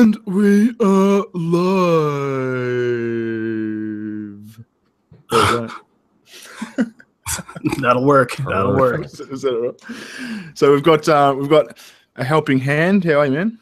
And we are live. There we go. That'll work. That'll work. Is that all right? So we've got uh, we've got a helping hand. How are you, man?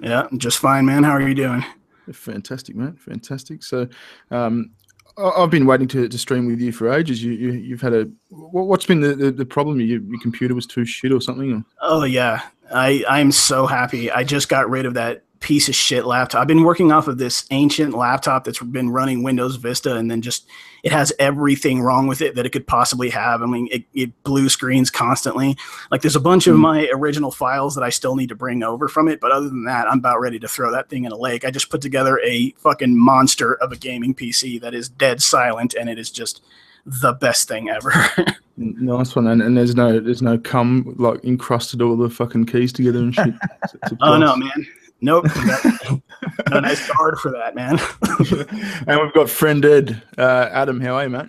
Yeah, just fine, man. How are you doing? Fantastic, man. Fantastic. So, um, I've been waiting to, to stream with you for ages. You, you you've had a what, what's been the, the, the problem? Your, your computer was too shit or something? Or? Oh yeah, I I'm so happy. I just got rid of that piece of shit laptop. I've been working off of this ancient laptop that's been running Windows Vista, and then just it has everything wrong with it that it could possibly have. I mean, it, it blue screens constantly. Like there's a bunch of Mhm. my original files that I still need to bring over from it, but other than that, I'm about ready to throw that thing in a lake. I just put together a fucking monster of a gaming PC that is dead silent, and it is just the best thing ever. Nice one. And, and there's no there's no cum like encrusted all the fucking keys together and shit. It's- it's a oh no, man. Nope. Got- got a nice guard for that, man. and we've got FriendEd, uh, Adam. How are you, mate?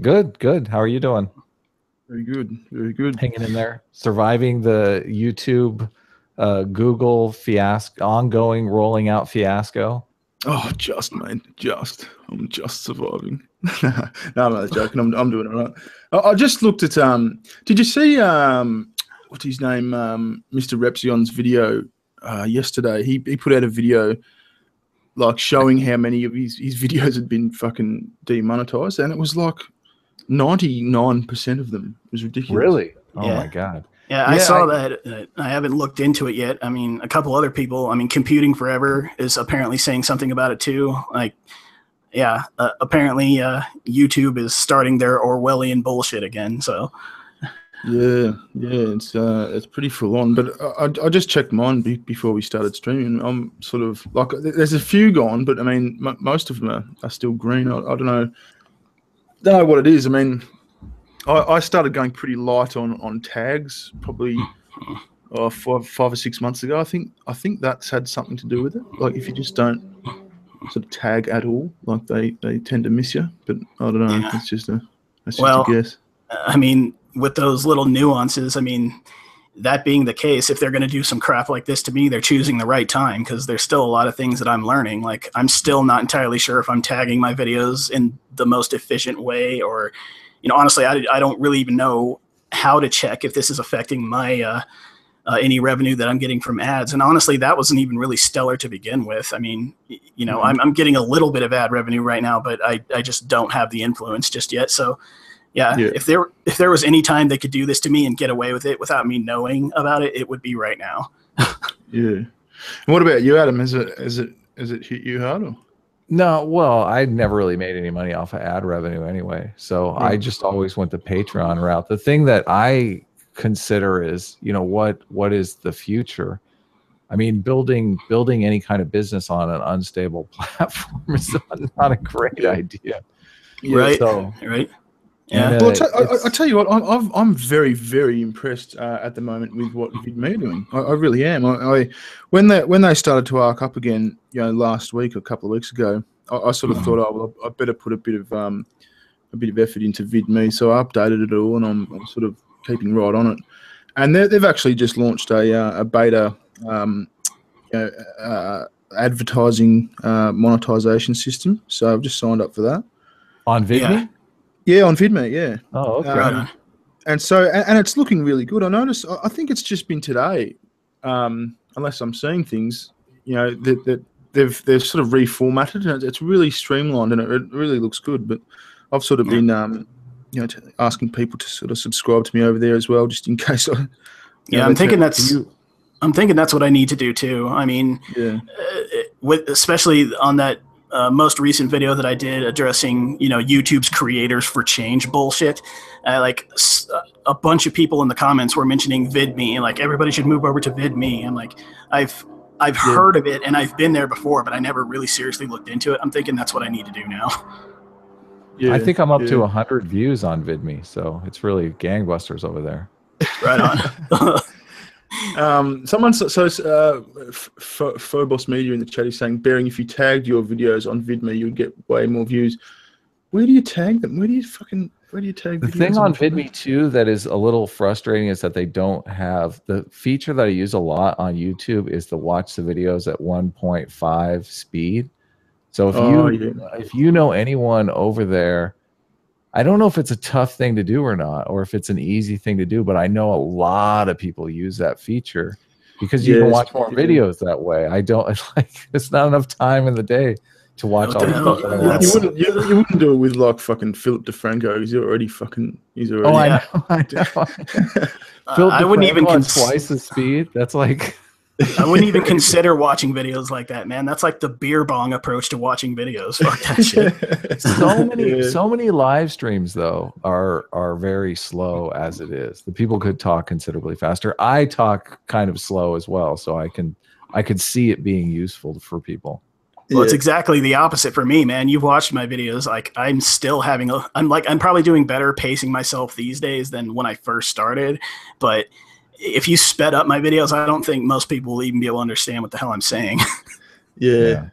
Good, good. How are you doing? Very good. Very good. Hanging in there, surviving the YouTube, uh, Google fiasco, ongoing rolling out fiasco. Oh, just mate, just. I'm just surviving. no, I'm not joking. I'm, I'm doing all right. I, I just looked at. Um, did you see um, what's his name? Um, Mr. Repzion's video uh, yesterday. He he put out a video like showing how many of his his videos had been fucking demonetized, and it was like ninety nine percent of them. It was ridiculous. Really? Oh Yeah. my god. Yeah, I Yeah, saw I- that. Uh, I haven't looked into it yet. I mean, a couple other people. I mean, Computing Forever is apparently saying something about it too. Like, yeah, uh, apparently uh, YouTube is starting their Orwellian bullshit again. So, Yeah, yeah, it's uh, it's pretty full on. But I, I- just checked mine be, before we started streaming. I'm sort of like, there's a few gone, but I mean, m- most of them are, are still green. I, I don't know, don't know what it is. I mean, I, I started going pretty light on on tags probably uh, five five or six months ago. I think I think that's had something to do with it. Like if you just don't sort of tag at all, like they they tend to miss you. But I don't know. Yeah. It's just a that's just Well, a guess. I mean, with those little nuances, I mean, that being the case, if they're going to do some crap like this to me, they're choosing the right time because there's still a lot of things that I'm learning. Like, I'm still not entirely sure if I'm tagging my videos in the most efficient way, or, you know, honestly, I, I don't really even know how to check if this is affecting my uh, uh, any revenue that I'm getting from ads. And honestly, that wasn't even really stellar to begin with. I mean, you know, Mhm. I'm, I'm getting a little bit of ad revenue right now, but I, I just don't have the influence just yet. So, yeah, Yeah. if there if there was any time they could do this to me and get away with it without me knowing about it, it would be right now. Yeah. And what about you, Adam? Is it is it hit you hard? Or? No, well, I never really made any money off of ad revenue anyway. So I Mm. just always went the Patreon route. The thing that I consider is, you know, what what is the future? I mean, building building any kind of business on an unstable platform is not a great idea. Right. So Right? And, Yeah. uh, Well, I tell, I, I- it's- I tell you what, I'm, I'm- I'm very, very impressed uh, at the moment with what VidMe are doing. I, I really am. I, I when they when they started to arc up again, you know, last week or a couple of weeks ago, I, I sort of Mhm. thought, oh, well, I better put a bit of um, a bit of effort into VidMe. So I updated it all, and I'm, I'm sort of keeping right on it. And they- they've actually just launched a uh, a beta, um, you know, uh, advertising uh, monetization system. So I've just signed up for that. on VidMe? Yeah. Yeah, on VidMe. Yeah. Oh, okay. Right on. and so and, and it's looking really good. I noticed. I I think it's just been today, um, unless I'm seeing things, you know, that, that they've they've sort of reformatted and it's really streamlined and it, it really looks good. But I've sort of Yeah. been, um, you know, t- asking people to sort of subscribe to me over there as well, just in case I. Yeah, I'm thinking that's I'm thinking that's what I need to do too. I mean, Yeah. uh, with especially on that uh, most recent video that I did addressing you know YouTube's creators for change bullshit. Uh, like s- a bunch of people in the comments were mentioning VidMe, and like everybody should move over to VidMe. I'm like, I've I've Yeah. heard of it and I've been there before, but I never really seriously looked into it. I'm thinking that's what I need to do now. Yeah. I think I'm up to yeah. 100 views on VidMe, so it's really gangbusters over there. right on. Um, someone so, so uh, F- F- Phobos Media in the chat is saying, "Bearing, if you tagged your videos on VidMe, you would get way more views." Where do you tag them? Where do you fucking where do you tag? The thing on Twitter? VidMe too that is a little frustrating is that they don't have the feature that I use a lot on YouTube is to watch the videos at 1.5 speed. So if Oh, you yeah. if you know anyone over there, I don't know if it's a tough thing to do or not, or if it's an easy thing to do, but I know a lot of people use that feature because you Yeah, can watch more pretty videos that way. I don't like it's not enough time in the day to watch What all the the hell? stuff that I You wouldn't, you, you wouldn't do it with like fucking Philip DeFranco. He's already fucking. He's already. Oh, I know, I know. Uh, Philip I wouldn't even DeFranco on cons- twice the speed. That's like I wouldn't even consider watching videos like that, man. That's like the beer bong approach to watching videos. Fuck that shit. so many Yeah. so many live streams though are are very slow as it is. The people could talk considerably faster. I talk kind of slow as well, so I can I could see it being useful for people. Well, it's exactly the opposite for me, man. You've watched my videos. Like I'm still having a I'm like I'm probably doing better pacing myself these days than when I first started. But if you sped up my videos, I don't think most people will even be able to understand what the hell I'm saying. Yeah,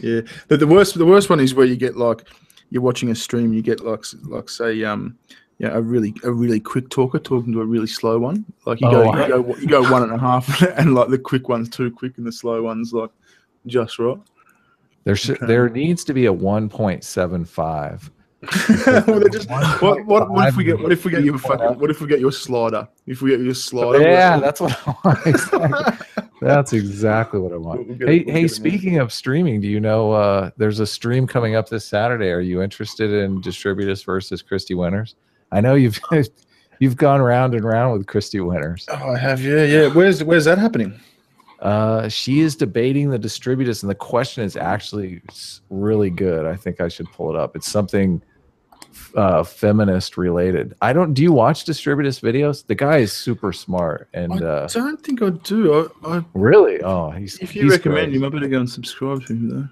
yeah. The, the worst, the worst one is where you get like you're watching a stream, you get like, like say, um, yeah, a really, a really quick talker talking to a really slow one. Like you Oh, go, I- you go, you go one and a half, and like the quick one's too quick, and the slow one's like just right. There should Okay. there needs to be a 1.75. well, just, what, what, what if we get, what if we get your fucking, what if we get your slider? If we get your slider, Yeah, we'll- that's what I want. Exactly. That's exactly what I want. We'll get Hey, we'll hey, get it, man. speaking of streaming, do you know uh, there's a stream coming up this Saturday? Are you interested in Distributist versus Kristi Winters? I know you've you've gone round and round with Kristi Winters. Oh, I have, yeah, yeah. Where's, where's that happening? Uh, she is debating the Distributist, and the question is actually really good. I think I should pull it up. It's something uh, feminist related. I don't. Do you watch distributist videos? The guy is super smart, and uh, I don't think I do. I, I really, oh, he's if you he's recommend great. him, I better go and subscribe to him though.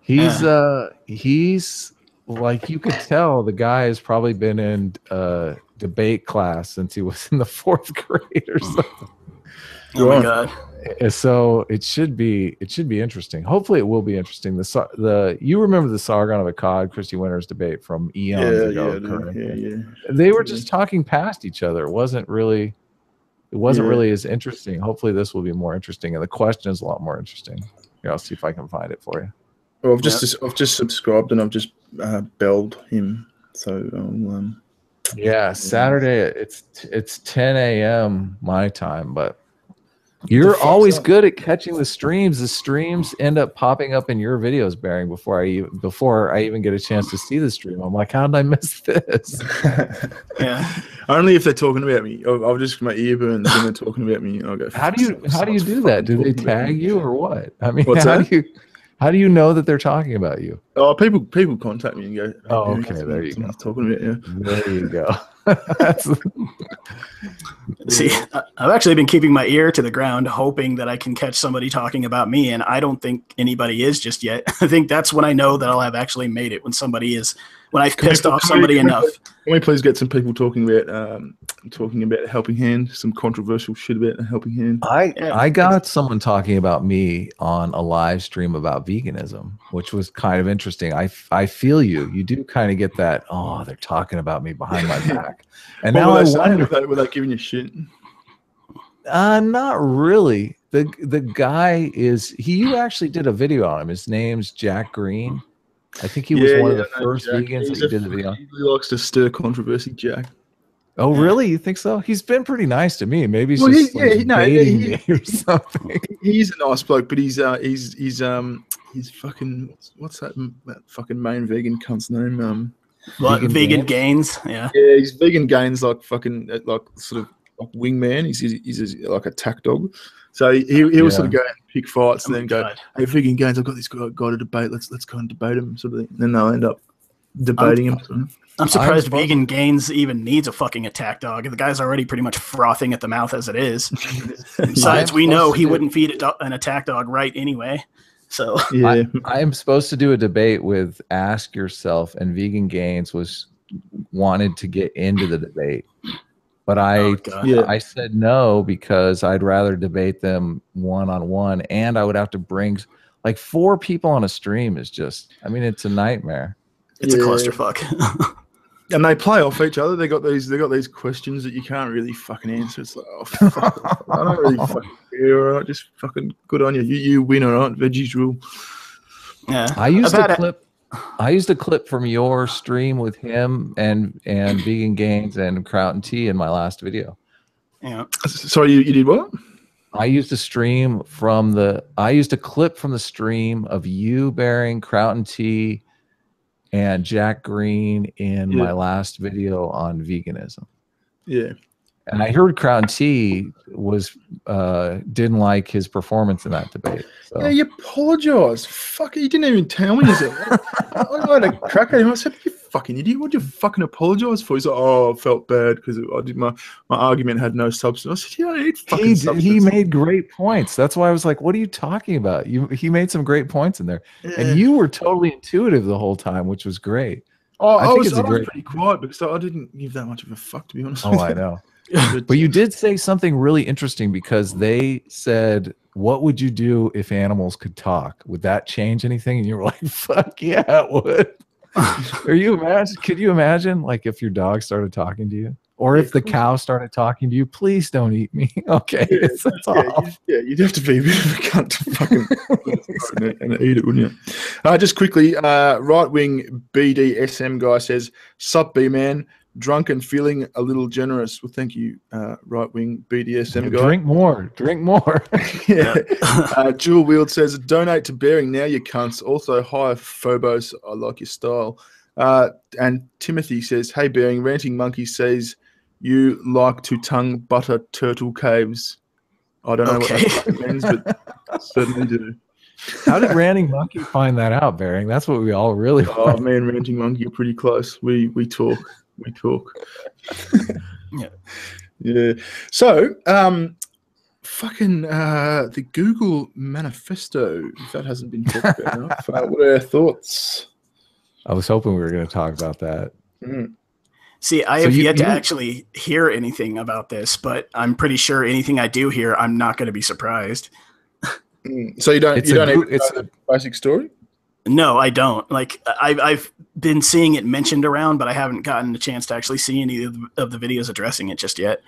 He's uh he's like you could tell the guy has probably been in uh debate class since he was in the fourth grade or something. oh my god. So it should be it should be interesting. Hopefully it will be interesting. The the you remember the Sargon of Akkad Kristi Winters debate from eons Yeah, ago. yeah, yeah, yeah. They were just talking past each other. It wasn't really it wasn't Yeah. really as interesting. Hopefully this will be more interesting and the question is a lot more interesting. Here, I'll see if I can find it for you. Well, I've just I've just subscribed and I've just uh, belled him. So I'll, um, Yeah, Saturday it's it's 10 a.m. my time, but you're always up? good at catching the streams. The streams end up popping up in your videos, Bearing, before I even before I even get a chance to see the stream. I'm like, how did I miss this? Yeah. only if they're talking about me. I'll, I'll just my ear burns when they're talking about me. I'll go. How do you how do you do that? Do they tag you or what? I mean, What's how that? do you how do you know that they're talking about you? Oh, people people contact me and go. Oh, "Hey, okay, there you someone's Talking about you. There you go. See, I've actually been keeping my ear to the ground, hoping that I can catch somebody talking about me, and I don't think anybody is just yet. I think that's when I know that I'll have actually made it when somebody is when I've pissed off somebody can we enough. Can we please get some people talking about um, talking about helping hand? Some controversial shit about a helping hand. I Yeah. I got someone talking about me on a live stream about veganism, which was kind of interesting. I I feel you. You do kind of get that. Oh, they're talking about me behind my back, and now I they wonder. without, without giving you shit? Uh, not really. the The guy is he. You actually did a video on him. His name's Jack Green. I think he was one of the I know first Jack. vegans He's that you did the video. on. He likes to stir controversy, Jack. Oh, Yeah. really? You think so? He's been pretty nice to me. Maybe he's Well, he- just yeah, like, he- no, baiting he- me or something. He's a nice bloke, but he's uh he's he's um he's fucking what's, what's that that fucking main vegan cunt's name? Um What, Vegan vegan, gains? Yeah. yeah, he's vegan gains like fucking uh, like sort of like wingman. He's he's, he's like a tack dog. So he he will sort of go and pick fights and then go, God. hey, vegan gains, I've got this guy, guy to debate. Let's let's go and debate him, sort of thing. And then they'll end up debating him. sort of. I'm surprised supposed- vegan gains even needs a fucking attack dog. The guy's already pretty much frothing at the mouth as it is. Besides, we know he wouldn't feed a do- an attack dog right anyway. So Yeah, I am supposed to do a debate with Ask Yourself, and Vegan Gains was wanted to get into the debate, but I Oh, yeah. I said no because I'd rather debate them one on one, and I would have to bring like four people on a stream is just I mean it's a nightmare. it's Yeah. a clusterfuck. and they play off each other. They got these. They got these questions that you can't really fucking answer. It's like, oh, fuck, I don't really fucking care. All right, just fucking good on you. You, you win, all right. Veggies rule. Yeah. I used About a clip. I used a clip from your stream with him and and Vegan Gains and Kraut and Tea in my last video. Yeah. Sorry, you, you did what? I used a stream from the. I used a clip from the stream of you bearing Kraut and Tea and Jack Green in Yeah. my last video on veganism. Yeah. And I heard and Tea was uh, didn't like his performance in that debate. So. Yeah, you apologise. Fuck, you didn't even tell me. Is it? I, I had a crack at him. I said, "You fucking idiot! What'd you fucking apologise for?" He's like, "Oh, I felt bad because I did my my argument had no substance." I said, "You don't need fucking he, substance." he made great points. That's why I was like, "What are you talking about?" You he made some great points in there, Yeah. and you were totally intuitive the whole time, which was great. Oh, I I, think was, I was pretty quiet because I didn't give that much of a fuck to be honest. Oh, I know. But, you did say something really interesting because they said, "What would you do if animals could talk? Would that change anything?" And you were like, "Fuck yeah, it would." Are you imagine? Could you imagine, like, if your dog started talking to you, or if the cow started talking to you? Please don't eat me. Okay, Yeah, it's, that's yeah, you'd, yeah, you'd have to be a bit of a cunt to fucking and, and eat it, wouldn't you? Uh, just quickly, uh, right wing BDSM guy says, "Sup, B man." Drunk and feeling a little generous. Well, thank you, uh, right wing BDSM guy. Drink more. Drink more. yeah. uh, Jewel Wield says, donate to Bearing now, you cunts. Also, hi, Phobos. I like your style. Uh, and Timothy says, hey, Bearing, Ranting Monkey says, you like to tongue butter turtle caves. I don't know Okay. what that means, but certainly do. How did Ranting Monkey find that out, Bearing? That's what we all really Oh, want. me and Ranting Monkey are pretty close. We we talk. We talk. Yeah. Yeah. So, um, fucking uh, the Google manifesto. If that hasn't been talked about enough, uh, what are our thoughts? I was hoping we were going to talk about that. Mm. See, I So have you- yet to you- actually hear anything about this, but I'm pretty sure anything I do hear, I'm not going to be surprised. Mm. So you don't It's you a don't goo- even it's know a- the basic story? No, I don't. Like I've I've been seeing it mentioned around, but I haven't gotten a chance to actually see any of the, of the videos addressing it just yet.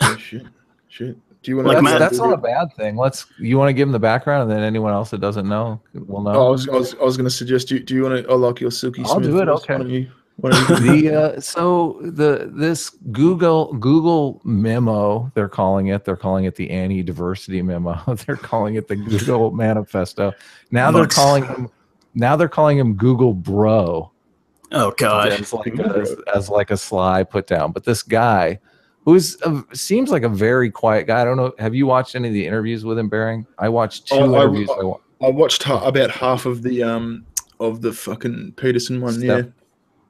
Oh, shit. Shit. Do you want Like that's, that's not a bad thing. Let's. You want to give them the background, and then anyone else that doesn't know will know. Oh, I was, I was, I was going to suggest. Do, do you want to? I like your silky. I'll Smith do it, voice. okay. Why don't you? Why don't you the uh, so the this Google Google memo they're calling it they're calling it the anti diversity memo they're calling it the Google manifesto now they're calling him now they're calling him Google Bro Oh God. as like a, as, as like a sly put down but this guy who's a, seems like a very quiet guy I don't know have you watched any of the interviews with him Bearing I watched two Oh, I- interviews I, wa- I watched ha- about half of the um of the fucking Peterson one. Steph- Yeah.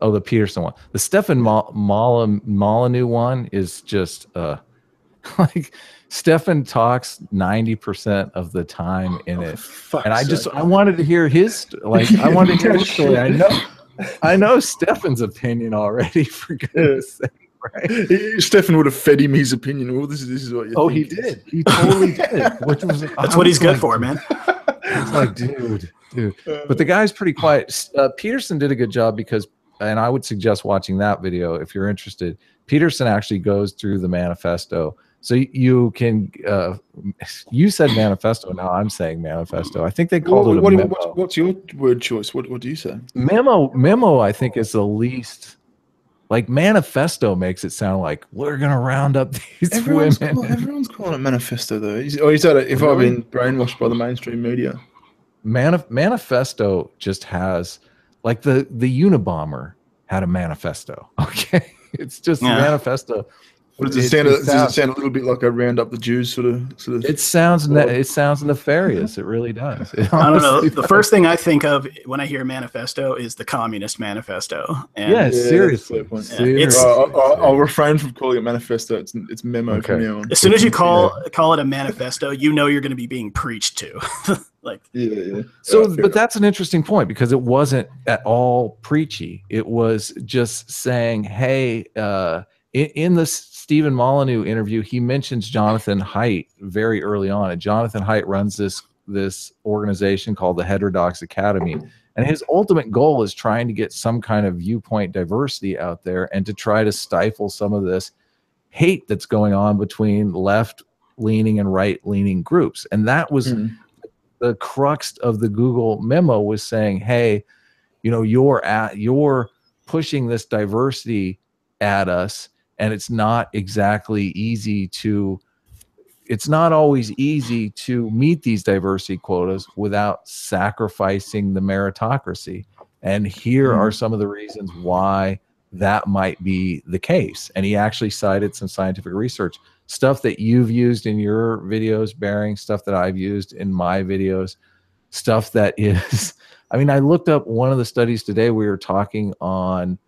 Oh, the Peterson one. The Stefan Mol- Mol- Molyneux one is just uh like Stefan talks 90% of the time in Oh, it. for fuck's And I just sake. I wanted to hear his like I wanted to hear his story. I know I know Stefan's opinion already for goodness sake, right? Stefan would have fed him his opinion. Well, this is this is what you. Oh, he did. He totally did. Which was That's what he's good for, man. It's like, dude, dude. But the guy's pretty quiet. Uh, Peterson did a good job because, and I would suggest watching that video if you're interested. Peterson actually goes through the manifesto, so you can. Uh, you said manifesto. Now I'm saying manifesto. I think they called What, it a what, memo. what's, what's your word choice? What what do you say? memo. Memo. I think is the least. Like manifesto makes it sound like we're gonna round up these Everyone's, women. call, everyone's calling it manifesto though. Is, or is that a, if Really? I've been brainwashed by the mainstream media? Manif- manifesto just has like the the Unabomber had a manifesto. Okay, it's just Yeah. manifesto. Or does it, It- sound? it does it sound a little bit like a round up the Jews sort of sort of? It sounds ne- it sounds nefarious. It really does. It I don't know. honestly The first thing I think of when I hear manifesto is the Communist Manifesto. And Yeah, that's seriously. Yeah, Seriously. it's- Uh, I'll, I'll, I'll refrain from calling it manifesto. It's it's memo from Okay. now on. as soon as you call call it a manifesto, you know you're going to be being preached to. like Yeah, yeah. So, fair but that's an interesting point because it wasn't at all preachy. It was just saying, "Hey, uh, in, in the Stefan Molyneux interview, he mentions Jonathan Haidt very early on, and Jonathan Haidt runs this this organization called the Heterodox Academy. And his ultimate goal is trying to get some kind of viewpoint diversity out there and to try to stifle some of this hate that's going on between left leaning and right leaning groups. And that was Mm. the crux of the Google memo was saying, hey, you know, you're at you're pushing this diversity at us, and it's not exactly easy to it's not always easy to meet these diversity quotas without sacrificing the meritocracy. And here mm-hmm. are some of the reasons why that might be the case. And he actually cited some scientific research, stuff that you've used in your videos, bearing stuff that I've used in my videos, stuff that is, I mean, I looked up one of the studies today. We were talking on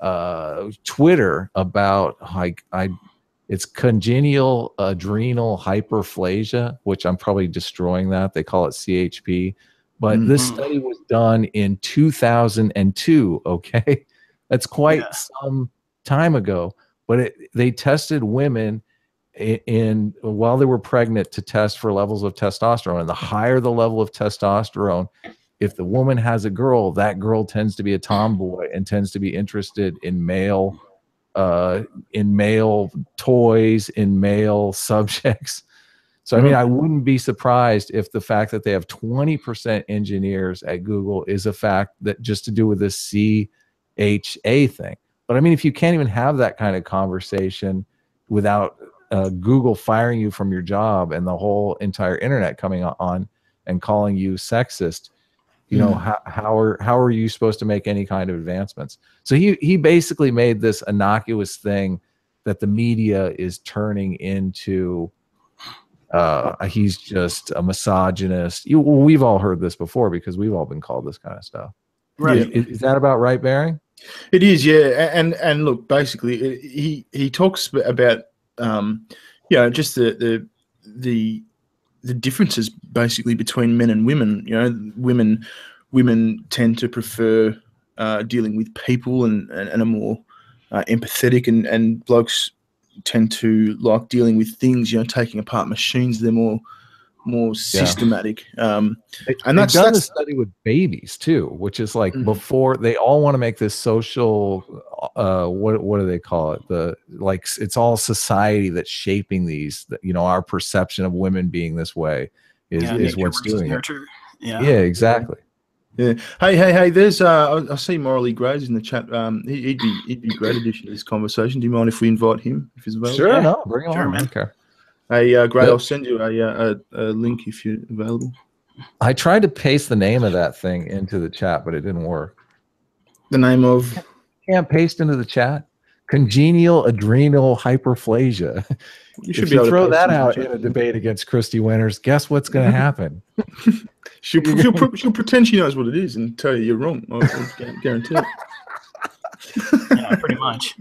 uh, Twitter about like, I, it's congenial adrenal hyperplasia, which I'm probably destroying that. They call it CHP. But this Mhm. study was done in 2002. Okay. That's quite Yeah. some time ago. But it, they tested women i- in while they were pregnant to test for levels of testosterone. And the higher the level of testosterone, if the woman has a girl, that girl tends to be a tomboy and tends to be interested in male uh in male toys in male subjects. So i mean i wouldn't be surprised if the fact that they have 20% engineers at google is a fact that just to do with this cha thing. But i mean if you can't even have that kind of conversation without uh, google firing you from your job and the whole entire internet coming on and calling you sexist you know Mm. how, how are how are you supposed to make any kind of advancements? So he he basically made this innocuous thing that the media is turning into uh he's just a misogynist. You, we've all heard this before because we've all been called this kind of stuff. Right. is, is that about right bearing It is, yeah, and and look, basically, it- he he talks about, um, you know, just the the the the differences basically between men and women. You know, women women tend to prefer uh, dealing with people and and, and are more uh, empathetic, and and blokes tend to like dealing with things. You know, taking apart machines. They're more more systematic. Um, And they've that's- done that's- this study with babies too, which is like Mhm. before they all want to make this social. Uh, what what do they call it? The like it's all society that's shaping these. that, You know, our perception of women being this way is Yeah, is what's doing it. Yeah. Yeah, exactly. Yeah. Hey, hey, hey! There's uh, I, I see Morally Gray's in the chat. Um, he, he'd be he'd be a great addition to this conversation. Do you mind if we invite him if he's available? Sure, Yeah. no, bring him Sure, on. man. Okay. Hey, uh, great. Yeah. I'll send you a, uh, a a link if you're available. I tried to paste the name of that thing into the chat, but it didn't work. The name of Can't paste into the chat. Congenial adrenal hyperplasia. you if be you throw that it in the out in a debate against Kristi Winters, guess what's going to happen? She'll, she'll, pro- she'll pretend she knows what it is and tell you you're wrong. I I guarantee it. yeah, pretty much.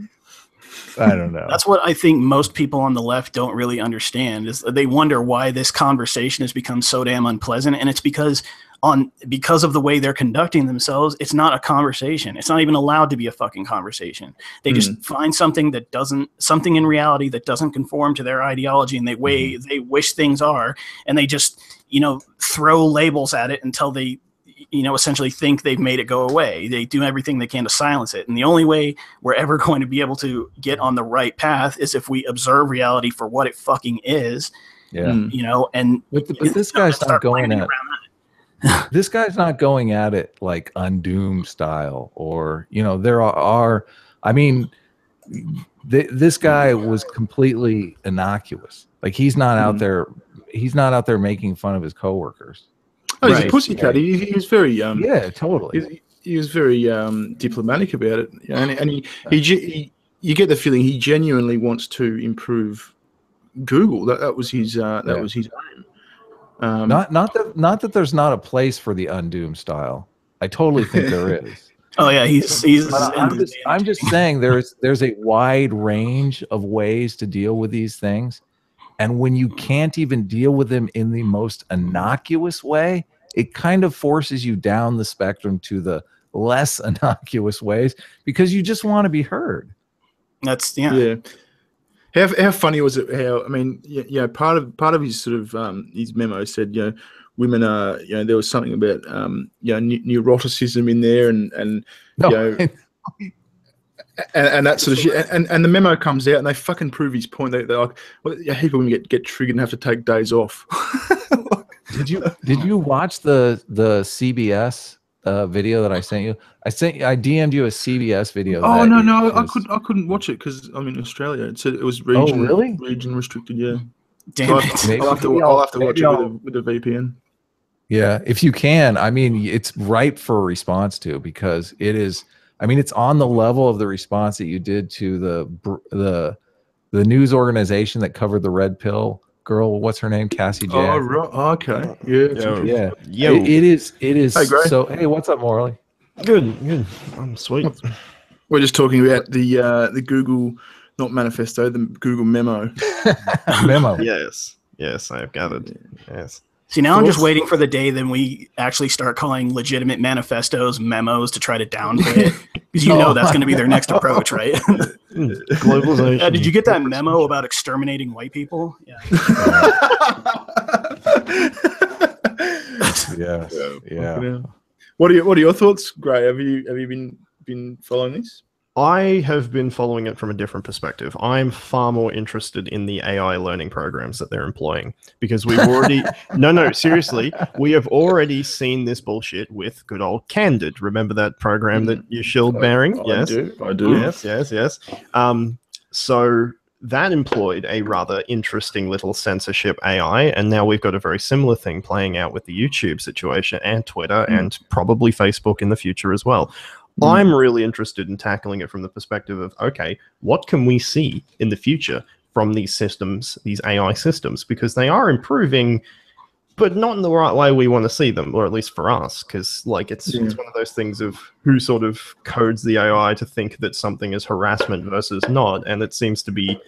I don't know. That's what I think most people on the left don't really understand is they wonder why this conversation has become so damn unpleasant. And it's because on because of the way they're conducting themselves it's not a conversation. It's not even allowed to be a fucking conversation. They just hmm. find something that doesn't something in reality that doesn't conform to their ideology and they hmm. way they wish things are. And they just you know throw labels at it until they you know essentially think they've made it go away they do everything they can to silence it and the only way we're ever going to be able to get on the right path is if we observe reality for what it fucking is yeah. Mm. you know and But, but this guy's not going at this guy's not going at it like undoom style or you know there are, are i mean th- this guy was completely innocuous like he's not out Mhm. there he's not out there making fun of his coworkers Oh, he's Right. a pussycat. He, he was very um, yeah totally he, he was very um, diplomatic about it, you know, and, and he, he, ge- he, you get the feeling he genuinely wants to improve Google. That, that was his uh, that Yeah. was his aim. Um, not not that not that there's not a place for the undoom style i totally think there is oh yeah he's he's I'm just, I'm just saying there's there's a wide range of ways to deal with these things, and when you can't even deal with them in the most innocuous way, it kind of forces you down the spectrum to the less innocuous ways because you just want to be heard. that's yeah, yeah. How, how funny was it? How I mean, yeah, you know, part of part of his sort of um, his memo said, you know, women are, you know, there was something about um, you know, ne- neuroticism in there, and and No, you know, and, and that sort of shit. And, and the memo comes out, and they fucking prove his point. They, they're like, well, yeah, heap of women get get triggered and have to take days off. did you did you watch the the CBS uh, video that I sent you? I sent I DM'd you a CBS video. oh that no, no, I couldn't I couldn't watch it because I'm in Australia. It said it was region really? region restricted. Yeah, Damn So I- it. Maybe I'll have to Maybe I'll have to watch it with a, with a VPN. Yeah, if you can, I mean, it's ripe for a response to because it is. I mean, it's on the level of the response that you did to the the the news organization that covered the red pill girl. What's her name? Cassie J. Oh right, okay, yeah, it's Yo. interesting. yeah, It- it is. It is. Hey, so, hey, what's up, Morally? good, good. I'm sweet. We're just talking about the uh, the Google not manifesto, the Google memo. Memo. yes, yes, I have gathered. Yes. See, now I'm just waiting for the day then we actually start calling legitimate manifestos memos to try to downplay it. Because you know Oh. that's going to be their next approach, right? Globalization. Uh, did you get that memo about exterminating white people? Yeah. Yes. Yeah. What are your What are your thoughts, Gray? Have you Have you been been following this? I have been following it from a different perspective. I'm far more interested in the AI learning programs that they're employing because we've already no no seriously we have already seen this bullshit with good old Candid. Remember that program that you shilled bearing? I yes, do. I do. yes, yes, yes. Um, so that employed a rather interesting little censorship AI, and now we've got a very similar thing playing out with the YouTube situation and Twitter Mm. and probably Facebook in the future as well. Mm. I'm really interested in tackling it from the perspective of okay, what can we see in the future from these systems, these AI systems, because they are improving, but not in the right way we want to see them, or at least for us, because like it's, Yeah. it's one of those things of who sort of codes the AI to think that something is harassment versus not, and it seems to be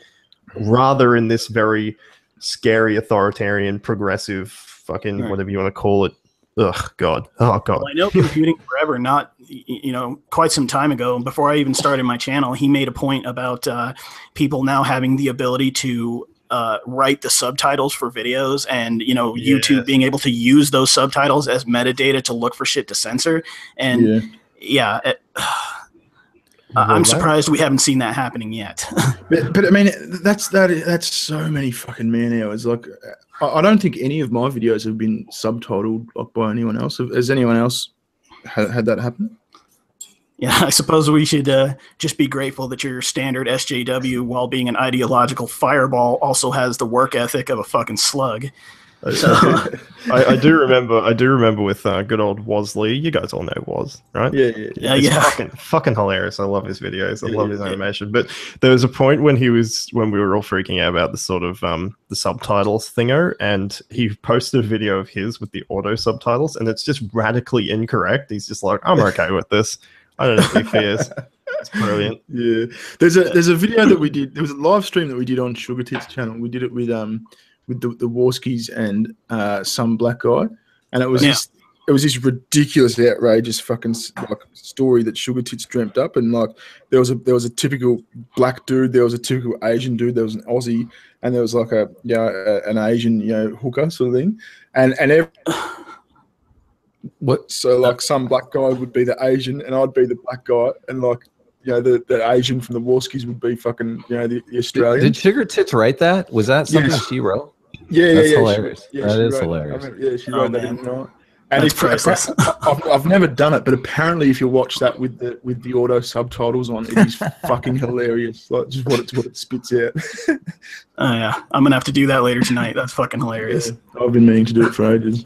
rather in this very scary, authoritarian, progressive, fucking Right. whatever you want to call it. Ugh, God. Oh, God. Well, I know computing forever, not you know, quite some time ago. Before I even started my channel, he made a point about uh, people now having the ability to uh, write the subtitles for videos, and you know, YouTube being able to use those subtitles as metadata to look for shit to censor. And yeah. yeah, it, Well, I'm surprised we haven't seen that happening yet. But, but I mean, that's that. That's so many fucking man hours. Like, I, don't think any of my videos have been subtitled like by anyone else. Has anyone else had, had that happen? Yeah, I suppose we should uh, just be grateful that your standard SJW, while being an ideological fireball, also has the work ethic of a fucking slug. I, I do remember. I do remember with uh, good old Wosley. You guys all know Was, right? Yeah, yeah, Yeah, it's yeah. fucking fucking hilarious. I love his videos. I Yeah, love his yeah. animation. But there was a point when he was when we were all freaking out about the sort of um the subtitles thingo, and he posted a video of his with the auto subtitles, and it's just radically incorrect. He's just like, I'm okay with this. I don't have any fears. It's brilliant. yeah. There's a there's a video that we did. There was a live stream that we did on Sugar Tits channel. We did it with um with the the Warskis and uh some black guy, and it was Yeah. this it was this ridiculous, outrageous fucking like story that Sugar Tits dreamt up, and like there was a there was a typical black dude, there was a typical Asian dude, there was an Aussie, and there was like a you know a, an Asian you know hooker sort of thing, and and every, What? so like some black guy would be the Asian, and I'd be the black guy, and like you know the, the Asian from the Warskis would be fucking you know the, the Did, Australian. did Sugar Tits write that? Was that something Yes. she wrote? Yeah, yeah, That's yeah. hilarious. She, yeah, That she is wrote- hilarious. I mean, yeah, she Oh, wrote that man. in the night. And That's it's priceless. I've, I've never done it, but apparently, if you watch that with the with the auto subtitles on, it is fucking hilarious. Like just what it what it spits out. Oh yeah, I'm gonna have to do that later tonight. That's fucking hilarious. Yeah, I've been meaning to do it for ages.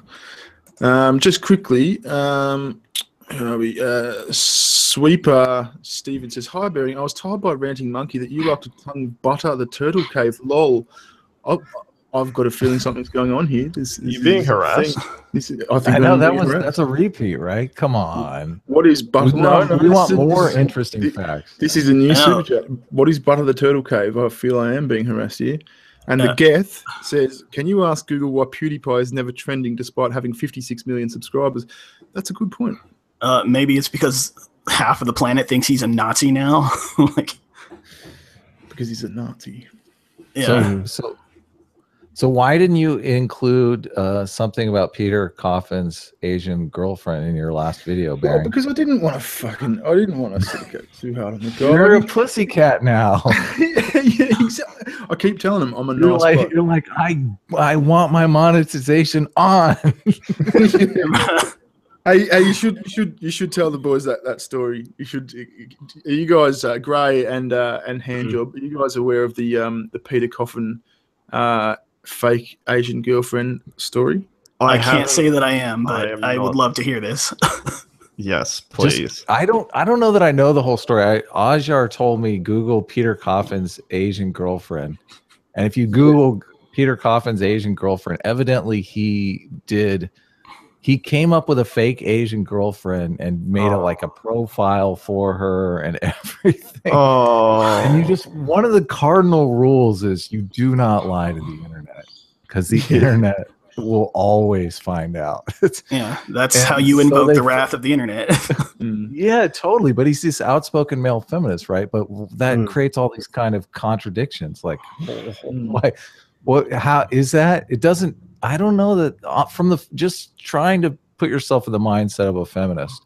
Um, just quickly, um, where are we? Uh, Sweeper Steven says, "Hi, Bearing. I was told by Ranting Monkey that you like to tongue butter the turtle cave. Lol. I, I've got a feeling something's going on here. This, this You being is a harassed? thing. This is, I think I know that being was harassed. that's a repeat, right? Come on. What is butter? we No, no, we want more is- interesting thi- facts. This is a new I know. super chat. What is butter the turtle cave? I feel I am being harassed here. And the Geth says, "Can you ask Google why PewDiePie is never trending despite having 56 million subscribers?" That's a good point. Uh, maybe it's because half of the planet thinks he's a Nazi now. like, Because he's a Nazi. Yeah. So, so, so why didn't you include uh, something about Peter Coffin's Asian girlfriend in your last video, Well, because I didn't want to fucking, I didn't want to of too hard on the guy. You're a pussy cat now. yeah, exactly. I keep telling him I'm a You're nice like, you're like, I, I want my monetization on. Hey, hey, you should, you should, you should tell the boys that that story. You should. Are you guys, uh, Gray and uh, and Handjob, are you guys aware of the um the Peter Coffin, uh, fake Asian girlfriend story? I, have- can't say that I am, I but am I, would love to hear this. Yes, Just- please. I don't, I don't know that I know the whole story. I, Ajar told me Google Peter Coffin's Asian girlfriend, and if you Google Peter Coffin's Asian girlfriend, evidently he did. He came up with a fake Asian girlfriend and made it Oh. like a profile for her and everything. Oh, And you just one of the cardinal rules is you do not lie to the internet because the internet will always find out. Yeah, that's And how you invoke they- the wrath of the internet. Mm. yeah, totally. But he's this outspoken male feminist, right? But that Mm. creates all these kind of contradictions. Like, Mm. why? What? How is that? It doesn't. I don't know that uh, from the just trying to put yourself in the mindset of a feminist.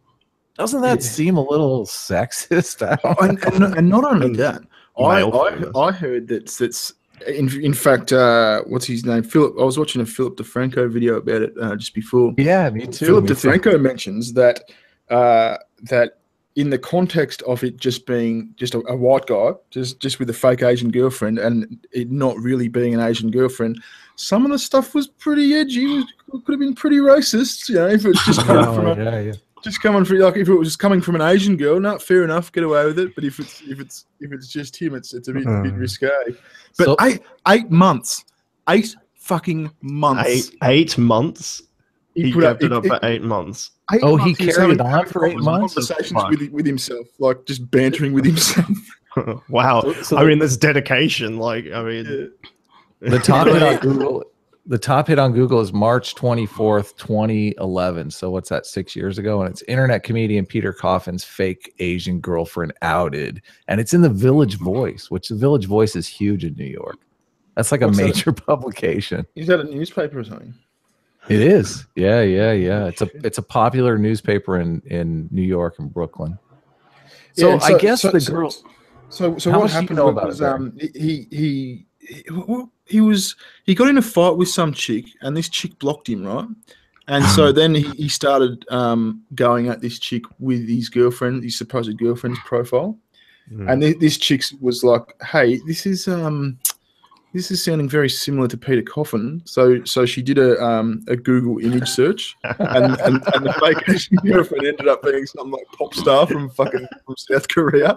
Doesn't that Yeah. seem a little sexist? I don't and, and, and not only that, I, I. I heard that that's in, in fact uh, what's his name Philip. I was watching a Philip DeFranco video about it uh, just before. yeah, me too. Philip me too. DeFranco mentions that uh, that in the context of it just being just a, a white guy, just just with a fake Asian girlfriend, and it not really being an Asian girlfriend, some of the stuff was pretty edgy. It was- could have been pretty racist, you know, if it's just coming from Oh, a, yeah, yeah. just coming from like if it was just coming from an Asian girl, not fair enough, get away with it. But if it's if it's if it's just him, it's it's a bit, bit Mm. risque. But So- eight eight months, eight fucking months. eight eight months. He, put kept up- it up it- for eight months. eight Oh, he months was carried having- on for eight months? Conversations with with himself, like just bantering with himself. wow. So- so I the- mean, there's dedication. Like, I mean, Yeah. The top hit on Google. The top hit on Google is March 24th, 2011. So what's that? Six years ago, and it's internet comedian Peter Coffin's fake Asian girlfriend outed, and it's in the Village Voice, which the Village Voice is huge in New York. That's like a What's that? major publication. Is that a newspaper or something? It is. Yeah, yeah, yeah. It's a it's a popular newspaper in in New York and Brooklyn. So, Yeah, and I guess so- the so- girl. So, so How what do you happened know was, about was, Barry? um, he, he he well, he was he got in a fight with some chick, and this chick blocked him, right? And so then he, he started um, going at this chick with his girlfriend, his supposed girlfriend's profile, mm, and th- this chick was like, "Hey, this is um, this is sounding very similar to Peter Coffin." So so she did a um, a Google image search, and, and, and the fake Asian girlfriend ended up being some like pop star from fucking from South Korea.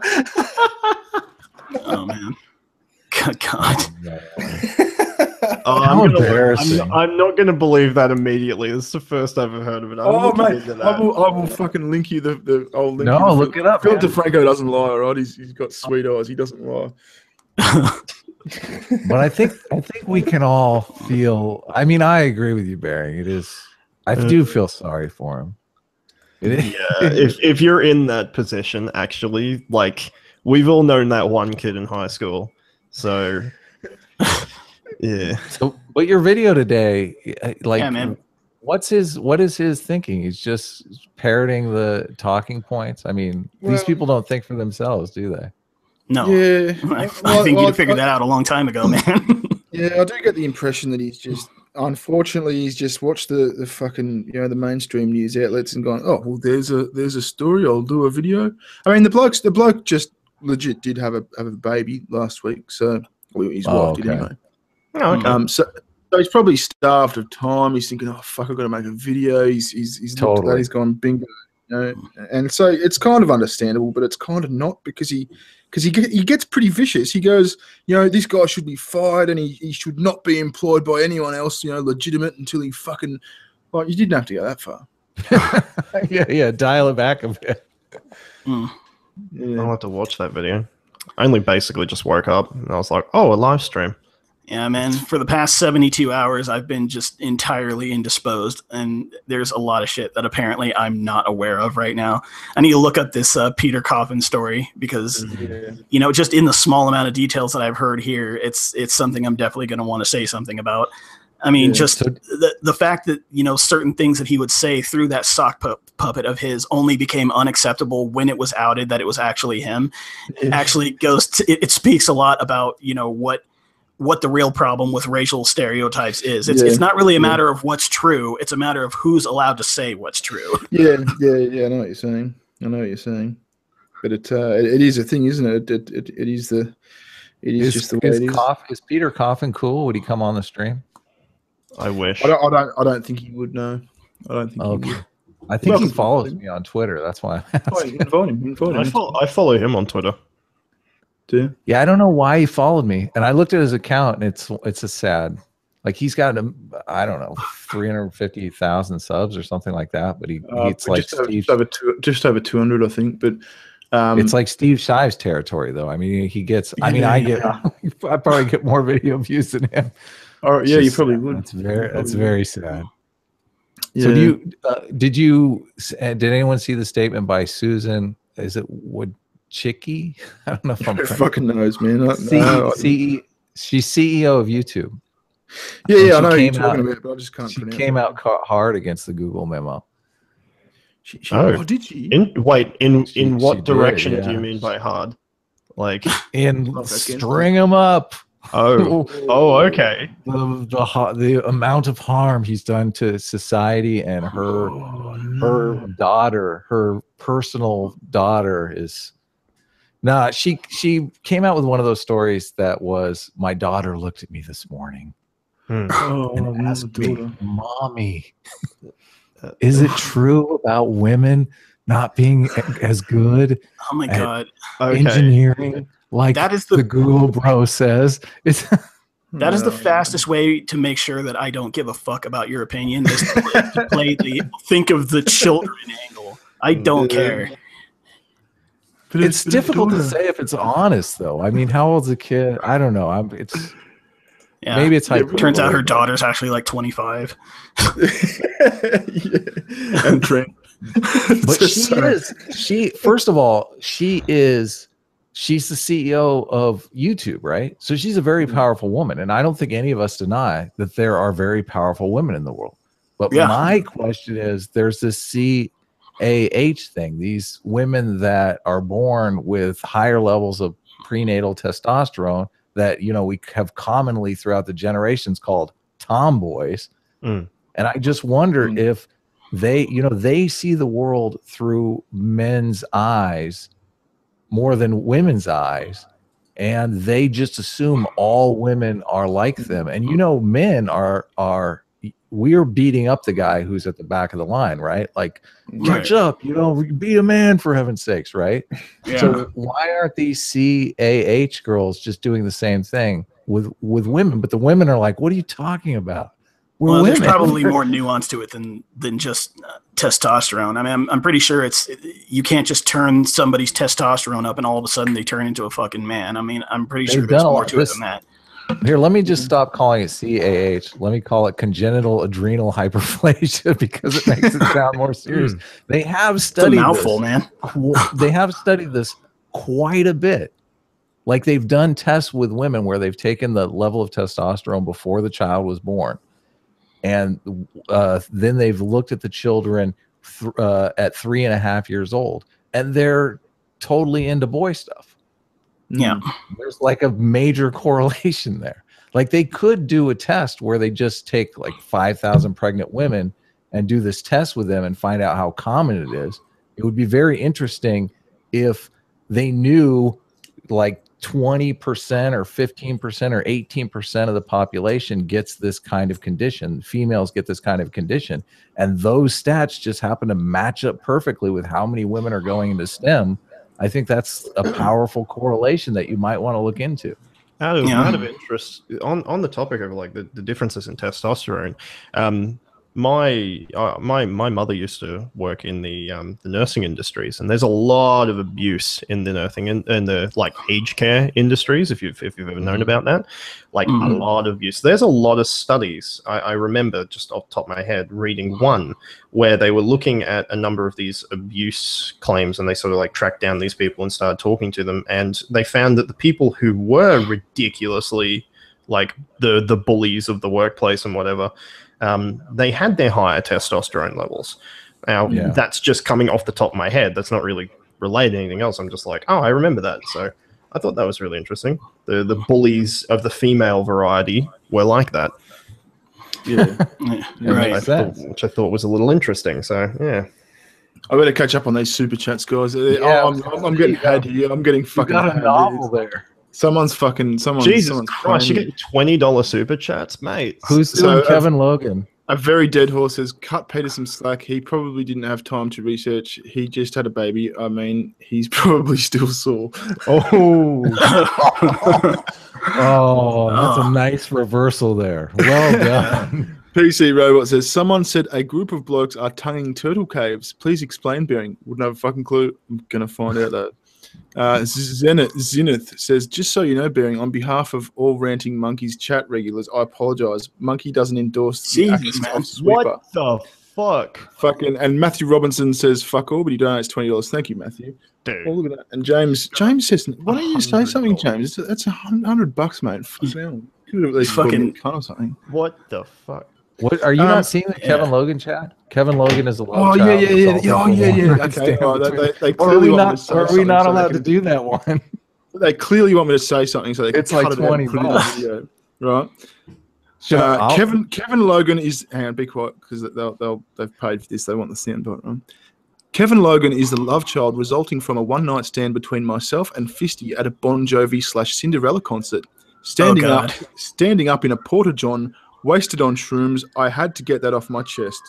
oh man, God, God. oh, I'm, How gonna- embarrassing. I'm, I'm not going to believe that immediately. This is the first I've ever heard of it. I'm Oh looking mate, I will, I will fucking link you the the. I'll link No, the look it up, Phil man. DeFranco doesn't lie, right? He's he's got sweet eyes. He doesn't lie. but I think I think we can all feel. I mean, I agree with you, Barry. It is. I do uh, feel sorry for him. Yeah, if if you're in that position, actually, like we've all known that one kid in high school. So, yeah, So, but your video today, uh, like, Yeah, man. what's his? What is his thinking? He's just parroting the talking points. I mean, these people don't think for themselves, do they? No, Yeah, I, I think well, you'd have figured I- that out a long time ago, man. Yeah, I do get the impression that he's just, unfortunately, he's just watched the, the fucking, you know, the mainstream news outlets and gone, oh, well, there's a there's a story. I'll do a video. I mean, the blokes, the bloke just legit did have a have a baby last week, so his Oh, wife did okay. anyway. oh, okay. Um, so, so he's probably starved of time. He's thinking, oh fuck, I've got to make a video. He's he's he's looked at that. He's gone bingo. You know, and so it's kind of understandable, but it's kind of not because he because he get, he gets pretty vicious. He goes, you know, this guy should be fired and he, he should not be employed by anyone else, you know, legitimate until he fucking like you didn't have to go that far. yeah, yeah. Dial it back a bit. Mm. Yeah. I'll have to watch that video. I only basically just woke up and I was like, oh, a live stream. Yeah, man. For the past 72 hours, I've been just entirely indisposed, and there's a lot of shit that apparently I'm not aware of right now. I need to look up this uh, Peter Coffin story because, Yeah. you know, just in the small amount of details that I've heard here, it's it's something I'm definitely going to want to say something about. I mean, Yeah, just so- the the fact that you know certain things that he would say through that sock pu- puppet of his only became unacceptable when it was outed that it was actually him Yeah. actually goes to, it, it speaks a lot about you know what what the real problem with racial stereotypes is it's, Yeah. it's not really a Yeah. matter of what's true it's a matter of who's allowed to say what's true yeah, yeah, yeah. I know what you're saying. I know what you're saying. But it, uh, it, it is a thing, isn't it? It, it, it is the, it is, Is, just the way is, it is. Coff- is Peter Coffin cool? Would he come on the stream? I wish. I don't, I don't, I don't think he would know. I don't think Okay. he would. I think he Welcome. follows me on Twitter. That's why. I'm Oh, asking. invite him. Invite I him. follow, I follow him on Twitter. Do. Yeah, I don't know why he followed me, and I looked at his account, and it's it's a sad. Like he's got a, I don't know, three hundred fifty thousand subs or something like that. But he, Uh, it's like just, over, Steve. over two, just over two hundred, I think. But um, it's like Steve Shives territory, though. I mean, he gets. I mean, I get. I probably get more video views than him. Oh, yeah, you probably would. That's very. That's very sad. Yeah. So do you? Uh, did you? uh, Did anyone see the statement by Susan? Is it Wood Chicky? I don't know if I'm. Who fucking knows, man. I, C- no, I- CE she's CEO of YouTube. yeah, yeah, I know you're came talking out- about, but I just can't She came out ca- hard against the Google memo. She, she, Oh. oh. did she? In wait, in She- in she what did, direction do you mean by hard? Like And Love that game. string them up. Oh oh okay. The, the the amount of harm he's done to society and her Oh, her no. daughter, her personal daughter is nah, she she came out with one of those stories that was my daughter looked at me this morning Hmm. Oh, and my asked me. Mommy, is it true about women not being as good oh my Uh, god Okay. engineering like that is the the Google bro says? It's that is the fastest way to make sure that i don't give a fuck about your opinion is to play, to play the think of the children angle i don't care But it's difficult to say if it's honest though. I mean, how old's a kid? I don't know. I'm it's yeah maybe it's Yeah, hyperbole. turns out her daughter's actually like 25 yeah. And Trent. but she is she first of all she is she's the ceo of youtube right so she's a very Mm-hmm. powerful woman and i don't think any of us deny that there are very powerful women in the world but Yeah. my question is there's this cah thing these women that are born with higher levels of prenatal testosterone that you know we have commonly throughout the generations called tomboys Mm. and i just wonder Mm. if they you know they see the world through men's eyes more than women's eyes and they just assume all women are like them. And you know men are are we're beating up the guy who's at the back of the line right? Like catch up you know be a man for heaven's sakes right? Yeah. So why aren't these cah girls just doing the same thing with with women? But the women are like what are you talking about we're well, there's probably more nuance to it than than just uh, testosterone. I mean, I'm, I'm pretty sure it's you can't just turn somebody's testosterone up and all of a sudden they turn into a fucking man. I mean, I'm pretty They've sure there's more to this- it than that. Here, let me Mm-hmm. just stop calling it CAH. Let me call it congenital adrenal hyperplasia because it makes it sound more serious. They have It's a studied mouthful, this. man. They have studied this quite a bit. Like they've done tests with women where they've taken the level of testosterone before the child was born, and uh, then they've looked at the children th- uh, at three and a half years old, and they're totally into boy stuff Yeah. there's like a major correlation there. Like they could do a test where they just take like 5,000 pregnant women and do this test with them and find out how common it is. It would be very interesting if they knew like 20% or 15% or 18% of the population gets this kind of condition. Females get this kind of condition. And those stats just happen to match up perfectly with how many women are going into STEM. I think that's a powerful correlation that you might want to look into. Out of, Yeah. out of interest, on, on the topic of like the, the differences in testosterone, um, my uh, my my mother used to work in the um, the nursing industries, and there's a lot of abuse in the nursing and in, in the like aged care industries. If you've if you've ever known about that, like a Mhm. lot of abuse. There's a lot of studies. I, I remember just off the top of my head reading one where they were looking at a number of these abuse claims, and they sort of like tracked down these people and started talking to them, and they found that the people who were ridiculously like the the bullies of the workplace and whatever um, they had their higher testosterone levels. Now, Yeah. that's just coming off the top of my head. That's not really related to anything else. I'm just like, oh, I remember that. So I thought that was really interesting. The the bullies of the female variety were like that, Yeah. Yeah, Yeah, right. I thought, which I thought was a little interesting. So yeah, I better catch up on these super chats, guys. Uh, Yeah, I'm, I'm, I'm getting had here. I'm getting You fucking. got a had. novel there. Someone's fucking. Someone. Jesus someone's Christ, you get twenty dollar super chats, mate. Who's So, doing uh, Kevin Logan? A very dead horse says, cut Peter some slack. He probably didn't have time to research. He just had a baby. I mean, he's probably still sore. Oh, Oh, that's a nice reversal there. Well done. PC Robot says, someone said a group of blokes are tonguing turtle caves. Please explain, Bearing. Wouldn't have a fucking clue. I'm going to find out though. Uh, Zenith, Zenith says, just so you know, Bearing, on behalf of all Ranting Monkeys chat regulars, I apologize. Monkey doesn't endorse the Jesus, man. what the fuck, Fucking and Matthew Robinson says fuck all, but he donates twenty dollars. Thank you, Matthew. Dude. Oh look at that. And James James says, why don't you say something, James? That's a hundred bucks, mate. Fuck hell. Could have at least fucking or something. What the fuck? What are you Um, not seeing the Kevin yeah. Logan chat? Kevin Logan is a love Oh yeah, child yeah, yeah, yeah. Oh from yeah, one yeah. Okay, they, they, they Or are we want me to not? Are we something not so they allowed to do that one? They clearly want me to say something so they can It's like cut it out 20 and put it in the video, right? Sure, Uh, I'll- Kevin Kevin Logan is hang on, be quiet because they'll they'll they've paid for this. They want the soundbite, right? Kevin Logan is the love child resulting from a one night stand between myself and Fisty at a Bon Jovi slash Cinderella concert. Standing up, standing up in a porta john, wasted on shrooms. I had to get that off my chest.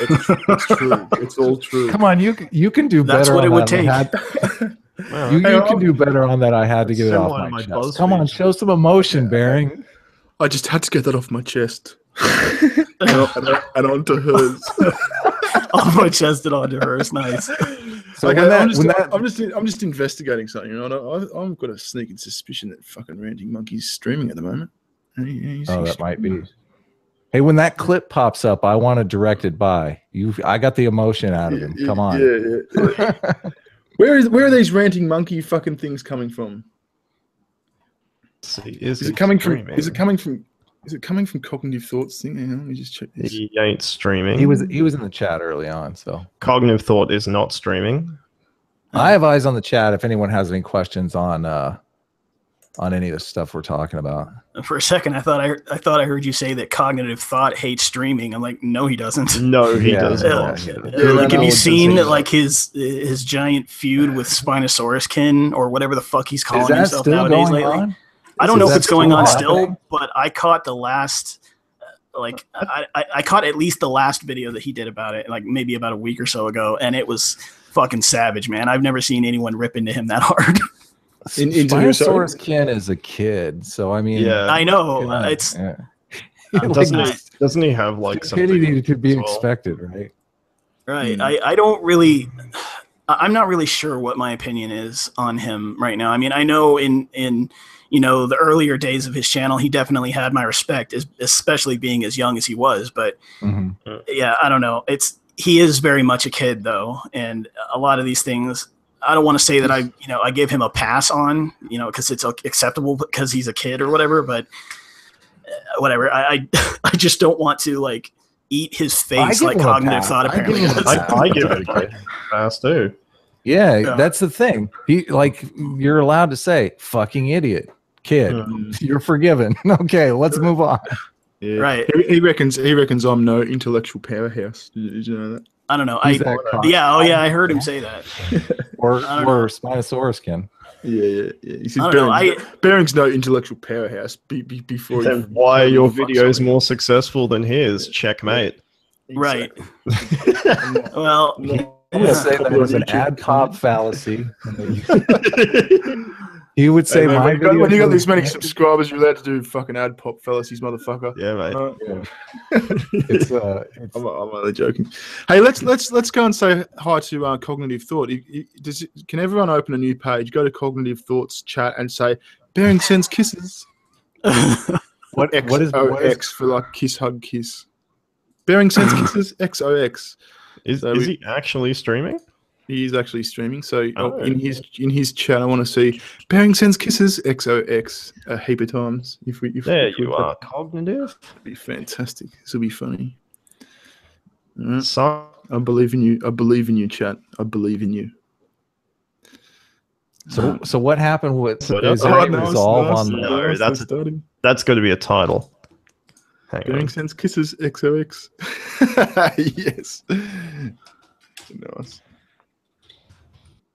It's, it's true. It's all true. Come on, you you can do That's better. what on it would that. I take. had- Wow. you Hey, you I'll- can do better on that. I had to get it off my, my chest. BuzzFeed. Come on, show some emotion, Bearing. I just had to get that off my chest. and, on- and on- and onto hers. Off my chest and onto her. It's nice. So Okay, when that, I'm, just, that, I'm just I'm just investigating something. You know, I, I've got a sneaking suspicion that fucking Ranting Monkey's streaming at the moment. And he- he's- oh, he's that might be. streaming. Hey, when that clip pops up, I want to direct it directed by you. I got the emotion out of him. Yeah, Come on. Yeah, yeah, yeah. where is where are these Ranting Monkey fucking things coming from? See, is, Is it coming from? Is it coming from? Is it coming from cognitive thoughts thing? Hang on, let me just check this. He ain't streaming. He was he was in the chat early on, so Cognitive thought is not streaming. I have eyes on the chat. If anyone has any questions on uh on any of the stuff we're talking about, For a second, I thought I, I thought I heard you say that cognitive thought hates streaming. I'm like, no, he doesn't. No, he Yeah. doesn't. Yeah. Yeah, like, have you seen insane. like his his giant feud with Spinosaurus kin or whatever the fuck he's calling himself still nowadays going lately? on? I don't Is know if it's going still on still, happening? but I caught the last, uh, like I, I, I caught at least the last video that he did about it, like maybe about a week or so ago, and it was fucking savage, man. I've never seen anyone rip into him that hard. In- into who, sorry? Spinosaurus Kin is a kid, so I mean, Yeah. I know yeah, uh, it's yeah. Like, doesn't, he, doesn't he have like stupidity something? to be well? expected, right? Right. Hmm. I, I don't really I- I'm not really sure what my opinion is on him right now. I mean, I know in in you know the earlier days of his channel, he definitely had my respect, es- especially being as young as he was. But Mhm. yeah, I don't know. It's he is very much a kid though, and a lot of these things. I don't want to say that I, you know, I give him a pass on, you know, because it's acceptable because he's a kid or whatever. But uh, whatever, I, I, I just don't want to like eat his face like cognitive pass. thought. I give Apparently, him a I, I give it a pass too. Yeah, Yeah. that's the thing. He like you're allowed to say "fucking idiot, kid." Um, You're forgiven. okay, let's move on. yeah. Right. He, he reckons he reckons I'm no intellectual powerhouse. Did, did you know that? I don't know. I, yeah, oh yeah, I heard him say that. Or or Spinosaurus Kin. Yeah, yeah, yeah. He says I don't know. Bearing's, Bearing's no intellectual powerhouse. Be, be, before Then you, why are your videos something. more successful than his? Checkmate. Right. Exactly. I'm not- Well, I'm gonna say Yeah. that was an ad pop fallacy. He would say Hey, man, my when, you got, when you got videos this many connected." subscribers, you're allowed to do fucking ad pop, fellas, you motherfucker. Yeah, mate. Uh, Yeah. It's uh, it's, I'm, I'm only joking. Hey, let's let's let's go and say hi to uh, cognitive thought. You- you- Does can everyone open a new page? Go to cognitive thoughts chat and say Bearing sends kisses. what X what is O what is for like kiss hug kiss. Bearing sends kisses X O X. Is, So is we- he actually streaming? He is actually streaming. So oh, oh. in his in his chat, I want to see Bearing sends kisses X O X a heap of times. If we if There if we- you are, cognitive. That'd be fantastic. This will be funny. Alright. So, I believe in you. I believe in you, chat. I believe in you. so so what happened with So is there Oh, a nice, resolve nice, on the No, that's- that's starting. that's going to be a title. Hang Bearing on. sends kisses XOX. yes. Nice.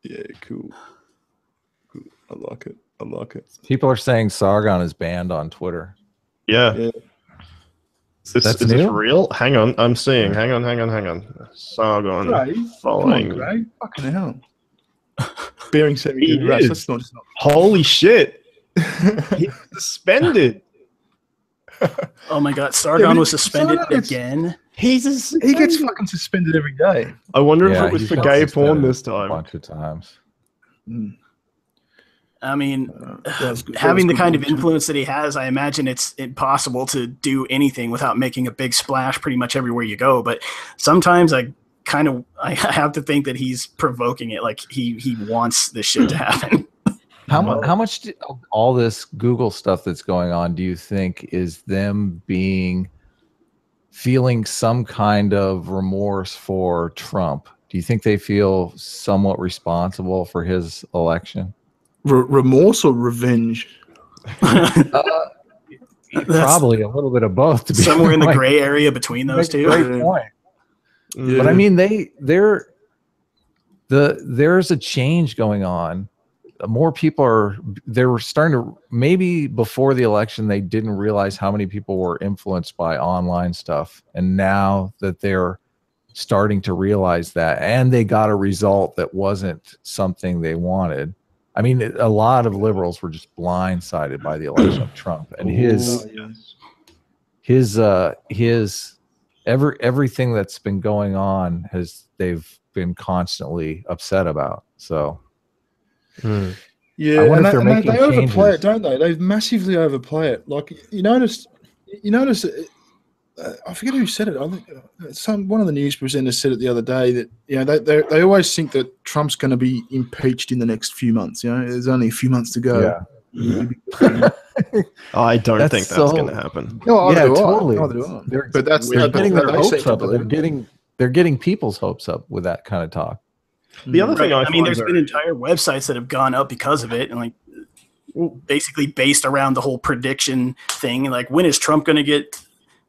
Yeah, cool. Cool. I like it. I like it. people are saying Sargon is banned on Twitter. Yeah. Yeah. Is this, That's is this real? Hang on, I'm seeing. Hang on, hang on, hang on. Sargon Come on, following. Gray. Fucking hell. Bearing sending He kisses. is. That's not just Holy shit! He's suspended. oh my god, Sargon but was suspended Sargon gets- again. He's a he gets fucking suspended every day. I wonder Yeah, if it was for gay porn this time. A bunch of times. Mm. I mean, Uh, that was good- that having the kind of influence that he has, I imagine it's impossible to do anything without making a big splash pretty much everywhere you go. But sometimes I kind of I have to think that he's provoking it, like he he wants this shit to happen. How Well- much? How much do, all this Google stuff that's going on do you think is them being feeling some kind of remorse for Trump? Do you think they feel somewhat responsible for his election? Re- remorse or revenge? That's Probably a little bit of both. To be somewhere in the gray area between those make two. Great point. Mm. But I mean, they they're the there's a change going on. More people are they were starting to maybe before the election they didn't realize how many people were influenced by online stuff, and now that they're starting to realize that, and they got a result that wasn't something they wanted. I mean, a lot of liberals were just blindsided by the election of Trump and his Oh, yes. his uh his every everything that's been going on has they've been constantly upset about so Mm. Yeah, I wonder and if they, they're and they- making they overplay changes. it, don't they? They massively overplay it. Like you notice, you notice. Uh, I forget who said it. I think uh, some one of the news presenters said it the other day that you know they they, they always think that Trump's going to be impeached in the next few months. You know, there's only a few months to go. yeah I don't That's think that's so- going to happen. No, yeah neither do I. totally Neither I. they're, But that's they're that- getting their hopes up they're getting they're getting people's hopes up with that kind of talk The other Right. thing I, I mean, there's very- been entire websites that have gone up because of it, and like basically based around the whole prediction thing. Like, when is Trump going to get?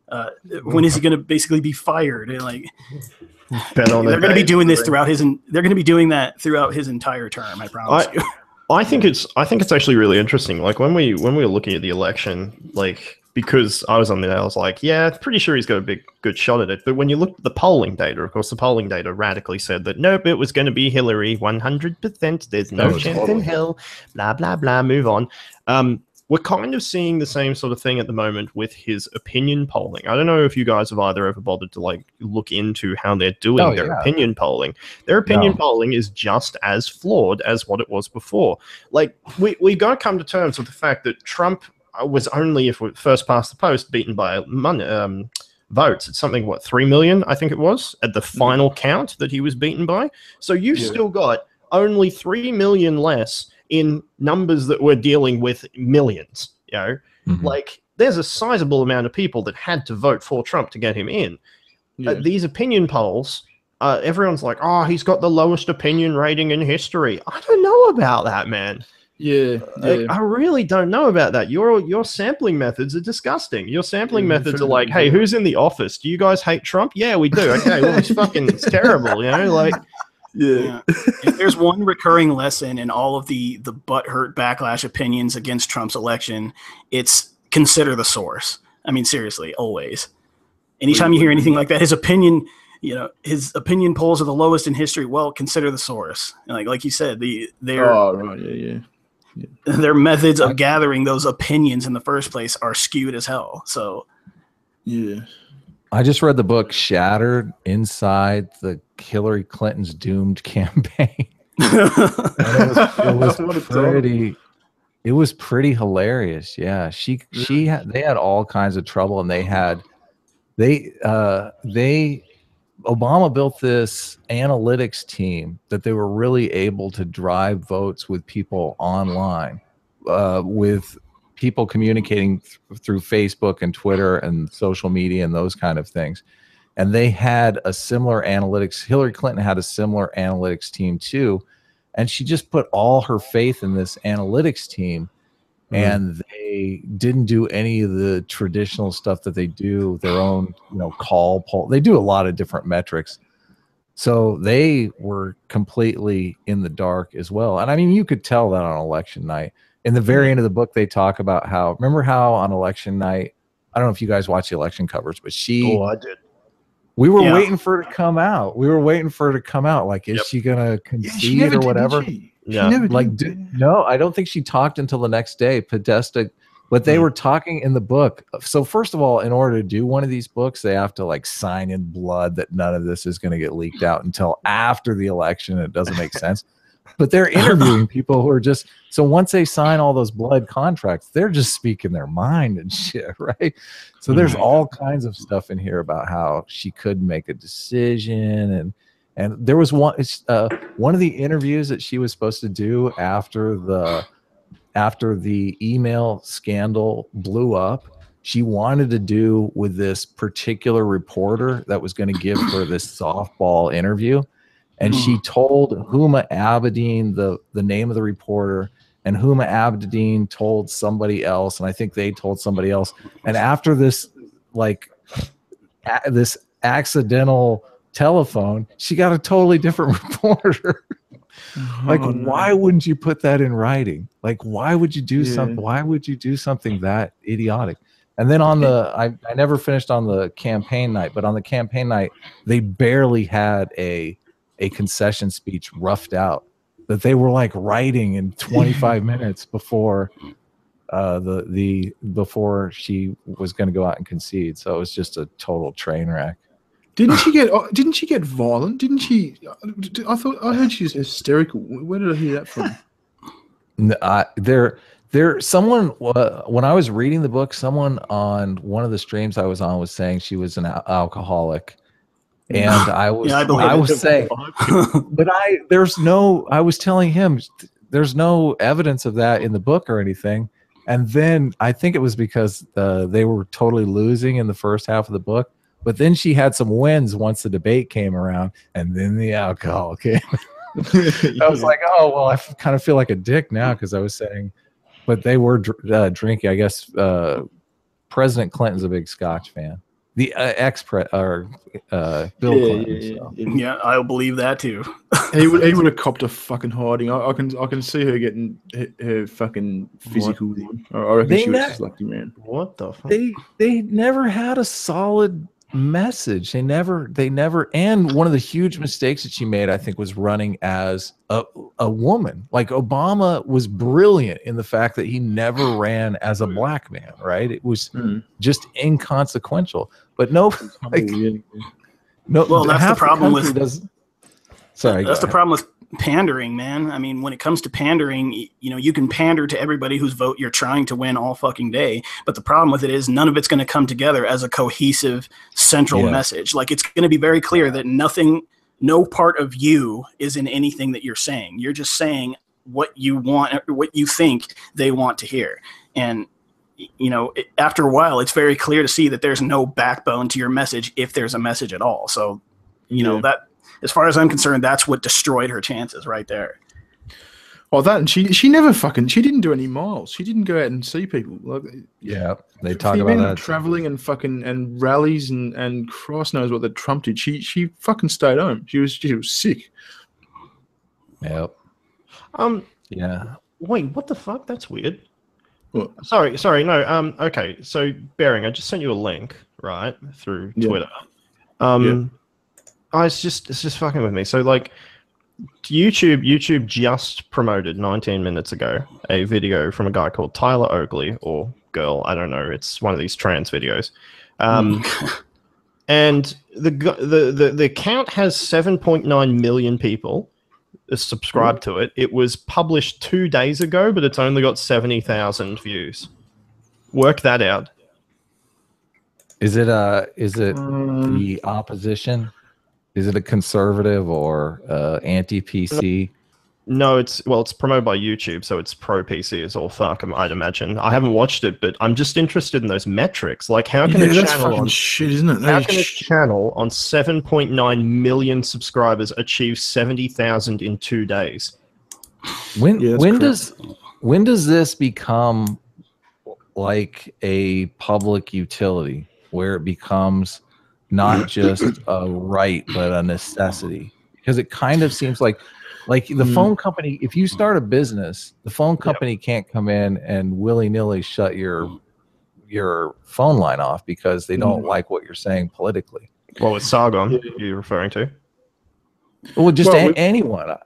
Uh, when is he going to basically be fired? And like, they're going to be doing this throughout his. They're going to be doing that throughout his entire term. I promise I- you. I think it's I think it's actually really interesting. Like when we when we were looking at the election, like because I was on there, I was like, yeah, pretty sure he's got a big good shot at it. But when you look at the polling data, of course, the polling data radically said that nope, it was going to be Hillary, one hundred percent. There's no chance horrible. in hell. Blah blah blah. Move on. Um, we're kind of seeing the same sort of thing at the moment with his opinion polling. I don't know if you guys have either ever bothered to like look into how they're doing Oh, their yeah. opinion polling. Their opinion No. polling is just as flawed as what it was before. Like we we got to come to terms with the fact that Trump was only if we first past the post beaten by mon- um, votes. It's something what three million I think it was at the final count that he was beaten by. So you've Yeah. still got only three million less in numbers that we're dealing with millions. You know, Mhm. like there's a sizable amount of people that had to vote for Trump to get him in. Yeah. Uh, these opinion polls, uh, everyone's like, "Oh, he's got the lowest opinion rating in history." I don't know about that, man. Yeah, I- yeah. I, really don't know about that. Your your sampling methods are disgusting. Your sampling Yeah, methods are like, "Hey, yeah. who's in the office? Do you guys hate Trump? Yeah, we do. Okay, well, it's fucking it's terrible. You know, like yeah. Yeah. if there's one recurring lesson in all of the the butthurt backlash opinions against Trump's election, it's consider the source. I mean, seriously, always. Anytime you hear anything like that, his opinion, you know, his opinion polls are the lowest in history. Well, consider the source. And like like you said, the they're Oh right, yeah, yeah. their methods of gathering those opinions in the first place are skewed as hell. So Yeah. I just read the book Shattered Inside the Hillary Clinton's Doomed Campaign. it was, it was What a dog. pretty it was pretty hilarious yeah she she had they had all kinds of trouble and they had they uh they obama built this analytics team that they were really able to drive votes with people online uh with people communicating th- through facebook and twitter and social media and those kind of things. And they had a similar analytics hillary clinton had a similar analytics team too. And she just put all her faith in this analytics team Mm. and they didn't do any of the traditional stuff that they do their own you know call poll they do a lot of different metrics. So they were completely in the dark as well and i mean you could tell that on election night. In the very end of the book they talk about how remember how on election night i don't know if you guys watch the election covers but she Oh, I did. we were Yeah. waiting for her to come out. We were waiting for her to come out. Like is Yep. she gonna Yeah, concede she or did whatever Yeah. like no i don't think she talked until the next day podesta but they Hmm. were talking in the book so first of all in order to do one of these books they have to like sign in blood that none of this is going to get leaked out until after the election it doesn't make sense but they're interviewing people who are just so once they sign all those blood contracts they're just speaking their mind and shit right so there's Mhm. all kinds of stuff in here about how she couldn't make a decision and and there was one it's, uh, one of the interviews that she was supposed to do after the after the email scandal blew up she wanted to do with this particular reporter that was going to give her this softball interview. And she told Huma Abedin the the name of the reporter and Huma Abedin told somebody else and I think they told somebody else. And after this like a- this accidental telephone she got a totally different reporter. Like Oh, no. why wouldn't you put that in writing? Like why would you do Yeah. something why would you do something that idiotic? And then on the I, I never finished on the campaign night but on the campaign night they barely had a a concession speech roughed out that they were like writing in 25 minutes before uh the the before she was going to go out and concede. So it was just a total train wreck Didn't she get? oh, Didn't she get violent? Didn't she? I thought I heard she was hysterical. Where did I hear that from? N- I, there there someone uh, when i was reading the book someone on one of the streams i was on was saying she was an al- alcoholic and i was Yeah, I I was saying but i there's no i was telling him there's no evidence of that in the book or anything and then i think it was because uh, they were totally losing in the first half of the book but then she had some wins once the debate came around and then the alcohol came I was like, oh well, I f- kind of feel like a dick now because I was saying, but they were dr- uh, drinking. I guess uh, President Clinton's a big Scotch fan. The uh, ex pre or uh, Bill Yeah, Clinton. yeah, so. yeah, yeah. yeah, I'll believe that too. he would he would have copped a fucking hiding. I, I can I can see her getting her, her fucking physical. on. I I reckon They she was ne- just lucky man. What the fuck? They they never had a solid message. They never they never. And one of the huge mistakes that she made, I think, was running as a a woman. Like Obama was brilliant in the fact that he never ran as a black man. Right? It was Mm. just inconsequential. But no, like, No, Well, that's the problem with- does- Sorry, That's the ahead. problem with pandering, man. I mean, when it comes to pandering, you know, you can pander to everybody whose vote you're trying to win all fucking day. But the problem with it is none of it's going to come together as a cohesive central Yeah. message. Like it's going to be very clear that nothing, no part of you is in anything that you're saying. You're just saying what you want, uh, what you think they want to hear. And you know, it, after a while, it's very clear to see that there's no backbone to your message if there's a message at all. So, you know, that as far as I'm concerned, that's what destroyed her chances right there. Well, that and she she never fucking she didn't do any miles. She didn't go out and see people. Like Yeah, they for talk about that. traveling and fucking and rallies and and Christ knows what that Trump did. She she fucking stayed home. She was she was sick. Yep. Um, Yeah. wait, what the fuck? That's weird. What? Sorry, sorry, no. Um, okay. So, Bearing, I just sent you a link, right, through Yeah. Twitter. Um, I it's just it's just fucking with me. So, like, YouTube YouTube just promoted 19 minutes ago a video from a guy called Tyler Oakley or girl, I don't know. It's one of these trans videos. Um, and the, gu- the the the account has 7.9 million people subscribed to it. It was published 2 days ago, but it's only got 70,000 views. Work that out. Is it uh is it Um, the opposition? Is it a conservative or uh, anti PC? No, it's well, it's promoted by YouTube, so it's pro PC as all fuck. I'd imagine. I haven't watched it, but I'm just interested in those metrics. Like, how can yeah, a channel on shit, isn't it? how That is can a channel on 7.9 million subscribers achieve 70,000 in two days? When Yeah, when correct. does when does this become like a public utility where it becomes not just a right but a necessity? Because it kind of seems like like the Mm. phone company if you start a business, the phone company can't come in and willy-nilly shut your your phone line off because they don't like what you're saying politically. Well, it's Sargon you're referring to. Well, just Well, a- anyone.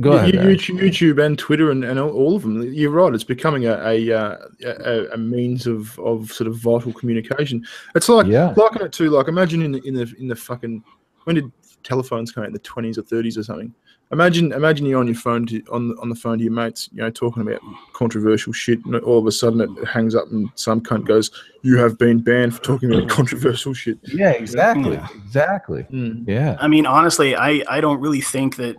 Go You- ahead. YouTube, YouTube and Twitter and, and all- all of them. You're right. It's becoming a a, uh, a, a means of, of sort of vital communication. It's like Yeah. liken it to like imagine in the in the in the fucking when did telephones come out in the twenties or thirties or something? Imagine imagine you're on your phone to, on the- on the phone to your mates, you know, talking about controversial shit, and all of a sudden it hangs up and some cunt goes, "You have been banned for talking about controversial shit." Yeah, exactly. Yeah. Exactly. Mm. Yeah. I mean, honestly, I, I don't really think that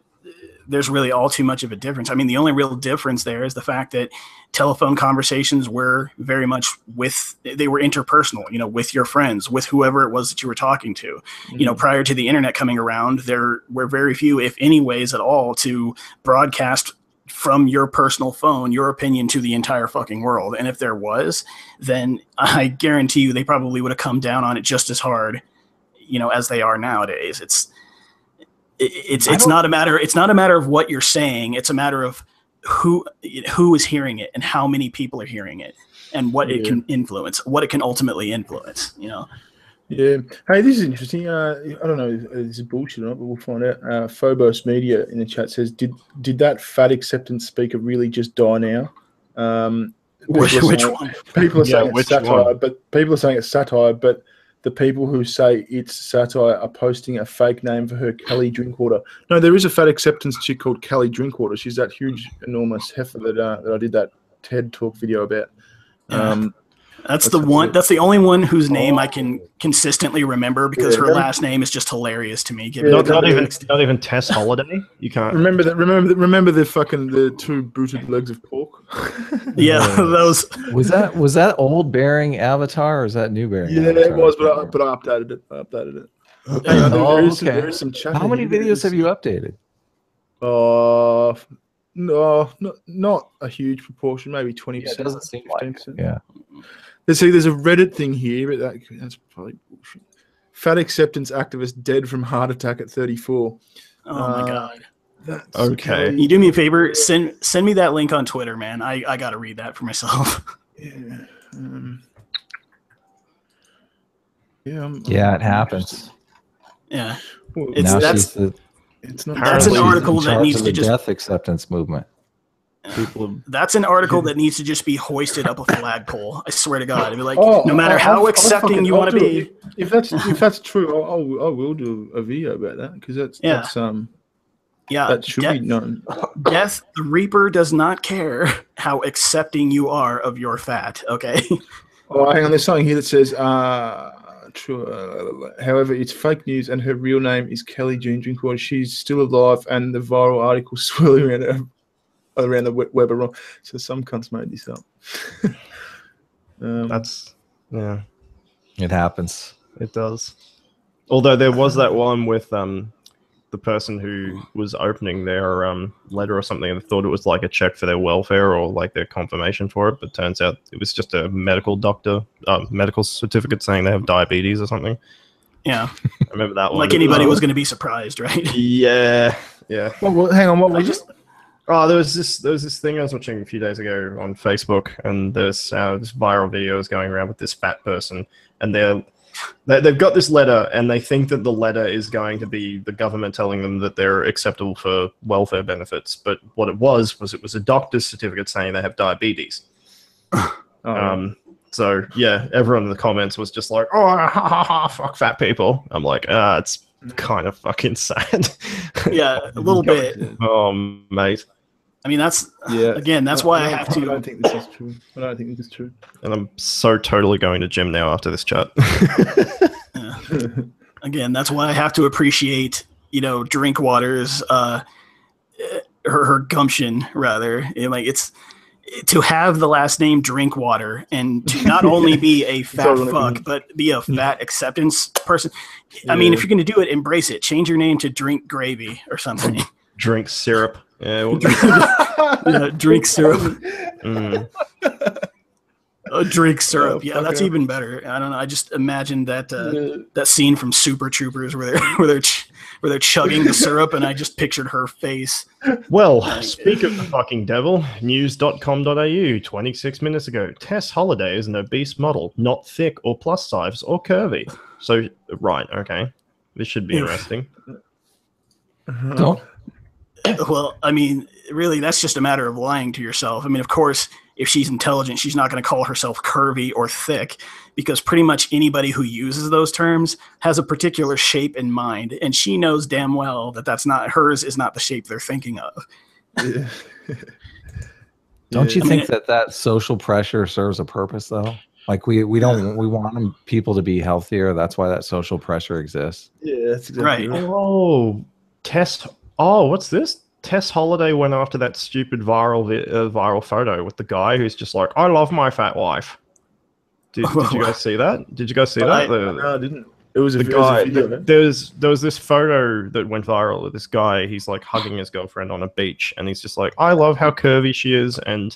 there's really all too much of a difference. I mean, the only real difference there is the fact that telephone conversations were very much with they were interpersonal, you know, with your friends, with whoever it was that you were talking to. You know, mm-hmm. prior to the internet coming around, there were very few, if any ways at all, to broadcast from your personal phone your opinion to the entire fucking world. And if there was, then I guarantee you they probably would have come down on it just as hard, you know, as they are nowadays. It's it- it's it's don't- a matter it's not a matter of what you're saying. It's a matter of who who is hearing it and how many people are hearing it and what it can influence, what it can ultimately influence. You know. Yeah. Hey, this is interesting. Uh, I don't know if this is bullshit or not, but we'll find out. Uh, Phobos Media in the chat says, "Did did that fat acceptance speaker really just die now?" Um, Which, which saying- one? People are Yeah, saying it's satire, one? but people are saying it's satire. But the people who say it's satire are posting a fake name for her, Kelly Drinkwater. No, there is a fat acceptance chick called Kelly Drinkwater. She's that huge, enormous heifer that uh, that I did that TED talk video about. Um, That's That's the one. That's the only one whose name I can consistently remember because Yeah, her last name is just hilarious to me. given Yeah, Not, not even not even Tess Holliday. You can't. remember that. Remember that. Remember the fucking the two booted legs of pork. Yeah, those. Was that was that old bearing avatar or is that new bearing? Yeah, it was, but I, but I updated it. I updated it. Oh, there is okay. there is some. How many here. videos have you updated? Uh, no, not not a huge proportion. Maybe twenty Yeah, it percent. doesn't seem like it. 15%. Yeah. Let's see. There's a Reddit thing here, but that, that's probably bullshit. Fat acceptance activist dead from heart attack at 34. Oh my Uh, god! That's Okay. Kelly- You do me a favor. Send send me that link on Twitter, man. I I gotta read that for myself. Yeah. Um, yeah. I'm, Yeah, I'm it happens. yeah, Well, It's- that's- the, it's not. that's an article that needs to the just- death acceptance movement. People that's an article that needs to just be hoisted up a flagpole. I swear to God, it'd be like, Oh, no matter I'll- how I'll- I'll accepting fucking- you want to be. it. If that's if that's true, I'll, I'll I will do a video about that because that's Yeah. that's um Yeah, that should de- be known. Death the Reaper does not care how accepting you are of your fat. Okay. Oh, hang on. There's something here that says, uh, true. Uh, however, it's fake news, and her real name is Kelly Jean Drinkwater. She's still alive, and the viral article swirling around her, around the we- web are wrong. So some cunts made this up. um, That's yeah. It happens. It does. Although there was that one with um the person who was opening their um letter or something and thought it was like a check for their welfare or like their confirmation for it, but turns out it was just a medical doctor uh, medical certificate saying they have diabetes or something. Yeah. I remember that one. Like anybody was going to be surprised, right? Yeah, yeah. well, well, hang on. What I was just Oh, there was this there was this thing I was watching a few days ago on Facebook, and there's uh, this viral video is going around with this fat person, and they're They, they've got this letter, and they think that the letter is going to be the government telling them that they're acceptable for welfare benefits. But what it was was it was a doctor's certificate saying they have diabetes. Oh, Um, so yeah, everyone in the comments was just like, "Oh, ha, ha, ha, fuck fat people." I'm like, ah, it's kind of fucking sad. Yeah, a little bit. oh, mate, I mean, that's yeah. again, that's why I have I to. don't think this is true. I don't think this is true. and I'm so totally going to gym now after this chat. again that's why i have to appreciate you know drink drinkwater's uh her, her gumption rather And, like it's to have the last name drinkwater and to not only be a fat fuck but be a fat acceptance person i mean if you're going to do it embrace it change your name to drink gravy or something Drink syrup. Yeah, well, yeah, drink syrup mm. uh, drink syrup Oh, yeah that's yeah. even better i don't know i just imagined that uh, Yeah. that scene from Super Troopers where they're where they're ch- where they're chugging the syrup, and I just pictured her face. Well, speak of the fucking devil, news.com.au 26 minutes ago. Tess Holliday is an obese model, not thick or plus size or curvy. So, right, okay. This should be Yeah. interesting. Don't Well, I mean, really, that's just a matter of lying to yourself. I mean, of course, if she's intelligent, she's not going to call herself curvy or thick, because pretty much anybody who uses those terms has a particular shape in mind, and she knows damn well that that's not hers. Is not the shape they're thinking of. Yeah. Don't you I think it- that that social pressure serves a purpose though? Like we we don't we want people to be healthier. That's why that social pressure exists. Yeah, that's exactly Right. right. Oh, Tess. Oh, what's this? Tess Holliday went after that stupid viral vi- uh, viral photo with the guy who's just like, I love my fat wife. Did, did you guys see that? Did you guys see I- that? The- No, I didn't. It was a, the was a guy video, th- man. there's there was this photo that went viral of this guy he's like hugging his girlfriend on a beach and he's just like i love how curvy she is and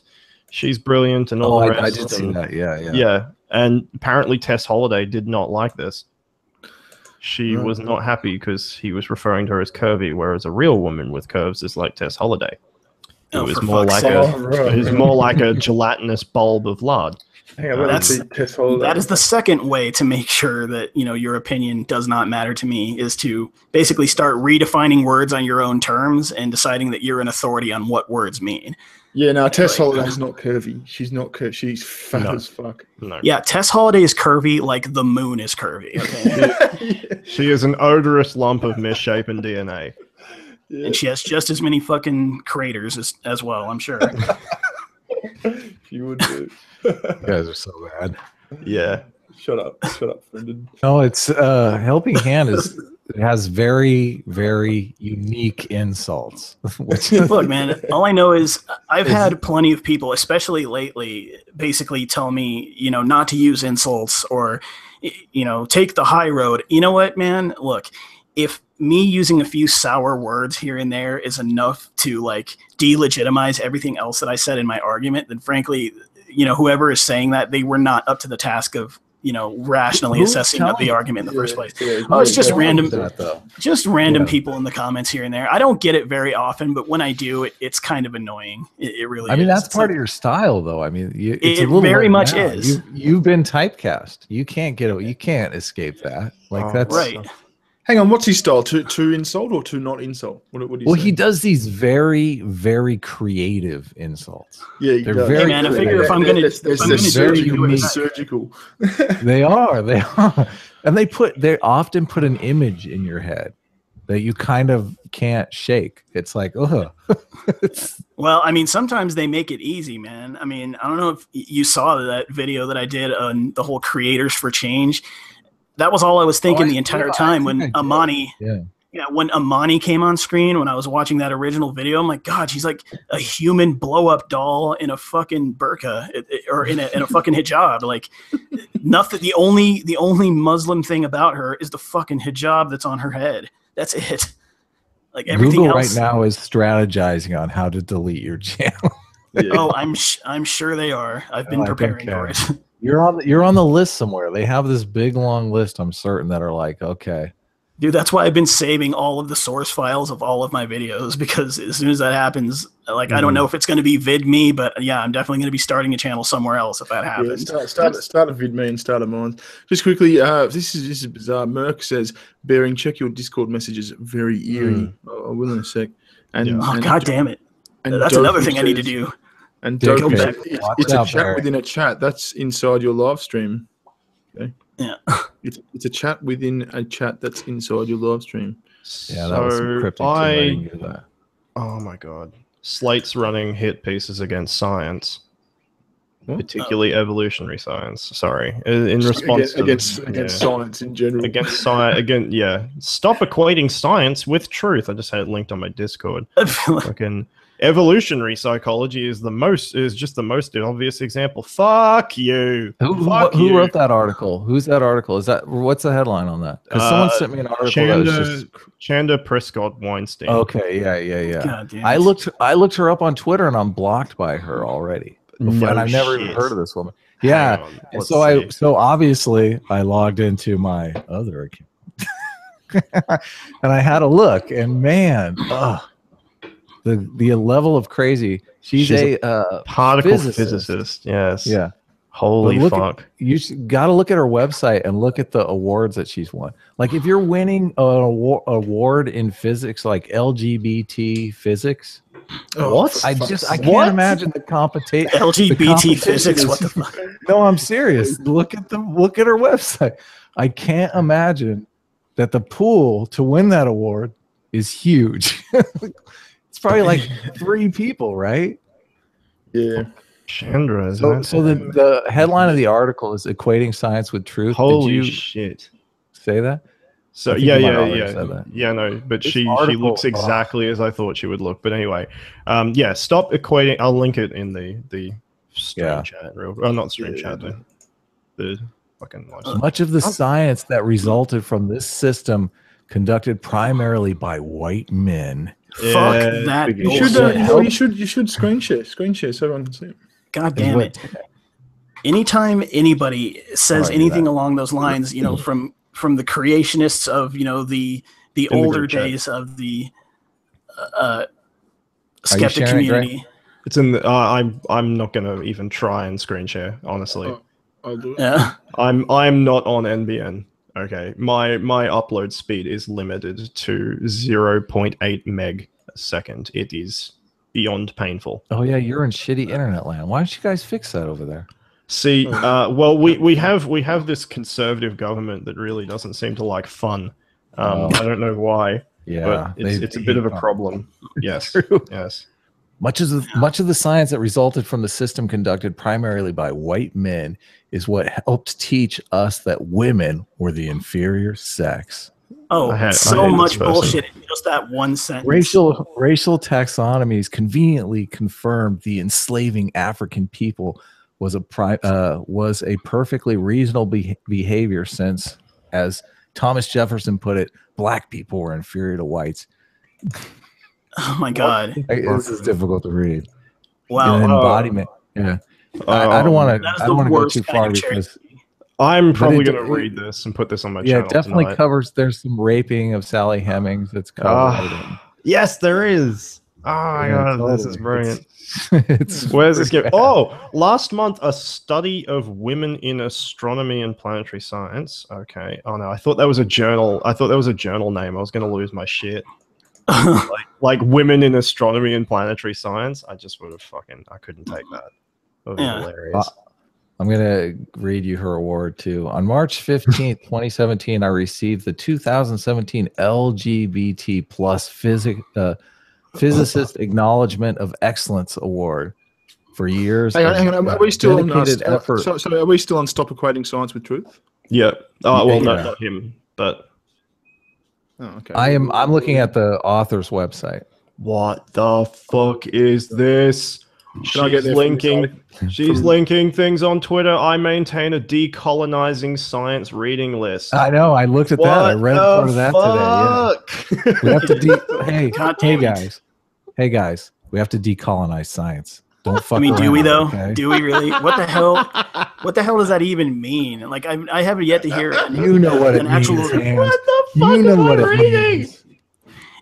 she's brilliant and all Oh, the I, I rest did see that. Yeah, yeah. yeah. and apparently tess holliday did not like this she Right. was not happy because he was referring to her as curvy whereas a real woman with curves is like tess holliday it Oh, was for more like sake. a right. it was more like a gelatinous bulb of lard Hang on, let me That's- Tess Holliday. That is the second way to make sure that you know your opinion does not matter to me is to basically start redefining words on your own terms and deciding that you're an authority on what words mean. Yeah, no, Tess Like- Holiday's not curvy. She's not curvy. She's fat No. as fuck. no Yeah, Tess Holliday is curvy like the moon is curvy. Okay, yeah. she is an odorous lump of misshapen dna yeah. and she has just as many fucking craters as, as well. I'm sure. She would do. You guys are so bad. yeah Shut up. Shut up, Brendan. No, it's uh helping hand is it has very very unique insults. Which Look, man, all I know is I've had plenty of people, especially lately, basically tell me, you know, not to use insults or, you know, take the high road. You know what, man? Look, if me using a few sour words here and there is enough to like delegitimize everything else that I said in my argument, then frankly, you know, whoever is saying that, they were not up to the task of, you know, rationally Who's assessing the argument in the first place. yeah, Oh, it's just random- that just random Yeah. people in the comments here and there. I don't get it very often, but when I do, it, it's kind of annoying. It, it really. I mean, is. that's It's part like- of your style, though. I mean, you, it's a It little very right much now. is. You, you've been typecast. You can't get it. You can't escape that. Like Oh, that's right. Hang on, what's his style? To to insult or to not insult? What, what do you Well, say? he does these very, very creative insults. Yeah, he they're does. very Hey, man, I figure if I'm gonna- That's- that's- if I'm that's gonna do surgical. do it That's right. surgical. They are. They are. And they put. They often put an image in your head that you kind of can't shake. It's like, oh, Well, I mean, sometimes they make it easy, man. I mean, I don't know if you saw that video that I did on the whole creators for change. That was all I was oh, thinking Oh, I- the entire yeah, time when Amani. Yeah. Yeah, when Amani came on screen, when I was watching that original video, I'm like, God, she's like a human blow up doll in a fucking burqa it- it- or in a, in a fucking hijab. Like, nothing. The only the only Muslim thing about her is the fucking hijab that's on her head. That's it. Like everything Google else. right now is strategizing on how to delete your channel. Yeah. Oh, I'm sh- I'm sure they are. I've been Like, preparing for it. You're on. You're on the list somewhere. They have this big long list. I'm certain that are like, okay, Dude, that's why I've been saving all of the source files of all of my videos because as soon as that happens, like I don't Mhm. know if it's going to be VidMe, but yeah, I'm definitely going to be starting a channel somewhere else if that Yeah, happens. start, start, start a vid me and start a mine. Just quickly, uh, this is this is bizarre. Merck says, "Bearing, check your Discord messages. Very eerie. I, I will in a sec." And, Yeah. Oh and god damn it! and That's another thing I need to do. And Dick Doku pic. says, it's, it's a chat Barry. within a chat. That's inside your live stream. Okay. Yeah. It's it's a chat within a chat that's inside your live stream. Yeah, that was some So cryptic. too. I I didn't get that. Oh my god. Slate's running hit pieces against science, What? particularly evolutionary science. Sorry, in in response against to against, yeah. against science in general. against science. Again, yeah. Stop equating science with truth. I just had it linked on my Discord. I feel like- Fucking evolutionary psychology is the most is just the most obvious example. Fuck you. Who, who, Fuck who you. wrote that article? Who's that article? Is that what's the headline on that? Because someone Uh, sent me an article Chanda, just Chanda Prescod-Weinstein. okay. Yeah, yeah, yeah. I looked. I looked her up on Twitter, and I'm blocked by her already. Before, and I've never even heard of this woman. Yeah, on, and let's so I so obviously I logged into my other account, and I had a look, and man, ugh, the the level of crazy. She's, She's a, uh, particle physicist. physicist. Yes. yeah. Holy But look at- You got to look at her website and look at the awards that she's won. Like if you're winning an award, award in physics, like LGBT physics, Oh, What? I just I can't What? imagine the competition. LGBT competition physics. is- What the fuck? No, I'm serious. Look at the look at her website. I can't imagine that the pool to win that award is huge. it's probably like three people, right? Yeah. Chandra, is So, so the, the headline of the article is equating science with truth. Holy Did you shit. say that? So yeah, yeah, already yeah, that. yeah. No, but This she she looks exactly as I thought she would look. But anyway, um, yeah. Stop equating. I'll link it in the the stream Yeah. chat. Real, well, not stream Yeah, chat. yeah. The, the fucking. live Uh. Much of the science that resulted from this system conducted primarily by white men. Fuck that You should, uh, you, know, you should you should screen share screen share so everyone can see it. God damn it. Anytime anybody says anything that. along those lines, you know, from from the creationists of, you know, the the In the older group chat. days of the uh, Are skeptic sharing it, community. It's in the. Uh, I'm I'm not gonna even try and screen share. Honestly, Oh. I'll do it. Yeah. I'm I'm not on NBN. Okay, my my upload speed is limited to 0.8 meg a second. It is beyond painful. Oh yeah, you're in shitty internet land. Why don't you guys fix that over there? See, Oh. uh, well, we, we have we have this conservative government that really doesn't seem to like fun. Um, Oh. I don't know why, Yeah, but it's, it's a they bit of a problem. Yes, True. yes. Much of the much of the science that resulted from the system conducted primarily by white men is what helped teach us that women were the inferior sex. Oh, had- so much bullshit in just that one sentence. Racial racial taxonomies conveniently confirmed the enslaving African people was a pri- uh, was a perfectly reasonable be- behavior since, as Thomas Jefferson put it, black people were inferior to whites. Oh my god. I- this is difficult to read. Wow. An uh, embodiment. Yeah, I, I don't want to. I don't want to go too far because I'm probably going to read this and put this on my channel. yeah, channel. it definitely tonight. covers. There's some raping of Sally Hemings that's covered. Ah, yes, there is. Oh my Yeah, god, this is brilliant. It's, it's Where's this pretty get? Oh, last month a study of women in astronomy and planetary science. Okay. Oh no, I thought that was a journal. I thought that was a journal name. I was going to lose my shit. Like, like women in astronomy and planetary science. I just would have fucking. I couldn't take that. That would be Yeah. hilarious. Uh, I'm gonna read you her award too. On March 15th, 2017, I received the 2017 LGBT plus physic uh, physicist acknowledgement of excellence award for years. Hang on, hang on. Are we still on? Uh, st- effort. so, so are we still on? Stop equating science with truth. yeah. Oh well, no, not him. But Oh, okay. I am. I'm looking at the author's website. what the fuck is this? Can I get She's linking. She's linking things on Twitter. I maintain a decolonizing science reading list. I know. I looked at that. I read part of that today. Yeah. We have to. De- hey, hey guys. Hey guys. We have to decolonize science. Don't fuck I mean, do we though? okay? Do we really? What the hell? What the hell does that even mean? Like, I, I haven't yet to hear. An, You know what it an actual. means. Hans. what the fuck you know what it means.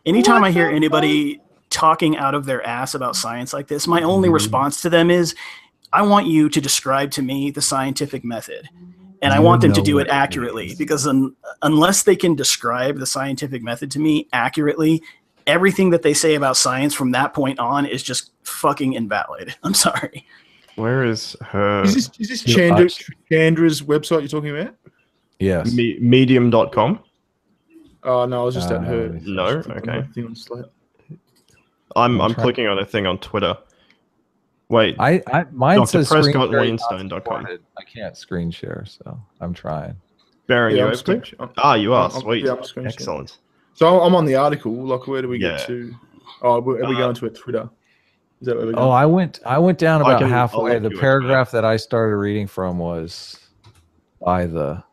Anytime What I hear the anybody talking out of their ass about science like this, my only Mhm. response to them is, I want you to describe to me the scientific method. And I want them to do it it accurately means. because un- unless they can describe the scientific method to me accurately, everything that they say about science from that point on is just fucking invalid. I'm sorry. Where is her Is this is this Chandra, Chandra's website you're talking about? Yes. me- medium.com? Oh no, I was just Uh, at her. no? Just clicked on Okay. Thing on Slate. I'm I'm I'm clicking on a thing on Twitter. Wait, I, I mine Dr. says Prescod share dot com. I can't screen share, so I'm trying. Baron, Yeah, you I'm able screen Ah, you are. I'm- Sweet. yeah, I'm screen share. Excellent. So I'm on the article. Like, where do we Yeah. get to? Oh, are we Uh, going to a Twitter? Is that where we're Oh. I went I went down about can- halfway. The you into paragraph that I started reading from was by the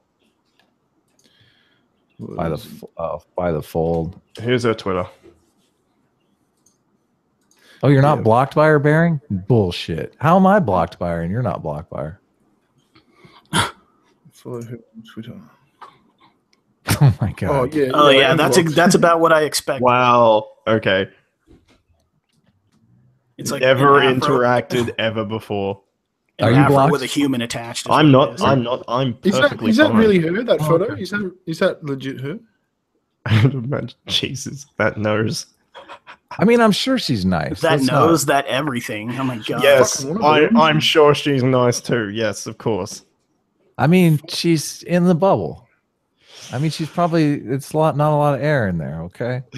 by the uh, by the fold. Here's her Twitter. Oh, you're not Yeah. blocked by her, Bearing? Bullshit. How am I blocked by her and you're not blocked by her? Follow her on Twitter. Oh my oh, god. Oh yeah. Oh yeah, that's blocked. that's about what I expect. Wow. Okay. It's like Never an interacted ever before. an Are you afro blocked? with a human attached. I'm not. I'm not. I'm Is that, perfectly is that really her? That Oh, photo? okay. Is that is that legit her? Jesus, that nose. I mean, I'm sure she's nice. that Let's not- knows that everything. Oh my god. Yes, I. I'm sure she's nice too. Yes, of course. I mean, she's in the bubble. I mean, she's probably it's a lot, not a lot of air in there. Okay.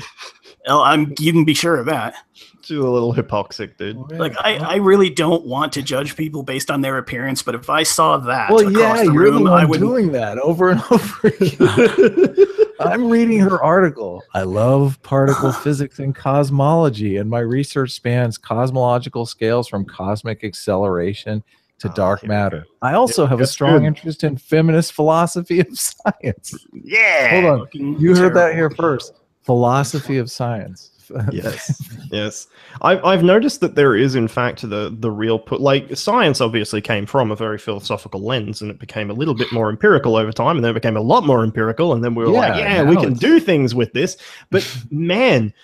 Oh, I'm. You can be sure of that. She's a little hypoxic, dude. Oh, yeah. Like I, I really don't want to judge people based on their appearance, but if I saw that Well, yeah, the you're room, the I one would. doing that over and over again. I'm reading her article. I love particle physics and cosmology, and my research spans cosmological scales from cosmic acceleration to Ah, dark here matter. I also have a strong good. interest in feminist philosophy of science. yeah. Hold on. You heard that here first. Philosophy of science. yes yes I've, I've noticed that there is in fact the the real put like science obviously came from a very philosophical lens and it became a little bit more empirical over time and then it became a lot more empirical and then we were like Yeah, yeah we can it's- do things with this but man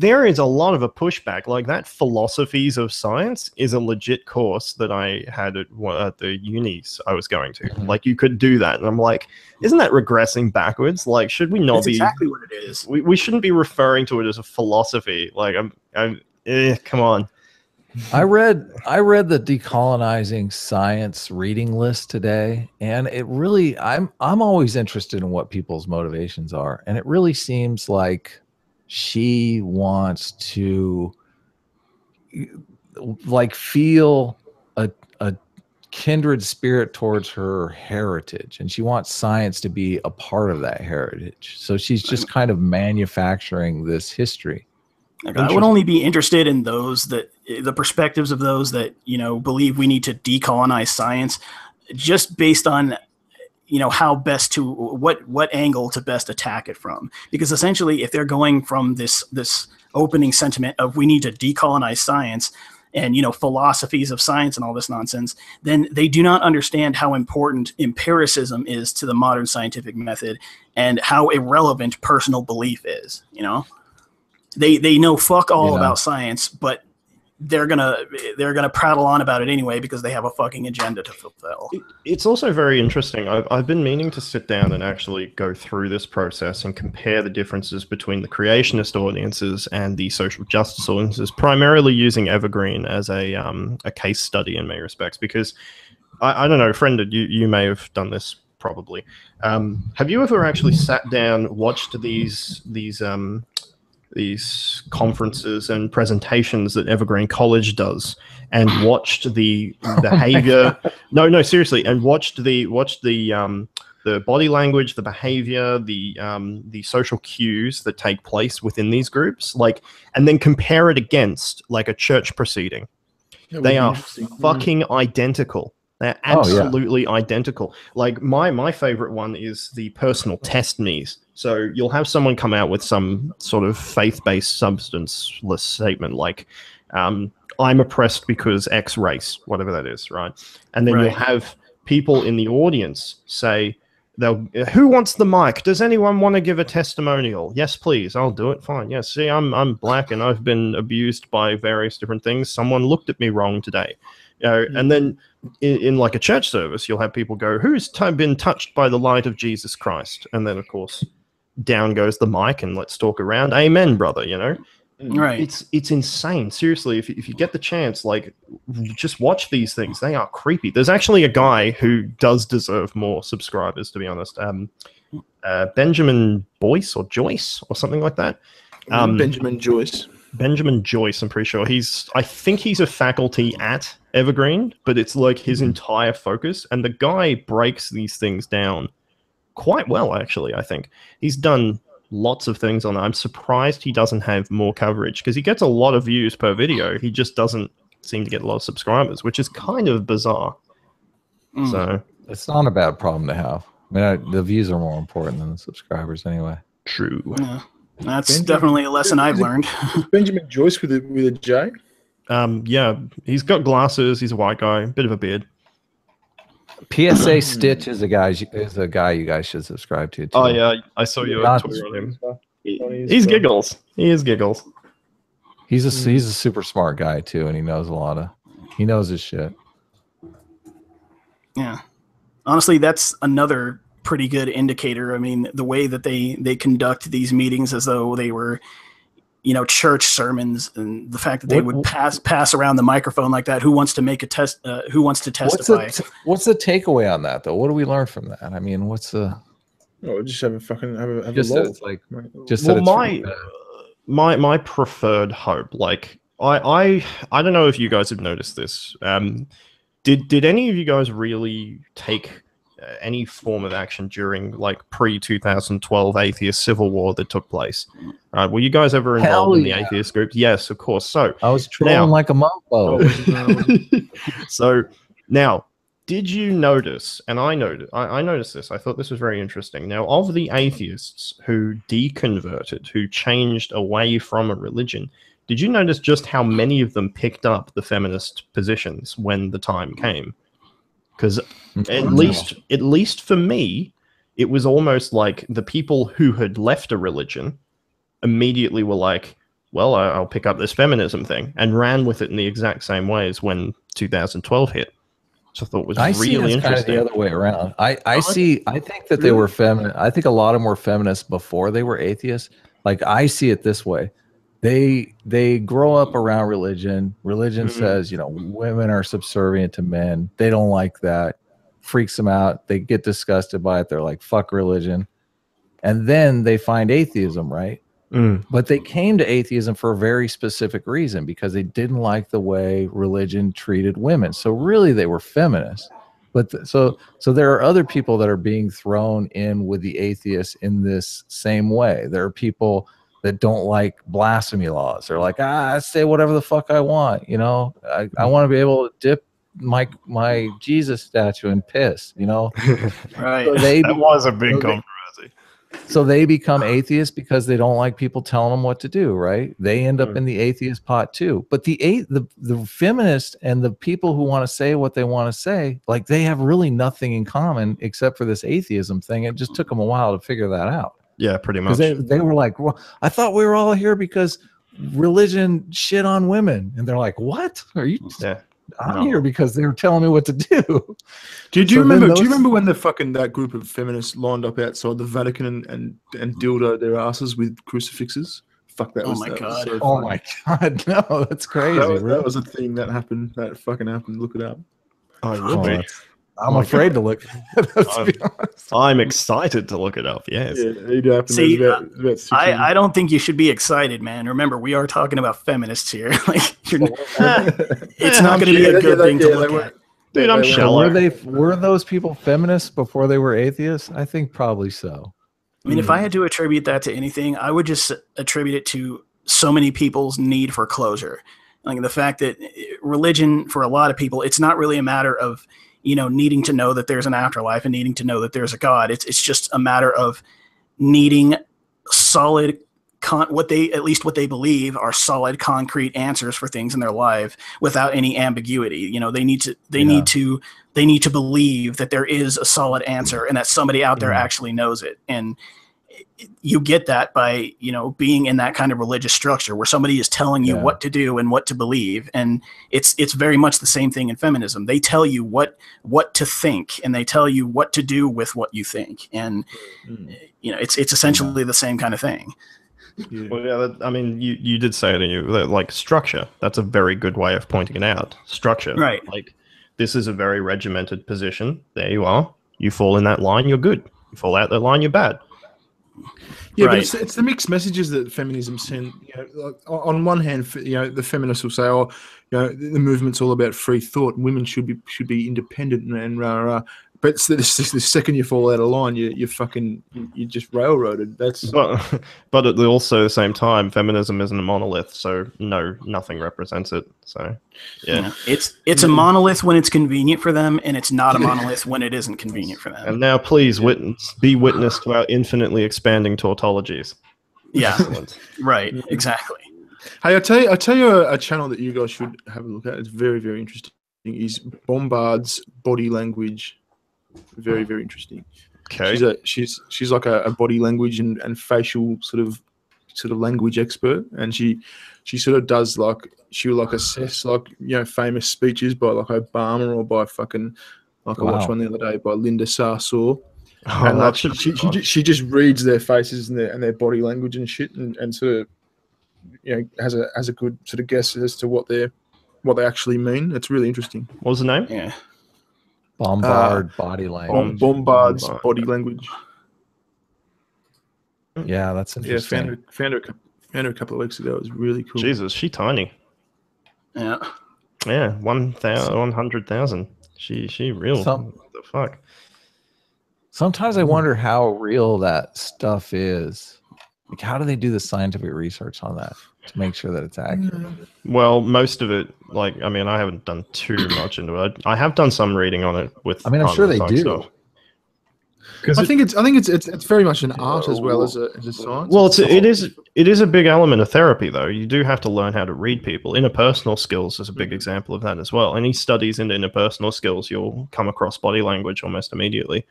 there is a lot of a pushback like that philosophies of science is a legit course that i had at, at the unis i was going to Mhm. like you could do that and i'm like isn't that regressing backwards like should we not That's be exactly what it is. we, we shouldn't be referring to it as a philosophy. Like I'm, I'm eh, come on. I read I read the decolonizing science reading list today and it really I'm I'm always interested in what people's motivations are and it really seems like she wants to like feel a a kindred spirit towards her heritage and she wants science to be a part of that heritage. So she's just kind of manufacturing this history. Like, I would only be interested in those that the perspectives of those that you know believe we need to decolonize science, just based on you know how best to what what angle to best attack it from. Because essentially, if they're going from this this opening sentiment of we need to decolonize science and you know philosophies of science and all this nonsense, then they do not understand how important empiricism is to the modern scientific method and how irrelevant personal belief is. You know they they know fuck all Yeah. about science, but they're gonna they're gonna prattle on about it anyway because they have a fucking agenda to fulfill. It- It's also very interesting. I've, I've been meaning to sit down and actually go through this process and compare the differences between the creationist audiences and the social justice audiences, primarily using Evergreen as a um, a case study in many respects. Because I, I don't know, friend, you you may have done this probably. Um, have you ever actually sat down, watched these these um, these conferences and presentations that Evergreen College does, and watched the behavior? no, no, seriously, and watched the watched the um, the body language, the behavior, the um, the social cues that take place within these groups, like, and then compare it against like a church proceeding. That They are fucking identical. They're Oh, yeah. absolutely identical. Like my my favorite one is the personal test me's. So you'll have someone come out with some sort of faith-based substanceless statement like um, I'm oppressed because X race, whatever that is, right? And then you'll have people in the audience say they'll who wants the mic? Does anyone want to give a testimonial? Yes, please. I'll do it. Fine. Yes. See, I'm I'm black and I've been abused by various different things. Someone looked at me wrong today. You know, and then in, in like a church service, you'll have people go, "Who's t- been touched by the light of Jesus Christ?" And then, of course, down goes the mic, and let's talk around. Amen, brother. You know, Right. it's it's insane. Seriously, if, if you get the chance, like just watch these things. They are creepy. There's actually a guy who does deserve more subscribers, to be honest. Um, uh, Benjamin Boyce or Joyce or something like that. Um, Benjamin Joyce. Benjamin Joyce, I'm pretty sure he's. I think he's a faculty at Evergreen, but it's like his entire focus. And the guy breaks these things down quite well, actually. I think he's done lots of things on. it. I'm surprised he doesn't have more coverage because he gets a lot of views per video. He just doesn't seem to get a lot of subscribers, which is kind of bizarre. Mm. So It's not a bad problem to have. I mean, I, the views are more important than the subscribers anyway. true. Yeah. That's Benjamin- definitely a lesson I've learned. Benjamin Joyce with a with a J. Um, yeah, he's got glasses. He's a white guy, bit of a beard. PSA Stitch is a guy is a guy you guys should subscribe to. Too. Oh yeah, I saw your Not- Twitter on him. He's, He's giggles. He is giggles. He's a he's a super smart guy too, and he knows a lot of he knows his shit. Yeah. Honestly, that's another pretty good indicator. I mean, the way that they they conduct these meetings as though they were you know church sermons and the fact that they What- would pass pass around the microphone like that who wants to make a test uh, who wants to What's testify the what's the takeaway on that though? What do we learn from that? I mean, what's the Oh, just have a fucking have a have just a it's like just well, it's my my my preferred hope, like I I I don't know if you guys have noticed this. Um, did did any of you guys really take any form of action during like pre 2012 atheist civil war that took place? Uh, were you guys ever Hell involved in the yeah. atheist groups? Yes, of course. So I was trolling Now- like a Oh, mofo. so now did you notice and i noted I, I noticed this i thought this was very interesting now of the atheists who deconverted who changed away from a religion did you notice just how many of them picked up the feminist positions when the time came because at least at least for me it was almost like the people who had left a religion immediately were like well i'll pick up this feminism thing and ran with it in the exact same way as when 2012 hit which i thought was I see really it's kind of interesting the other way around. I, I I- see. I think that they were feminine. I think a lot of them were feminists before they were atheists. Like I see it this way: they they grow up around religion. Religion Mhm. says, you know, women are subservient to men. They don't like that. Freaks them out. They get disgusted by it. They're like, "Fuck religion," and then they find atheism, right? Mm, but they came to atheism for a very specific reason because they didn't like the way religion treated women so really they were feminists but th- so so there are other people that are being thrown in with the atheists in this same way there are people that don't like blasphemy laws they're like ah i say whatever the fuck i want you know i, I want to be able to dip my my jesus statue in piss you know right so they that was a big So they- controversy so they become atheists because they don't like people telling them what to do, right? They end up Mm. in the atheist pot too. But the a- the the feminists and the people who want to say what they want to say, like they have really nothing in common except for this atheism thing. It just took them a while to figure that out yeah pretty much they they were like, well, I thought we were all here because religion shit on women, and they're like, what? Are you? Mm, yeah I'm No. here because they were telling me what to do. Do, do you So then remember? Do you remember when the fucking that group of feminists lined up outside the Vatican and and, and dildo their asses with crucifixes? Fuck that Oh was my that was God. so Oh funny. my god, no, that's crazy. That was, really. that was a thing that happened. That fucking happened. Look it up. i Oh, will oh, be that's- I'm my afraid to look. to be honest. i'm excited to look it up yes Yeah. See, about, it about I. I don't think you should be excited man remember we are talking about feminists here like you're, it's not going to be a good they- thing to yeah, they look at dude i'm they were- shallow were they were those people feminists before they were atheists? I think probably so. I mean, if I had to attribute that to anything, I would just attribute it to so many people's need for closure. Like the fact that eh, religion, for a lot of people, it's not really a matter of you know needing to know that there's an afterlife and needing to know that there's a God. It's it's just a matter of needing solid con- what they at least what they believe are solid concrete answers for things in their life without any ambiguity you know they need to they Yeah. need to they need to believe that there is a solid answer and that somebody out there Mhm. actually knows it and you get that by you know being in that kind of religious structure where somebody is telling you Yeah. what to do and what to believe and it's it's very much the same thing in feminism they tell you what what to think and they tell you what to do with what you think and Mm, you know it's it's essentially the same kind of thing yeah. Well, yeah, that, I mean, you, you did say it in you that, like structure. That's a very good way of pointing it out. Structure, Right. Like this is a very regimented position. There you are. You fall in that line, you're good. You fall out that line, you're bad. Yeah, Right. but it's, it's the mixed messages that feminism send. You know, like, on on one hand, you know, the feminists will say, "Oh, you know, the movement's all about free thought. Women should be should be independent and, and rah, rah. But it's the, the, the second you fall out of line, you you fucking you, you just railroaded. That's But but at the also the same time, feminism isn't a monolith, so no, nothing represents it. So You yeah. it's it's a monolith when it's convenient for them, and it's not a monolith when it isn't convenient for them. And now, please witness, be witness to our infinitely expanding tautologies. Yeah, Excellent. right, exactly. Hey, I tell you, I tell you a, a channel that you guys should have a look at. It's very, very interesting. Is Bombard's body language. Very, very interesting. Okay. She's a she's she's like a, a body language and, and facial sort of sort of language expert, and she she sort of does like she will like assess like you know famous speeches by like Obama or by fucking like I watched one the other day by Linda Sarsour. Oh, and like, should she, she, she just reads their faces and their and their body language and shit and, and sort of you know has a has a good sort of guess as to what they're what they actually mean. It's really interesting. What was the name? Yeah, Bombard uh, body language. Bombard's Bombard. body language. yeah, that's Yeah, found her, found her, a cou- found her a couple of weeks ago. It was really cool. Jesus, she tiny. yeah. Yeah, one thousand, one hundred thousand. She she real. Some- what the fuck? Sometimes I wonder how real that stuff is. Like, how do they do the scientific research on that to make sure that it's accurate? Well, most of it, like, I mean, I haven't done too much into it. I have done some reading on it with. I mean, I'm sure they do. stuff. I think it's I think it's it's, it's very much an art as well as a, as a science. Well, it's it is it is a big element of therapy, though. You do have to learn how to read people. Interpersonal skills is a big example of that as well. Any studies into interpersonal skills, you'll come across body language almost immediately.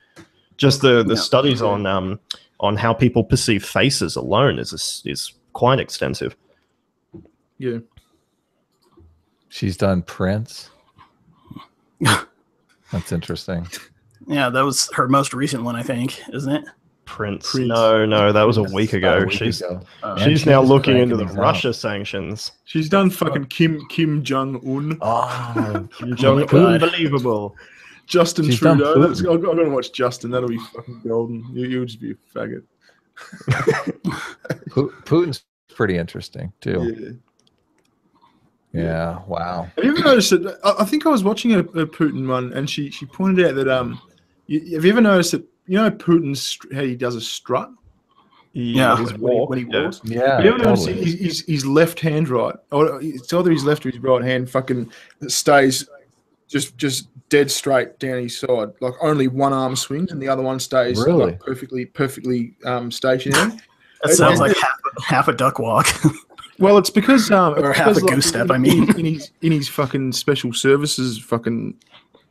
Just the the Yeah. studies on um on how people perceive faces alone is is quite extensive. Yeah. She's done Prince. That's interesting. Yeah, that was her most recent one, I think, isn't it? Prince. Prince. No, no, that was a week ago. a week she's ago. Uh, she's she now looking into the these out. Russia sanctions. She's done fucking Kim Kim Jong Un, Oh, Jong- God. Unbelievable. Justin She's Trudeau. That's, I'm gonna watch Justin. That'll be fucking golden. You, you'll just be a faggot. Putin's pretty interesting too. Yeah. Yeah. Wow. Have you ever noticed that? I, I think I was watching a, a Putin one, and she she pointed out that um, you, have you ever noticed that you know Putin's how he does a strut Yeah. His walk, when he yeah. walks? Yeah. Have you ever noticed totally. his, his, his left hand right, or it's either his left or his right hand fucking stays just just dead straight down his side. Like only one arm swings and the other one stays like, perfectly perfectly um, stationary. That sounds like half, half a duck walk. Well, it's because um, Or it's half a because, goose step, in, I mean. in, in his in his fucking special services, fucking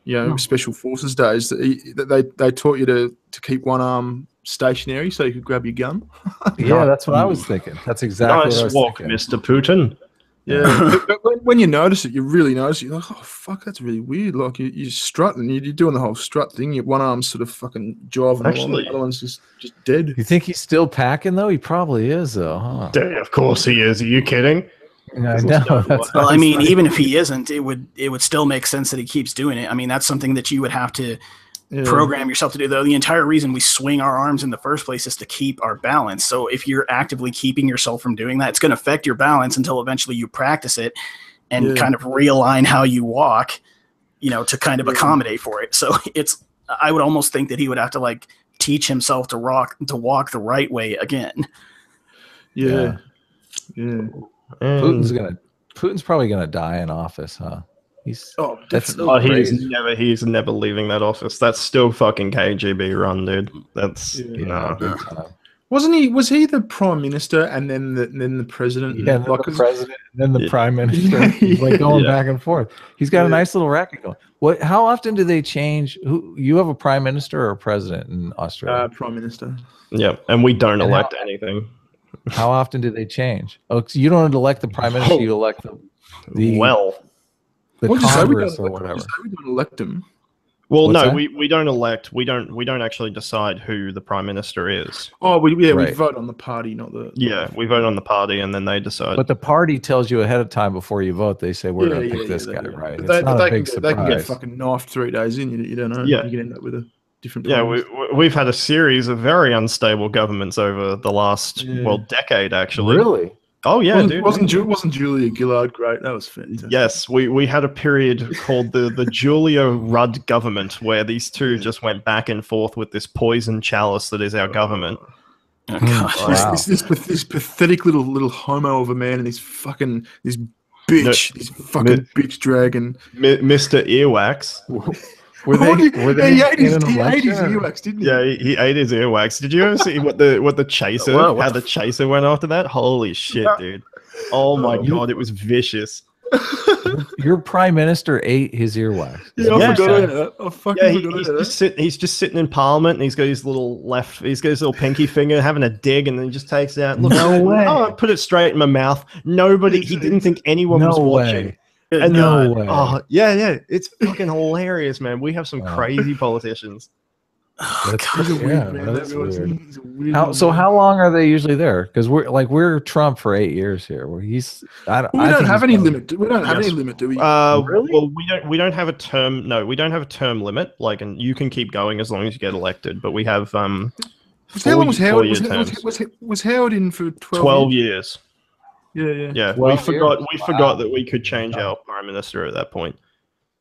you know, special forces days, that, he, they they taught you to to keep one arm stationary so you could grab your gun. Yeah, that's what I was thinking. That's exactly what I nice was walk, thinking. Mr. Putin. Yeah, but, but when, when you notice it, you really notice it. You're like, oh fuck, that's really weird. Like you, you're strutting, you- you're doing the whole strut thing. Your one arm's sort of fucking jiving along, Actually- the other one's just just dead. You think he's still packing though? He probably is though, huh? Yeah, Of course he is. Are you kidding? I know. That's well, I mean, was even if he isn't, it would it would still make sense that he keeps doing it. I mean, that's something that you would have to Yeah. program yourself to do. Though the entire reason we swing our arms in the first place is to keep our balance. So if you're actively keeping yourself from doing that, it's going to affect your balance until eventually you practice it and Yeah. kind of realign how you walk, you know, to kind of Yeah. accommodate for it. So it's I would almost think that he would have to like teach himself to rock to walk the right way again. yeah, yeah. Putin's gonna Putin's probably gonna die in office, huh? He's Oh, That's definitely. Oh, he's crazy. never he's never leaving that office. That's still fucking KGB run, dude. That's Yeah. no. big. Wasn't he? Was he the prime minister and then the then the president? Yeah, and then Like, the 'cause- president, and then the Yeah. prime minister, He's like going Yeah. back and forth. He's got a nice little racket going. What? How often do they change? Who? You have a prime minister or a president in Australia? uh, prime minister. Yeah, and we don't And elect anything. how often do they change? Oh, so you don't elect the prime minister. Oh. You elect the the, well, the What'd you say? We Congress or whatever. say? We don't elect him. well, What's no, that? we, we don't elect. We don't we don't actually decide who the prime minister is. Oh, we, yeah, we vote on the party, not the. Yeah, we vote on the party, and then they decide. But the party tells you ahead of time before you vote. They say we're Yeah, going to yeah, pick yeah, this guy, right? But It's they, not but a they, can big get, they can get surprise. fucking knifed three days in. You, you don't know. Yeah. You can end up with a different. yeah, we, minister. we- we've had a series of very unstable governments over the last Yeah. well decade, actually. Really? Oh yeah, wasn't, dude. wasn't, Ju- wasn't Julia Gillard great? That was fantastic. Yes, we, we had a period called the, the Julia Rudd government where these two just went back and forth with this poison chalice that is our government. Oh, Hmm. gosh. This, Wow. this, this, path- this pathetic little little homo of a man and this fucking this bitch, this fucking bitch dragon. Mi Mr. Earwax. Were they? He- Were they he ate his, he ate his earwax, didn't he? Yeah, he, he ate his earwax. Did you ever see what the what the chaser Whoa, what how the the chaser went after that? Holy shit, dude. Oh my Oh. god, it was vicious. Your prime minister ate his earwax. Yeah, I Yeah. forgot about that. I fucking Yeah, he, forgot he's about just that. sit, he's just sitting in Parliament and he's got his little left, he's got his little pinky finger having a dig, and then he just takes it out. Look, No way. Oh, put it straight in my mouth. Nobody, he didn't think anyone was watching. way. And No then- way. Oh, yeah, yeah. It's fucking hilarious, man. We have some Wow. crazy politicians. Oh, That's God. Yeah, weird man. that's weird. weird How, so how long are they usually there? Because we're like we're Trump for eight years here. Where he's I, don't- We I don't have any probably- limit. We don't have Yes. any limit, do we? Uh, Really? Well, we don't. We don't have a term. No, we don't have a term limit. Like, and you can keep going as long as you get elected. But we have um, Was how long was Howard? Was, was, was, was Howard in for twelve? twelve years. years? Yeah, yeah, Yeah, we forgot. years? We Wow. forgot that we could change our prime minister at that point.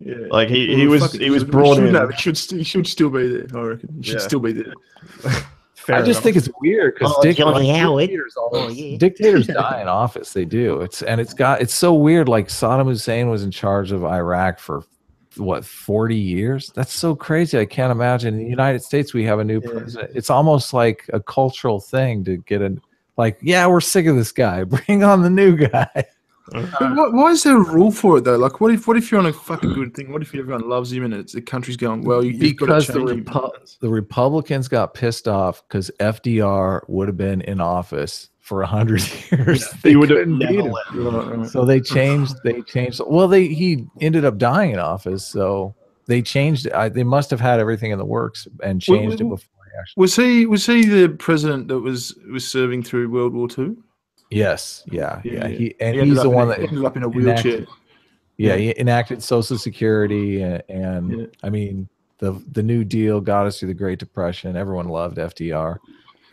yeah. Like he, Well, he was he was brought should in. have- He should, he should still be there. I reckon. He should Yeah. still be there. Fair I just enough. think it's weird because Oh, Johnny Howard. dictators, Oh, yeah. dictators die in office. They do. It's and it's got it's so weird. Like Saddam Hussein was in charge of Iraq for what forty years. That's so crazy. I can't imagine. In the United States, we have a new Yeah. president. It's almost like a cultural thing to get a like. Yeah, we're sick of this guy. Bring on the new guy. Uh, but why, why is there a rule for it though? Like, what if what if you're on a fucking good thing? What if everyone loves him and it's, the country's going well? You, you've gotta because the. Repu- the Republicans got pissed off because FDR would have been in office for a hundred years. They would have couldn't never him. let. Right, right. So they changed. They changed. Well, they he ended up dying in office, so they changed. I, they must have had everything in the works and Well, changed it before. He Actually, Was he was he the president that was was serving through World War Two? yes, yeah, yeah. Yeah, yeah. He and He he's the one a- that ended up in a wheelchair. enacted- yeah, he enacted Social Security, and, and Yeah. I mean the the New Deal got us through the Great Depression. Everyone loved FDR.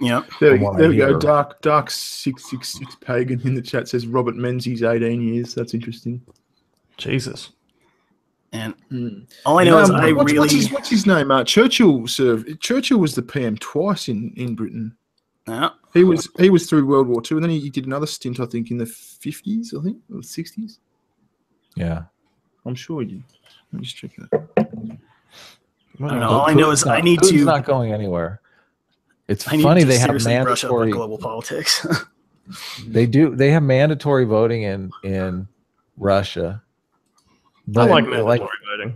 Yeah, There, we, From what I there we go. hear. Dark Dark six six six pagan in the chat says Robert Menzies eighteen years. That's interesting. Jesus. And Hmm. all I know is Um, I what's, really. what's, his, what's his name? Uh, Churchill served. Churchill was the PM twice in, in Britain. Yeah. He was he was through World War Two, and then he, he did another stint, I think, in the fifties, I think, or sixties. Yeah. I'm sure he did. Let me just check that. I don't know. All I know is I need Putin's to. not going anywhere. It's I funny they have seriously brush up on mandatory. global politics. They do. They have mandatory voting in in Russia. I But like like, mandatory voting.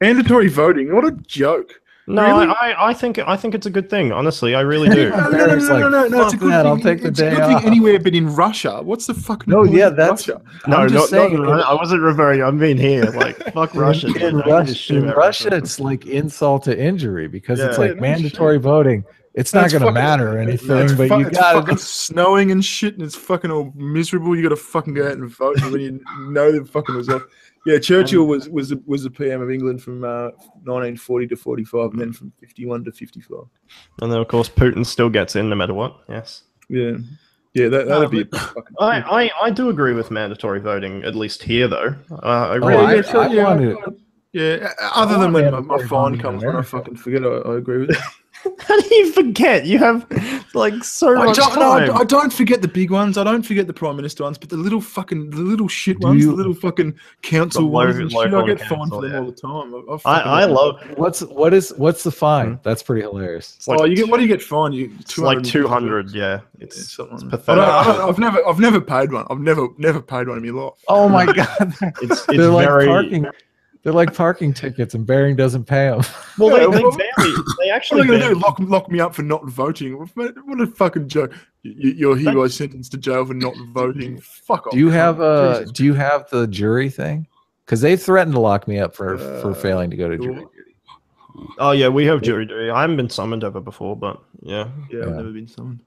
Mandatory voting. What a joke. No, Really? I, I, I think I think it's a good thing. Honestly, I really do. No, no, no, no, Eric's no, no, no, no, It's a good that, thing. I'll take the it's day a good thing anywhere but in Russia. What's the fucking No, yeah, that's- Russia. No, I'm not, just not saying, I wasn't referring. I mean here, like fuck Russia. in, in I give a Russia, in Russia, it's like insult to injury because it's like Yeah, no mandatory voting. It's not going to matter or anything, it's but fu- you got fucking to. snowing and shit, and it's fucking all miserable. You got to fucking go out and vote when you know the fucking result. Yeah, Churchill was was the, was the PM of England from uh, 1940 to 45, and then from 51 to 55. And then of course Putin still gets in no matter what. Yes. Yeah, yeah, that, that'd be. A fucking I, I, I do agree with mandatory voting, at least here though. Uh, I Oh, really I- yeah, I yeah, wanted- yeah. Other than when my, my mandatory fine comes, when I fucking forget, I, I agree with it. How do you forget? You have like so I much don't, no, I. I don't forget the big ones. I don't forget the prime minister ones, but the little fucking, the little shit Do ones, you- the little fucking council The ones, and shit, I local get fined council, for them yeah. all the time. I, I, I, fucking I love What's what is what's the fine? Hmm? That's pretty hilarious. it's like oh, you get what do you get fined? You it's like two hundred. Yeah, Yeah, it's something. it's I pathetic. don't, I don't, I've never, I've never paid one. I've never, never paid one in my life. Oh my god, It's it's they're like very parking. They're like parking tickets, and Bearing doesn't pay them. well. Yeah, They, they well- barely. They What actually are they going to do? Lock, lock me up for not voting? What a fucking joke! You, you're here by sentenced to jail for not voting. Fuck off. Do you have uh Jesus Do you have the jury thing? Because they threatened to lock me up for for Uh, failing to go to jury duty. Oh yeah, we have jury duty. I haven't been summoned ever before, but yeah. Yeah, I've never been summoned.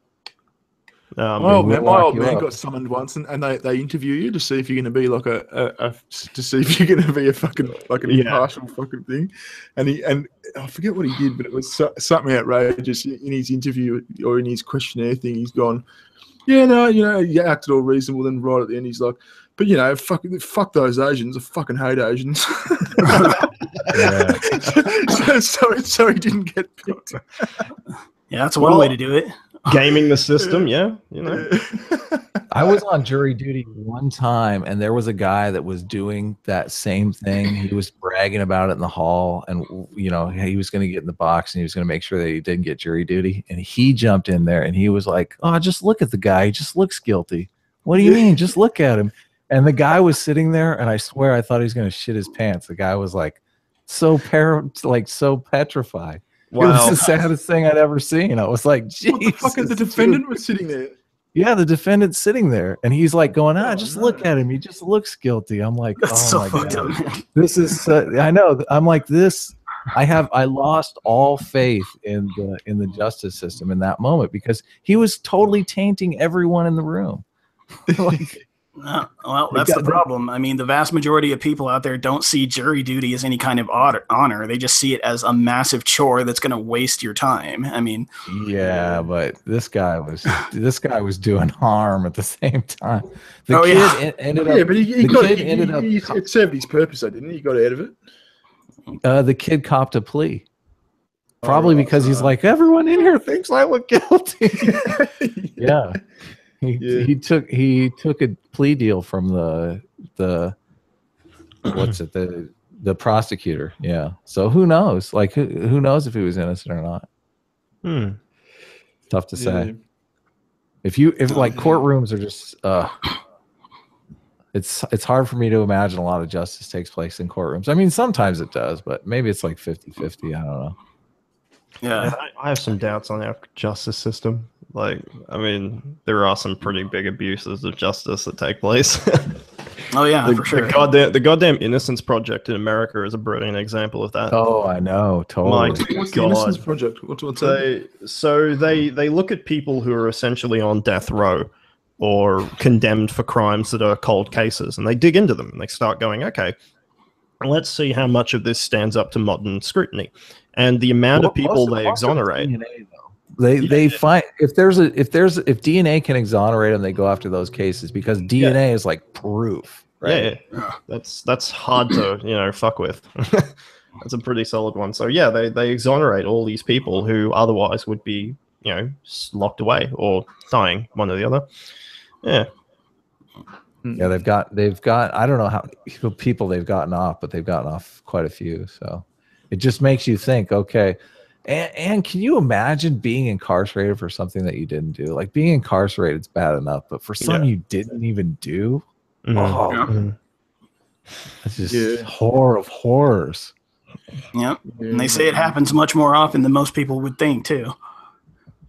Um, Oh we'll man, my old man up. got summoned once, and, and they, they interview you to see if you're going to be like a, a, a to see if you're going to be a fucking like an Yeah. impartial fucking thing, and he and I forget what he did, but it was so, something outrageous in his interview or in his questionnaire thing. He's gone, yeah, no, you know, you acted all reasonable. Then right at the end, he's like, but you know, fuck, fuck those Asians. I fucking hate Asians. Yeah. so, so so he didn't get picked. Yeah, that's one Well- way to do it. gaming the system. Yeah, you know. I was on jury duty one time, and there was a guy that was doing that same thing. He was bragging about it in the hall, and you know he was going to get in the box, and he was going to make sure that he didn't get jury duty. And he jumped in there, and he was like, "Oh, just look at the guy. He just looks guilty. What do you mean? Just look at him." And the guy was sitting there, and I swear I thought he was going to shit his pants. The guy was like, so par- like so petrified. It was the saddest thing I'd ever seen. I was like, what the fuck is the "Jesus, dude." defendant was sitting there? Yeah, the defendant's sitting there, and he's like going, "Ah, just look at him. He just looks guilty." I'm like, That's "Oh so my god, up. this is." Uh, I know. I'm like this. I have. I lost all faith in the in the justice system in that moment because he was totally tainting everyone in the room. like, No, well, that's the the- problem. I mean, the vast majority of people out there don't see jury duty as any kind of honor. honor. They just see it as a massive chore that's going to waste your time. I mean, yeah, but this guy was this guy was doing harm at the same time. The Oh, kid yeah. en- ended up. Yeah, but he, he got he, ended he- up he- it served his purpose, though, didn't he? He got out of it. uh, the kid copped a plea. Probably right, because he's like, everyone in here thinks I look guilty. yeah. He, Yeah. he took he took a plea deal from the the what's it the the prosecutor. Yeah. So who knows? Like who, who knows if he was innocent or not? Hmm. tough to say. Yeah. if you if like courtrooms are just uh it's it's hard for me to imagine a lot of justice takes place in courtrooms. I mean sometimes it does but maybe it's like 50 50 i don't know. Yeah, I, I have some doubts on our justice system. Like, I mean, there are some pretty big abuses of justice that take place. oh yeah, the, for sure. the goddamn the goddamn Innocence Project in America is a brilliant example of that. oh i know totally My What's the God. Innocence Project? What's, what's that? So they they look at people who are essentially on death row or condemned for crimes that are cold cases, and they dig into them and they start going, okay, let's see how much of this stands up to modern scrutiny, and the amount of people they most of exonerate. DNA, They they find if there's a if there's if DNA can exonerate them, they go after those cases because DNA is like proof, right? Yeah, yeah. that's that's hard to you know fuck with. that's a pretty solid one. So yeah, they they exonerate all these people who otherwise would be you know locked away or dying, one or the other. Yeah, hmm. Yeah, they've got they've got I don't know how people they've gotten off, but they've gotten off quite a few. So it just makes you think, okay. And, and can you imagine being incarcerated for something that you didn't do? Like being incarcerated is bad enough, but for something you didn't even do, Mhm. oh, Yeah. It's just Yeah. horror of horrors. Yep. And they say it happens much more often than most people would think too.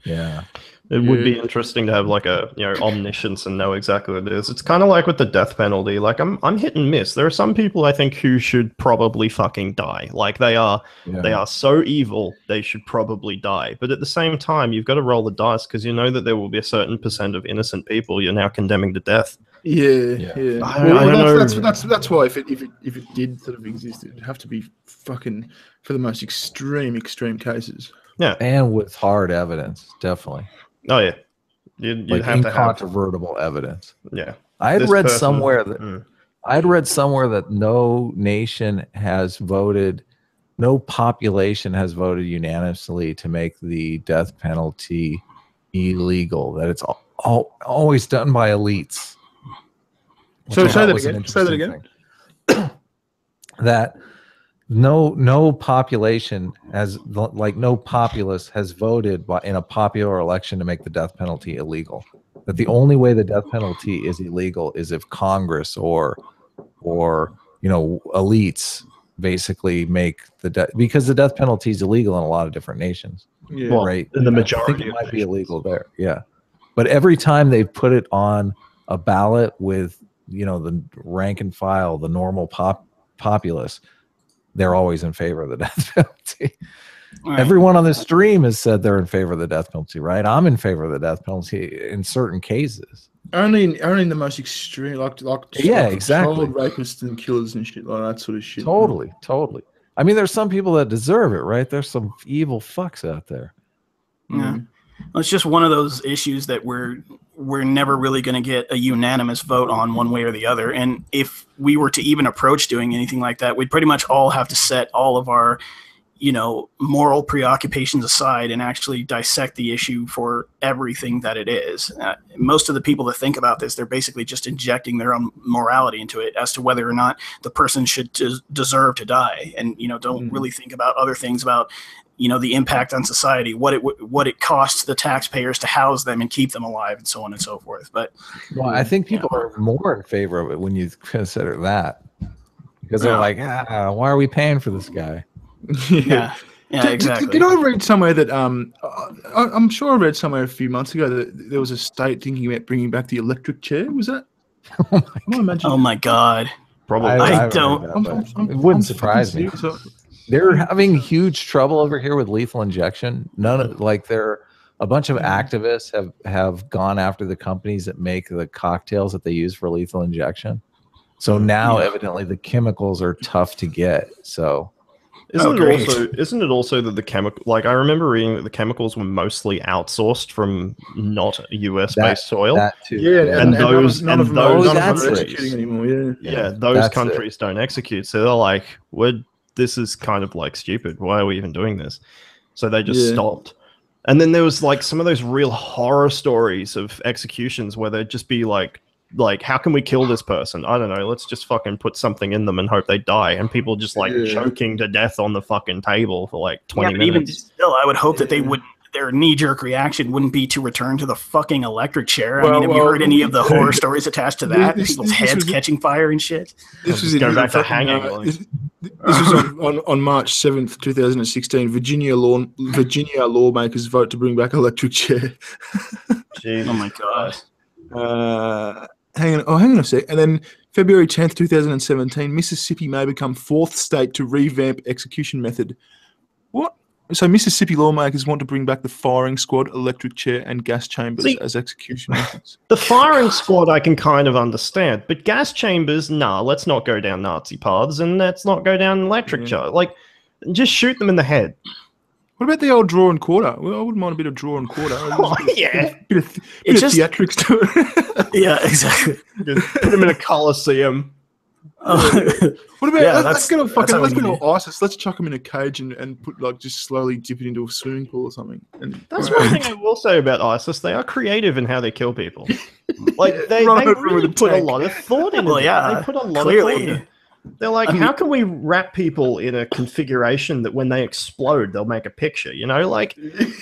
Yeah. It would be interesting to have like a you know omniscience and know exactly what it is. It's kind of like with the death penalty. Like I'm I'm hit and miss. There are some people I think who should probably fucking die. Like they are yeah. they are so evil they should probably die. But at the same time, you've got to roll the dice because you know that there will be a certain percent of innocent people you're now condemning to death. Yeah, Yeah. yeah. I- well, I don't that's, know. that's that's that's why if it if it if it did sort of exist, it'd have to be fucking for the most extreme extreme cases. Yeah, and with hard evidence, definitely. Oh yeah, you'd, you'd like have to have incontrovertible evidence. yeah. I had This read person- somewhere that Mm. I had read somewhere that no nation has voted no population has voted unanimously to make the death penalty illegal. That it's all, all, always done by elites. So say that was an again. Say that again. that no no population has like no populace has voted by, in a popular election to make the death penalty illegal. That the only way the death penalty is illegal is if Congress or or you know elites basically make the death because the death penalty is illegal in a lot of different nations Yeah. Well, right in the I think majority it might be illegal there yeah but every time they put it on a ballot with you know the rank and file the normal pop populace they're always in favor of the death penalty All right. everyone on the stream has said they're in favor of the death penalty right i'm in favor of the death penalty in certain cases Only in only in the most extreme, like like Yeah, like exactly. rapists and killers and shit like that sort of shit. totally totally i mean there's some people that deserve it right there's some evil fucks out there Yeah. Well, it's just one of those issues that we're we're never really going to get a unanimous vote on one way or the other. And if we were to even approach doing anything like that, we'd pretty much all have to set all of our, you know, moral preoccupations aside and actually dissect the issue for everything that it is. Uh, most of the people that think about this, they're basically just injecting their own morality into it as to whether or not the person should des- deserve to die, and you know, don't Mhm. really think about other things about you know the impact on society what it what it costs the taxpayers to house them and keep them alive and so on and so forth but Well, I think people are more in favor of it when you consider that, because they're Yeah. like, ah, why are we paying for this guy? yeah yeah Did- exactly Did, did I read somewhere that um, I, I'm sure I read somewhere a few months ago that there was a state thinking about bringing back the electric chair. Was that? Oh my Am I imagining? oh my god Probably. I haven't don't- that, I'm- I'm- I'm- it wouldn't I'm surprise me. fucking serious. They're having huge trouble over here with lethal injection. None of like they're a bunch of mm-hmm. activists have have gone after the companies that make the cocktails that they use for lethal injection. So mm-hmm. now Yeah. evidently the chemicals are tough to get. So oh, Isn't Oh, it great. also isn't it also that the chemical like I remember reading that the chemicals were mostly outsourced from not US That- based soil? that too. Yeah, And none of- those- none of and them are- oh, those none of them are countries- executing anymore. Yeah. yeah, those that's it. countries don't execute. So they're like, we're this is kind of like stupid. Why are we even doing this? So they just Yeah. stopped. And then there was like some of those real horror stories of executions where they'd just be like like how can we kill this person? I don't know. Let's just fucking put something in them and hope they die. And people just like Yeah. choking to death on the fucking table for like yeah, twenty but even still i would hope that they would their knee-jerk reaction wouldn't be to return to the fucking electric chair i Well, mean have you heard any of the horror stories attached to that This- people's this heads was- catching fire and shit This Just was in the back to fucking, hanging, uh, like- this, this was on, on, on March seventh, two thousand and sixteen. Virginia law Virginia lawmakers vote to bring back electric chair. Jesus oh my god Uh, hang on, oh, hang on a sec. And then February tenth, two thousand and seventeen, Mississippi may become fourth state to revamp execution method. What? So Mississippi lawmakers want to bring back the firing squad, electric chair, and gas chambers See- as execution methods. The firing squad I can kind of understand, but gas chambers, nah, let's not go down Nazi paths and let's not go down electric Yeah. chair. Like, just shoot them in the head. What about the old draw and quarter? Well, I wouldn't mind a bit of draw and quarter. Oh, yeah. bit of, bit It of just- theatrics to it. yeah exactly Just put them in a coliseum. What about Yeah, let's, that's- let's get on that's fucking let's get need on ISIS. Let's chuck them in a cage and, and put like just slowly dip it into a swimming pool or something. And That's one thing I will say about ISIS. They are creative in how they kill people. Like, they, they Run over really a put a lot of thought into Well, it. yeah, They put a lot of thought clearly into it. They're like, I mean- how can we wrap people in a configuration that when they explode, they'll make a picture? You know, like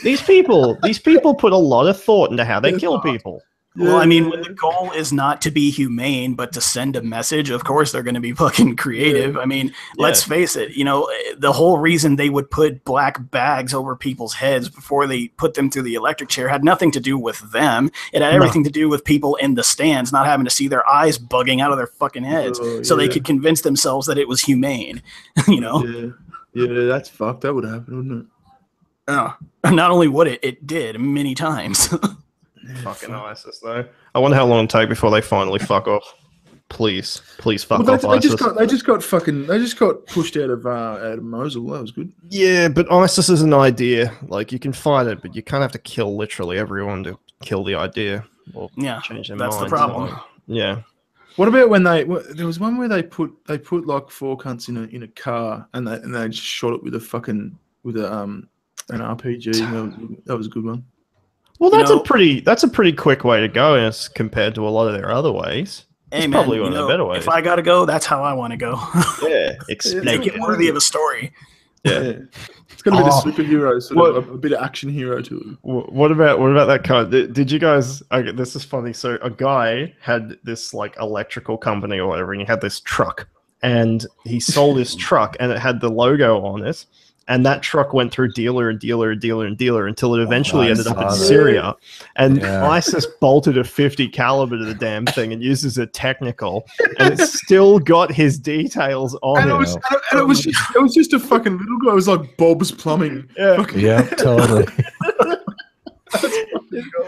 these people, these people put a lot of thought into how they kill people. Well, I mean, when the goal is not to be humane, but to send a message, of course they're going to be fucking creative. I mean, let's face it, you know, eh, the whole reason they would put black bags over people's heads before they put them through the electric chair had nothing to do with them. It had No. everything to do with people in the stands not having to see their eyes bugging out of their fucking heads. Oh, So they could convince themselves that it was humane, you know? yeah, yeah, that's fucked. That would happen, wouldn't it? Yeah. Oh. Not only would it, it did many times. Fucking ISIS, though. I wonder how long it'll take before they finally fuck off. Please, please fuck Well, off they, they ISIS. just got they just got fucking they just got pushed out of uh, out of Mosul. That was good. Yeah, but ISIS is an idea. Like you can fight it, but you kind of have to kill literally everyone to kill the idea or yeah. change their That's the problem. So, yeah. What about when they? What, there was one where they put they put like four cunts in a in a car and they and they just shot it with a fucking with a um an RPG. That was, that was a good one. Well, You that's know- a pretty that's a pretty quick way to go as compared to a lot of their other ways. Hey, It's man, probably you one of the better ways. If I gotta go, that's how I want to go. Yeah, Make it worthy of a story. Yeah. It's got a bit Oh. of superhero, sort What- of a, a bit of action hero to it. Wh- What about what about that car? Did, did you guys? Okay, this is funny. So a guy had this like electrical company or whatever, and he had this truck, and he sold his truck, and it had the logo on it, and that truck went through dealer and dealer and dealer and dealer until it eventually I ended up in that. Syria, and Yeah. ISIS bolted a 50 caliber to the damn thing and uses a technical, and it still got his details on And it it. was, and it, was just, it was just a fucking little guy. It was like Bob's Plumbing. Yeah. Fucking- Yeah, totally.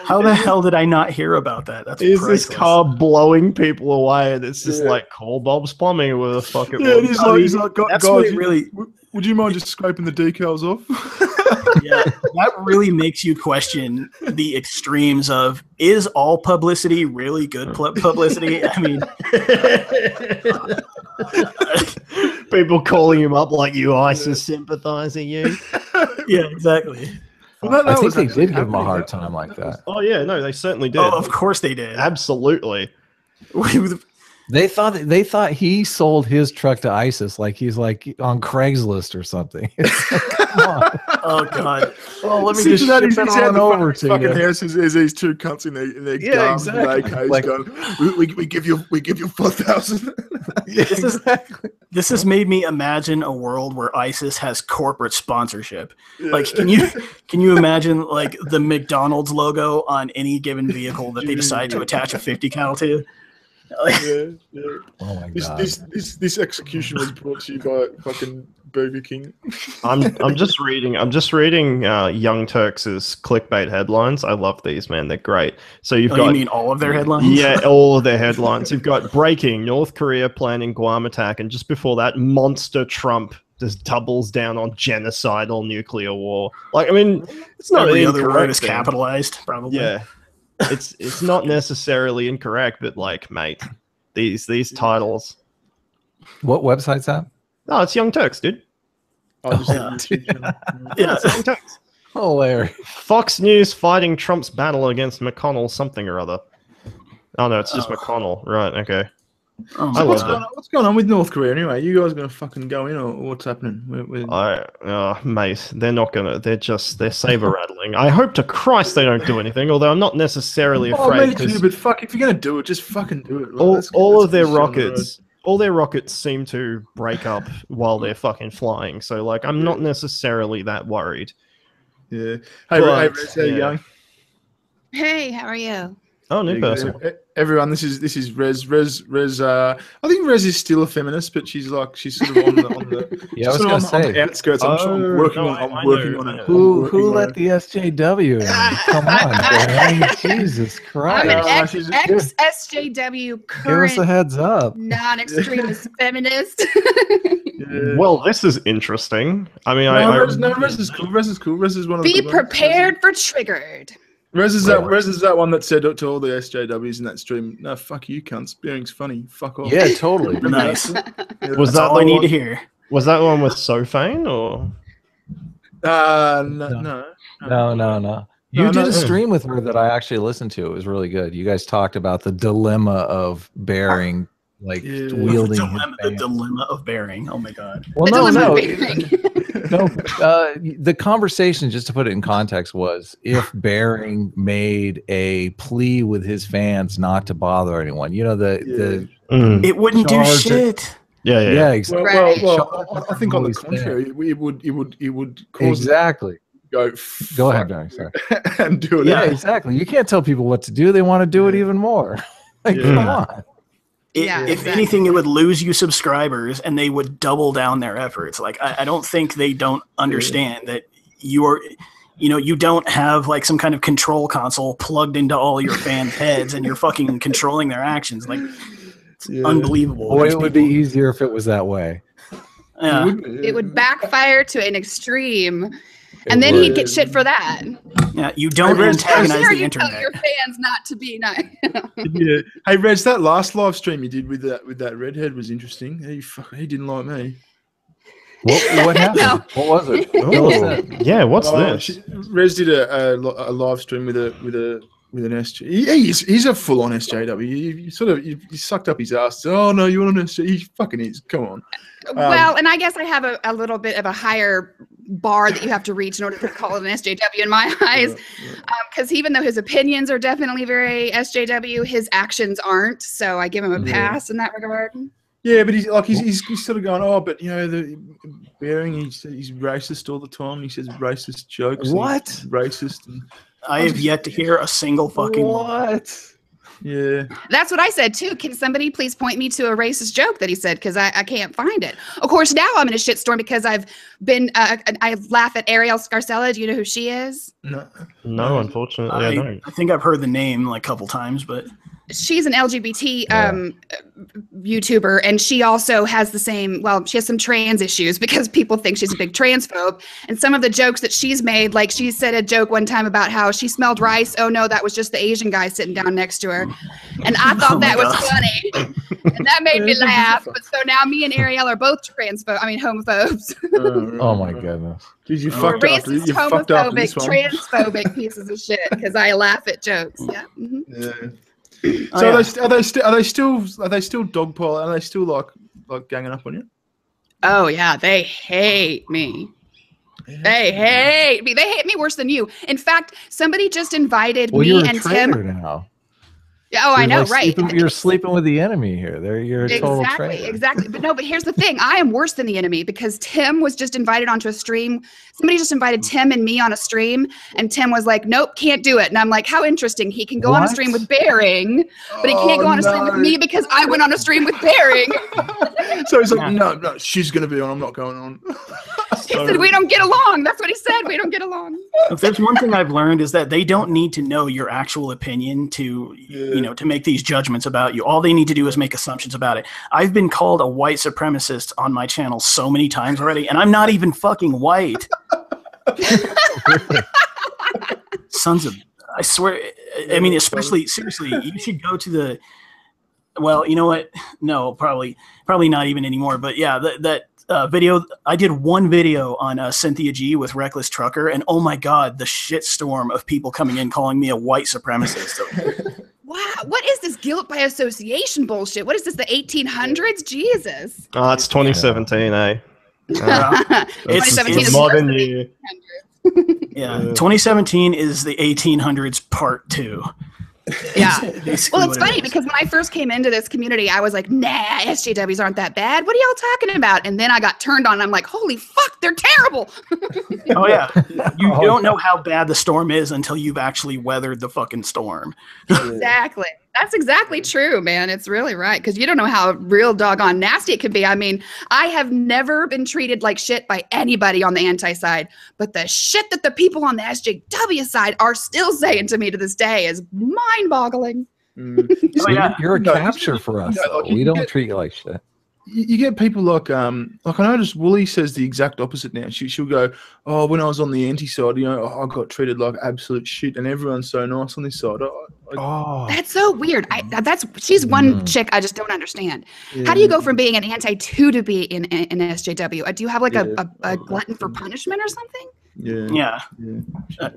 How the hell did I not hear about that? That's Is this car blowing people away? And it's just Yeah. like call Bob's Plumbing with a fucking. Yeah, and he's I like, he's like, "God, That's guys, what it you- really, would you mind just scraping the decals off? yeah, that really makes you question the extremes of is all publicity really good pl- publicity? I mean, People calling him up like you ISIS sympathizing you. yeah, exactly. Well, that- I think they did give him a hard time like that. Oh yeah, no, they certainly did. Oh, of course they did. Absolutely. They thought they thought he sold his truck to ISIS, like he's like on Craigslist or something. Like, come on. oh god. Oh, let me See, just that ship he's- it he's had on over fucking, to fucking you. house is, is these two cunts in their in their Yeah, gums with exactly. AKs Like- going, we, we, we give you we give you four thousand. Yeah, This is- exactly. This has made me imagine a world where ISIS has corporate sponsorship. Like, can you can you imagine like the McDonald's logo on any given vehicle that they decide to attach a 50 cal to? Like, yeah, yeah. Oh my This, god. this this this execution was brought to you by fucking Burger King. I'm I'm just reading I'm just reading uh, Young Turks' clickbait headlines. I love these, man. They're great. So you've oh, got you mean all of their headlines? Yeah, all of their headlines. You've got breaking North Korea planning Guam attack, and just before that, monster Trump just doubles down on genocidal nuclear war. Like, I mean, it's not Every an other word is capitalized, probably. Yeah, it's it's not necessarily incorrect, but like, mate, these these titles. what website's that? No, it's Young Turks, dude. I just Yeah. Yeah. It's Young Turks. Hilarious. Fox News fighting Trump's battle against McConnell something or other. Oh no, it's just Oh. McConnell. Right? Okay. Oh, I my love What's going, on, what's going on with North Korea anyway? You guys gonna fucking go in or what's happening? We're, we're, I, uh, mate, they're not gonna. They're just they're saber rattling. I hope to Christ they don't do anything. Although I'm not necessarily oh, afraid me too, 'cause but fuck, if you're gonna do it, just fucking do it. Like, all, let's get- all let's of their get this shit on the rockets, all their rockets seem to break up while they're fucking flying. So like, I'm not necessarily that worried. Yeah. Hey, But, hey, Rez, how you going? Hey, how are you? Oh, new person. Everyone, this is this is Rez. Rez. Rez. Uh, I think Rez is still a feminist, but she's like she's sort of on the on the, Yeah, I was sort gonna of on, on say the outskirts. I'm, trying- I'm Oh, working no, on. I'm I- I working know, on it. know. I'm Who who let it. the SJW in? Come on, man. Jesus I'm an ex, ex SJW Give us a current heads up. non-extremist feminist. Yeah. Well, this is interesting. I mean, I, no, I Rez, no, Rez is cool. Rez is cool. Rez is one of the Be good ones. prepared for triggered. Rez is that. Right. Rez is that one that said to all the SJWs in that stream, "No, fuck you, cunts. Bearing's funny. Fuck off." Yeah, totally. Nice. Yeah. was That's that all the I need one, to hear. Was that one with Sophane or? Uh, no, No. no, No, no, no. You No, did no, a no. stream with her that I actually listened to. It was really good. You guys talked about the dilemma of Bearing, like Yeah. The wielding. his dilemma, the dilemma of Bearing. Oh my god. Well, The no, no, no. Uh, the conversation, just to put it in context, was if Bearing made a plea with his fans not to bother anyone. You know the the Mm. It wouldn't do shit. Yeah, yeah. yeah, yeah. exactly. Well, well, well, I- I think on the Always there. contrary, it, it would, it would, it would cause Exactly. go. Go ahead, "Fuck Bearing. Sorry. and do it. Yeah, anyway. exactly. You can't tell people what to do. They want to do it even more. like, Yeah. come on. It- Yeah, if exactly. anything, it would lose you subscribers and they would double down their efforts. Like, I, I don't think they don't understand that you are, you know, you don't have like some kind of control console plugged into all your fans' heads and you're fucking controlling their actions. Like, it's Yeah. unbelievable. Boy, it would be easier if it was that way. Yeah. it would backfire to an extreme and then would. he'd get shit for that. Yeah, you don't read- How antagonize dare the you tell internet. your fans not to be nice? yeah. Hey, Reg, that last live stream you did with that with that redhead was interesting. He fuck, he didn't like me. What, what happened? What was it? Oh. What was Oh, yeah. What's Oh, this? she- Rez did a, a, a live stream with a with a with an SJ. He, he's, he's a full on SJW. You, you sort of you, you sucked up his ass. Oh no, you want an SJ? He fucking is. Come on. Um, well, and I guess I have a, a little bit of a higher bar that you have to reach in order to call it an SJW in my eyes. Um, because even though his opinions are definitely very SJW, his actions aren't. So I give him a Yeah. pass in that regard. Yeah, but he's like he's, he's, he's sort of going. Oh, but you know the Bearing. He's he's racist all the time. He says racist jokes. What? he's Racist. And, I have yet to hear a single fucking one. What? yeah. That's what I said too. Can somebody please point me to a racist joke that he said? Because I, I can't find it. Of course, now I'm in a shitstorm because I've been, uh, I laugh at Arielle Scarcella. Do you know who she is? No. No, unfortunately, I, I, don't. I think I've heard the name like a couple times, but she's an LGBT Yeah. um, YouTuber, and she also has the same. Well, she has some trans issues because people think she's a big transphobe. And some of the jokes that she's made, like she said a joke one time about how she smelled rice. Oh no, that was just the Asian guy sitting down next to her. And I thought Oh that was God. funny, and that made me laugh. But so now me and Arielle are both transphobe. I mean homophobes, Oh my goodness. Jeez, you Oh. fucked up. racist, You fucked up homophobic, transphobic pieces of shit because I laugh at jokes. Yeah. mhm. Yeah. Oh, So yeah. are, they, st- are they still are they still are they still dogpile? Are they still like like ganging up on you? Oh yeah, they hate me. They hate me. They hate me worse than you. In fact, somebody just invited Well, me you're a and Tim. traitor now. Oh, I You're know, like right? sleeping- you're sleeping with the enemy here. There, you're a total Exactly, traitor. exactly. But no, but here's the thing. I am worse than the enemy because Tim was just invited onto a stream. Somebody just invited Tim and me on a stream, and Tim was like, "Nope, can't do it." And I'm like, "How interesting! He can go on a stream with Bearing, but he can't Oh, go on a stream with me oh, because I went on a stream with Bearing." So he's like, Yeah. no, no, she's gonna be on. I'm not going on. he said, "We don't get along." That's what he said. We don't get along. if there's one thing I've learned is that they don't need to know your actual opinion to Yeah. you know to make these judgments about you. All they need to do is make assumptions about it. I've been called a white supremacist on my channel so many times already, and I'm not even fucking white. Sons of I swear I mean especially seriously, you should go to the well, you know what? No, probably probably not even anymore, but yeah, that that uh, video I did one video on uh, Cynthia G with Reckless Trucker, and oh my god, the shitstorm of people coming in calling me a white supremacist. Wow, what is this guilt by association bullshit? What is this, the 1800s? Jesus. Oh, it's 2017, eh? Uh, it's, 2017 it's is modern worse than year. 1800s. yeah, Uh, 2017 is the 1800s part two. Yeah. Well, it's what it funny because when I first came into this community, I was like, nah, SJWs aren't that bad. What are y'all talking about? And then I got turned on. I'm like, holy fuck, they're terrible. oh yeah, you, you Oh, don't know how bad the storm is until you've actually weathered the fucking storm. Exactly. That's exactly true, man. It's really right. Because you don't know how real doggone nasty it can be. I mean, I have never been treated like shit by anybody on the anti side, but the shit that the people on the SJW side are still saying to me to this day is mind boggling. Mm. Oh, So yeah. You're a No, capture for us. no, though. We don't get- treat you like shit. You, you get people like um like I noticed Wooly says the exact opposite now. She she'll go, oh, when I was on the anti side, you know, I got treated like absolute shit, and everyone's so nice on this side. I, I, Oh, That's so weird. I that's she's one Mm. chick I just don't understand. How do you go from being an anti two to be in, in, in SJW? Uh, Do you have like Yeah. a, a, a glutton for punishment or something? Yeah, Yeah, yeah.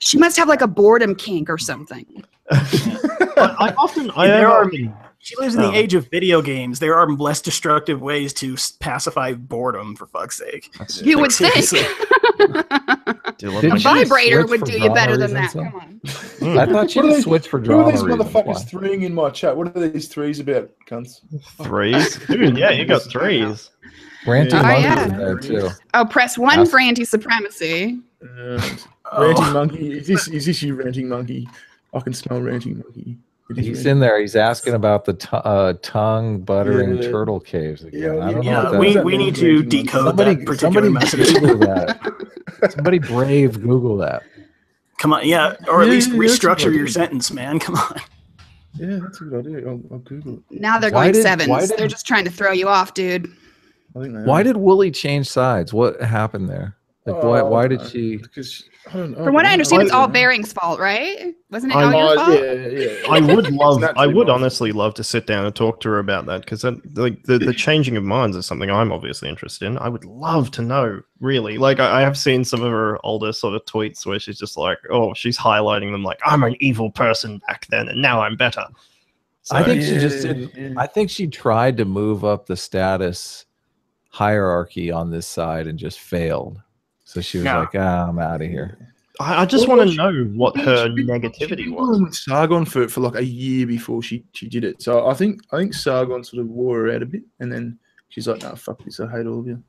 She must have like a boredom kink or something. I, I often, I there am are. often- She lives in the age of video games. There are less destructive ways to pacify boredom. For fuck's sake. You Like, would think. seriously. do love A vibrator would do you better than that. Come on. Mm. I thought she What are just these- Who are these motherfuckers Why? threeing in my chat? What are these threes about, cunts? Threes? Dude, yeah, you got threes. Ranty Oh, Monkey yeah. is there too. Oh, press one Yes. for anti supremacy. Uh, Oh. ranting monkey. Is this is this you, ranting monkey? I can smell ranting monkey. It is He's ranting- in there. He's asking about the t- uh, tongue buttering Yeah. turtle caves again. Yeah, I don't know Yeah, what that we, we need to decode somebody, that particular somebody message. Google that. Somebody brave Google that. Come on, yeah, or at Yeah, least yeah, that's a good restructure your sentence, man. Come on. Yeah, that's a good idea. I'll, I'll Google it. Now they're Why going did- sevens. did- They're just trying to throw you off, dude. I think Why are. did Wooly change sides? What happened there? Like, why? Oh, Why did she? Because I don't know. From what I understand, it's all don't know. Bearing's fault, right? Wasn't it I- all your fault? yeah, yeah. I would love, I would my honestly love to sit down and talk to her about that because like the, the changing of minds is something I'm obviously interested in. I would love to know, really. Like I, I have seen some of her older sort of tweets where she's just like, oh, she's highlighting them like I'm an evil person back then and now I'm better. I So- think she just did. yeah. I think she tried to move up the status hierarchy on this side and just failed. So she was Yeah. like, ah, I'm out of here. I, I just Well, want to know what her she'd she'd negativity was. with Sargon for, for like a year before she, she did it. So I think I think Sargon sort of wore her out a bit, and then she's like, "No, fuck this. I hate all of you."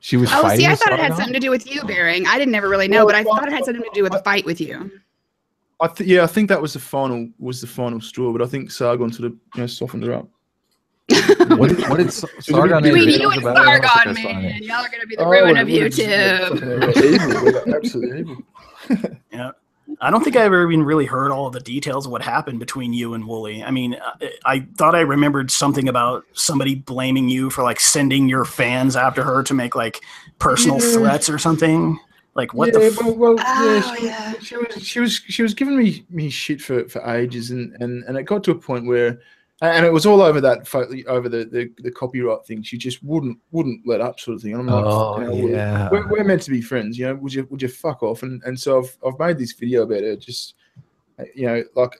She was Oh, fighting. see, I with thought it had something to do with you, Bearing. I didn't never really know, Well, but I well, thought it had something to do with the fight with you. I th- yeah, I think that was the final was the final straw, but I think Sargon sort of you know softened her up. What did, what did S- a big Sargon? deal. Between make you videos and it? I Sargon, I man, y'all are gonna be the Oh, ruin of was yeah, YouTube. fucking evil, we're absolutely evil. I don't think I ever even really heard all of the details of what happened between you and Wooly. I mean, I, I thought I remembered something about somebody blaming you for like sending your fans after her to make like personal Yeah. threats or something. Like what yeah, the? F- well, well, Oh, yeah, yeah. she, she was she was she was giving me me shit for for ages, and and and it got to a point where, and it was all over that over the the, the copyright thing. She just wouldn't wouldn't let up, sort of thing. And I'm like, Oh you know, we're- yeah. we're, we're meant to be friends, you know. Would you would you fuck off? And and so I've I've made this video about her, just you know, like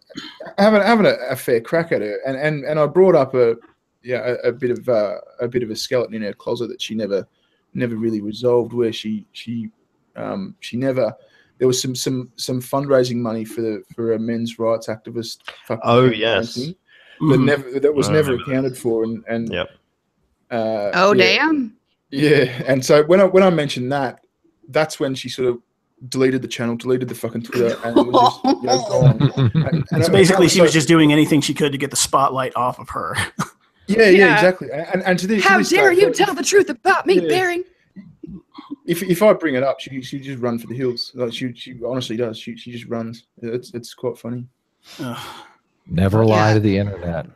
having having a, a fair crack at her, and and and I brought up a yeah a, a bit of uh, a bit of a skeleton in her closet that she never never really resolved, where she she um she never. There was some some some fundraising money for the for a men's rights activist. Oh, yes. thing that Mhm. never that was never remember that. accounted for, and and Yep. uh, Oh, yeah. damn. Yeah, and so when I when I mentioned that, that's when she sort of deleted the channel, deleted the fucking Twitter, and it was just you know, gone. And, and So basically, that she was just doing anything she could to get the spotlight off of her. yeah, yeah, Yeah. exactly. And and to this, to How this dare day, you if- tell the truth about me, Yeah. Bearing? If if I bring it up, she she just run for the hills. Like she she honestly does. She she just runs. It's it's quite funny. Ugh. Never lie Yeah. to the internet.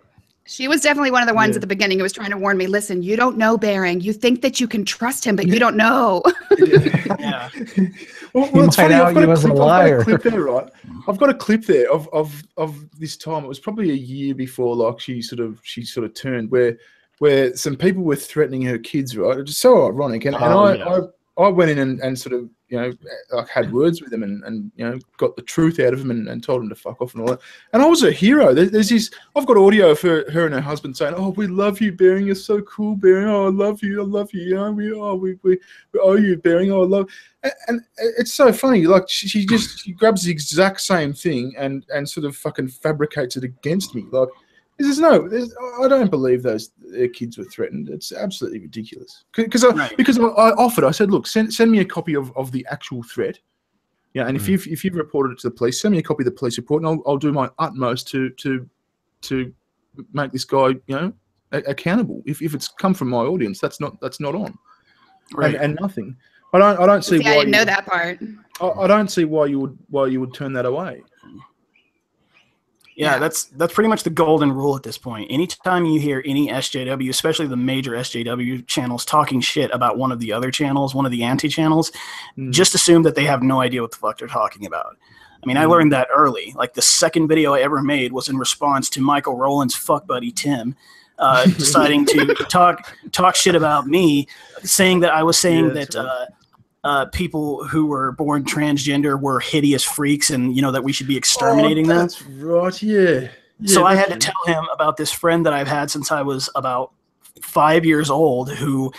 She was definitely one of the ones Yeah. at the beginning who was trying to warn me. Listen, you don't know Bearing. You think that you can trust him, but you don't know. Yeah. well, well, it's funny. I've got, a clip, I've got a clip there, right? I've got a clip there of, of of this time. It was probably a year before, like she sort of she sort of turned where where some people were threatening her kids, right? It's so ironic, and, and Oh, I, yeah. I I went in and, and sort of you know like had words with them and, and you know got the truth out of them and, and told them to fuck off and all that. And I was a hero. There, there's this. I've got audio of her, her and her husband saying, "Oh, we love you, Bearing. You're so cool, Bearing. Oh, I love you. I love you. Know, we oh we we, we owe you, Bearing. Oh, I love." And, and it's so funny. Like she, she just she grabs the exact same thing and and sort of fucking fabricates it against me. Like there's no, there's, I don't believe those their kids were threatened. It's absolutely ridiculous. Because I, Right. because I, I offered, I said, look, send send me a copy of, of the actual threat. Yeah, and if Mm. you've if you've reported it to the police, send me a copy of the police report, and I'll, I'll do my utmost to to to make this guy, you know, a- accountable. If, if it's come from my audience, that's not that's not on, Right. and, and nothing. I don't I don't see, See, why I didn't you, know that part. I, I don't see why you would why you would turn that away. Yeah, Yeah. that's that's pretty much the golden rule at this point. Anytime you hear any SJW, especially the major SJW channels talking shit about one of the other channels, one of the anti channels, Mm. just assume that they have no idea what the fuck they're talking about. I mean, I Mm. learned that early. Like the second video I ever made was in response to Michael Rowland's fuck buddy Tim uh, deciding to talk talk shit about me, saying that I was saying Yeah, that uh, uh, people who were born transgender were hideous freaks, and you know that we should be exterminating oh, them. That's right. Yeah. So I had to tell him about this friend that I've had since I was about five years old, who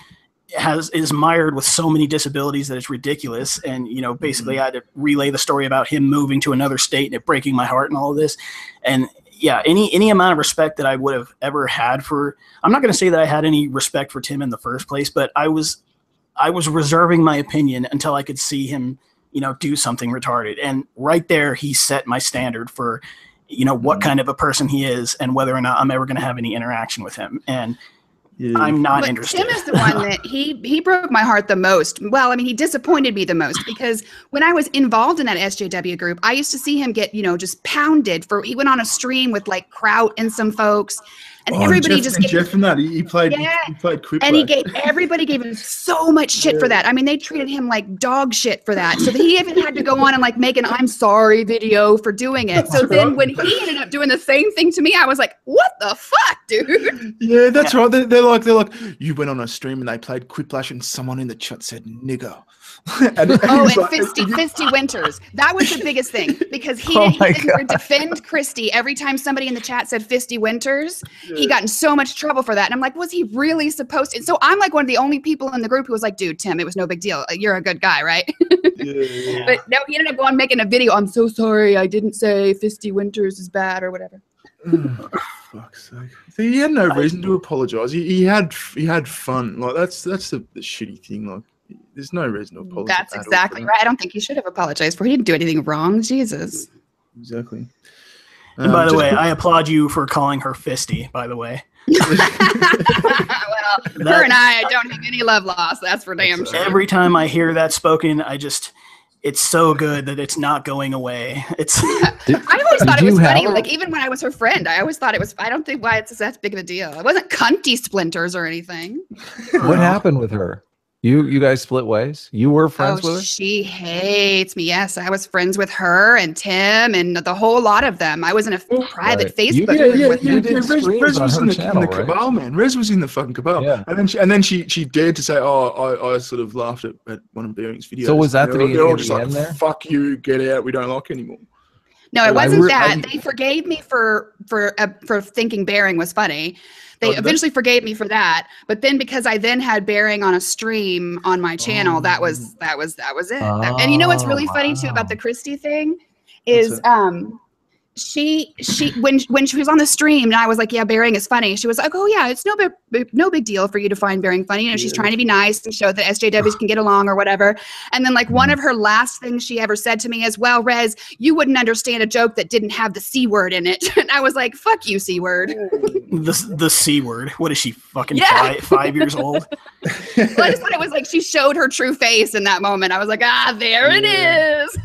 has is mired with so many disabilities that it's ridiculous. And you know, basically, I had to relay the story about him moving to another state and it breaking my heart and all of this. And yeah, any any amount of respect that I would have ever had for I'm not going to say that I had any respect for Tim in the first place, but I was I was reserving my opinion until I could see him, you know, do something retarded. And right there, he set my standard for, you know, what Mhm. kind of a person he is and whether or not I'm ever going to have any interaction with him. And Yeah. I'm not But interested. Tim is the one that he he broke my heart the most. Well, I mean, he disappointed me the most because when I was involved in that SJW group, I used to see him get, you know, just pounded for he went on a stream with like Kraut and some folks. And Oh, everybody Jeff, just and gave Jeff and that he, he played Yeah. he, played Quiplash. and he gave everybody gave him so much shit for that. I mean, they treated him like dog shit for that. So he even had to go on and like make an "I'm sorry" video for doing it. So That's then right. when he ended up doing the same thing to me, I was like, "What the fuck, dude?" Yeah, that's right. They're, they're like they're like you went on a stream and they played Quiplash and someone in the chat said nigger. And, and Oh, he's and like- Fisty, Fisty Winters. That was the biggest thing because he, Oh he didn't defend Kristi every time somebody in the chat said Fisty Winters. He got in so much trouble for that. And I'm like, was he really supposed to? So I'm like one of the only people in the group who was like, dude, Tim, it was no big deal. You're a good guy, right? Yeah, yeah. but no, he ended up going making a video. I'm so sorry. I didn't say Fisty Winters is bad or whatever. Oh, fuck's sake. He had no reason to apologize. He, he had he had fun. Like that's that's the, the shitty thing. Like there's no reason to apologize. That's at all for exactly that. right. I don't think he should have apologized for. He didn't do anything wrong. Jesus. Exactly. And by Um, the way, I applaud you for calling her Fisty. By the way, well, her and I don't have any love loss. That's for damn That's sure. every time I hear that spoken, I just it's so good that it's not going away. It's I always thought it was funny. have- Like even when I was her friend, I always thought it was. I don't think why it's that big of a deal. It wasn't cunty splinters or anything. What happened with her? You you guys split ways. You were friends oh, with her. she hates me. Yes, I was friends with her and Tim and the whole lot of them. I was in a Well, private right. You Facebook group yeah, with yeah, you them. yeah. did Rez, streams Rez on was in the, channel, in the right? cabal, man. Rez was in the fucking cabal, Yeah. and then she, and then she she dared to say, "Oh, I, I sort of laughed at, at one of Bearing's videos." So was that And the they're, they're all beginning just and like, end there? "Fuck you, get out. We don't like anymore." No, it wasn't re- that. I- they forgave me for for uh, for thinking Bearing was funny. They Oh, eventually forgave me for that, but then because I then had Bearing on a stream on my channel, that was that was that was it. That- and you know what's really Oh, funny too about the Kristi thing is um she she when when she was on the stream and I was like, yeah, Bearing is funny. She was like, oh yeah, it's no big big- no big deal for you to find Bearing funny. You know, she's trying to be nice and show that SJWs can get along or whatever. And then like one of her last things she ever said to me is, well, Rez, you wouldn't understand a joke that didn't have the c word in it. and I was like, fuck you, c word. the the c word. What is she fucking Yeah. five, five years old? Well, I just thought it was like she showed her true face in that moment. I was like, ah, there it Yeah. is.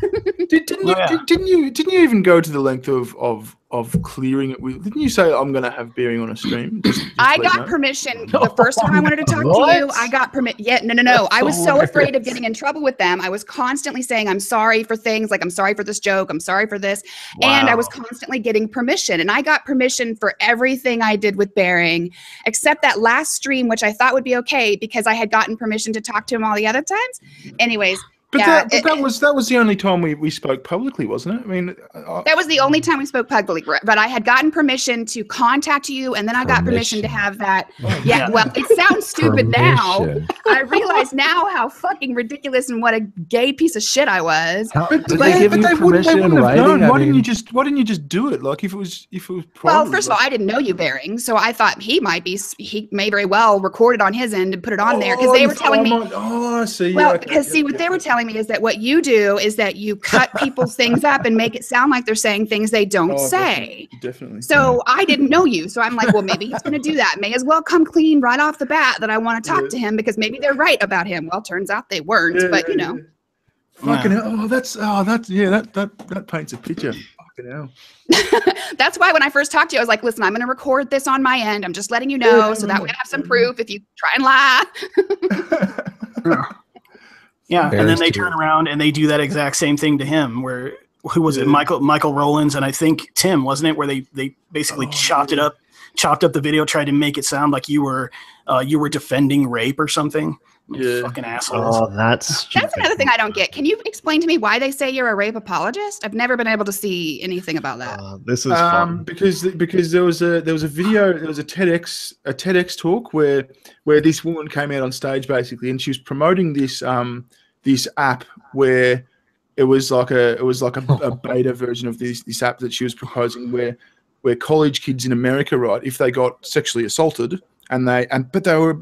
Did, didn't, you, Oh, yeah. did, didn't you didn't you even go to the length of of of clearing it with? Didn't you say I'm going to have Bearing on a stream? Just, just I got know? permission the first time I wanted to talk to you. I got permit. Yeah, no, no, no. I was so afraid of getting in trouble with them. I was constantly saying, I'm sorry for things like I'm sorry for this joke. I'm sorry for this. And I was constantly getting permission. And I got permission for everything I did with Bearing, except that last stream, which I thought would be okay because I had gotten permission to talk to him all the other times. Anyways, But, yeah, that, but it- that was that was the only time we, we spoke publicly, wasn't it? I mean, I, that was the only time we spoke publicly, but I had gotten permission to contact you, and then I got permission to have that. oh, Yeah, Yeah. well, it sounds stupid now. I realize now how fucking ridiculous and what a gay piece of shit I was. How, But, did but they give but you they wouldn't, they permission in wouldn't have known. I Why didn't you just Why didn't you just do it? Like if it was if it was. Well, private, first of all, I didn't know you, Bearing, so I thought he might be. He may very well record it on his end and put it on there because Oh, they were telling I me. might- oh, I see. Well, yeah, okay, because yeah, see, what yeah, they were yeah. Telling me is that what you do is that you cut people's things up and make it sound like they're saying things they don't Oh, say. definitely, definitely. So I didn't know you. So I'm like, well, maybe he's going to do that. May as well come clean right off the bat that I want to talk Yeah. to him because maybe they're right about him. Well, turns out they weren't, Yeah, but you know. yeah. Fucking hell. Oh, that's oh, that's yeah. That that that paints a picture. Fucking hell. That's why when I first talked to you, I was like, listen, I'm going to record this on my end. I'm just letting you know so that we have some proof if you try and lie. Yeah, and then they too. turn around and they do that exact same thing to him. Where who was it? Michael Michael Rollins and I think Tim wasn't it? Where they they basically Oh, chopped it up, chopped up the video, tried to make it sound like you were uh, you were defending rape or something. Yeah. Fucking assholes. Oh, that's stupid. That's another thing I don't get. Can you explain to me why they say you're a rape apologist? I've never been able to see anything about that. Uh, this is um, fun. because because there was a there was a video there was a TEDx a TEDx talk where where this woman came out on stage basically and she was promoting this um this app where it was like a it was like a, a beta version of this this app that she was proposing where where college kids in America right if they got sexually assaulted and they and but they were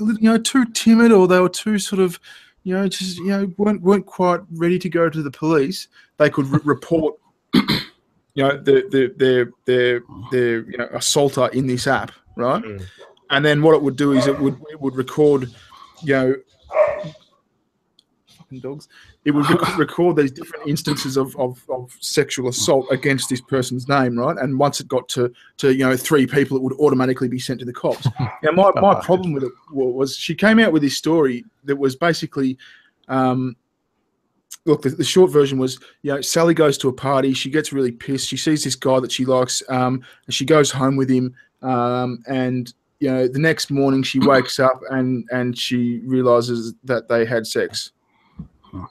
you know too timid or they were too sort of you know just you know weren't weren't quite ready to go to the police they could re- report you know the the the the the you know assaulter in this app right Mm. and then what it would do is it would it would record you know fucking dogs. It would rec- record these different instances of, of, of sexual assault against this person's name, right? And once it got to to you know three people, it would automatically be sent to the cops. Now, my, my problem with it was she came out with this story that was basically. Um, Look, the, the short version was, you know, Sally goes to a party. She gets really pissed. She sees this guy that she likes, um, and she goes home with him. Um, and you know, the next morning she wakes up and and she realizes that they had sex.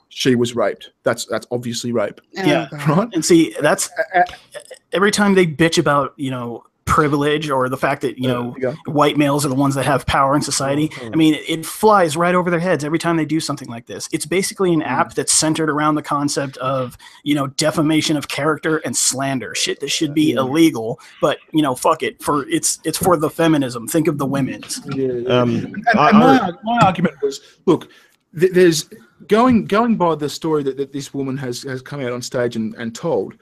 She was raped. That's that's obviously rape, Oh, Yeah. God. right? And see, that's every time they bitch about you know privilege or the fact that you know There you go. white males are the ones that have power in society. I mean, it flies right over their heads every time they do something like this. It's basically an app that's centered around the concept of, you know, defamation of character and slander. Shit that should be illegal, but you know, fuck it. For it's it's for the feminism. Think of the women's. Yeah, yeah. Um, and, I- and my, I- my argument was, look, th- there's going going by the story that, that this woman has has come out on stage and, and told.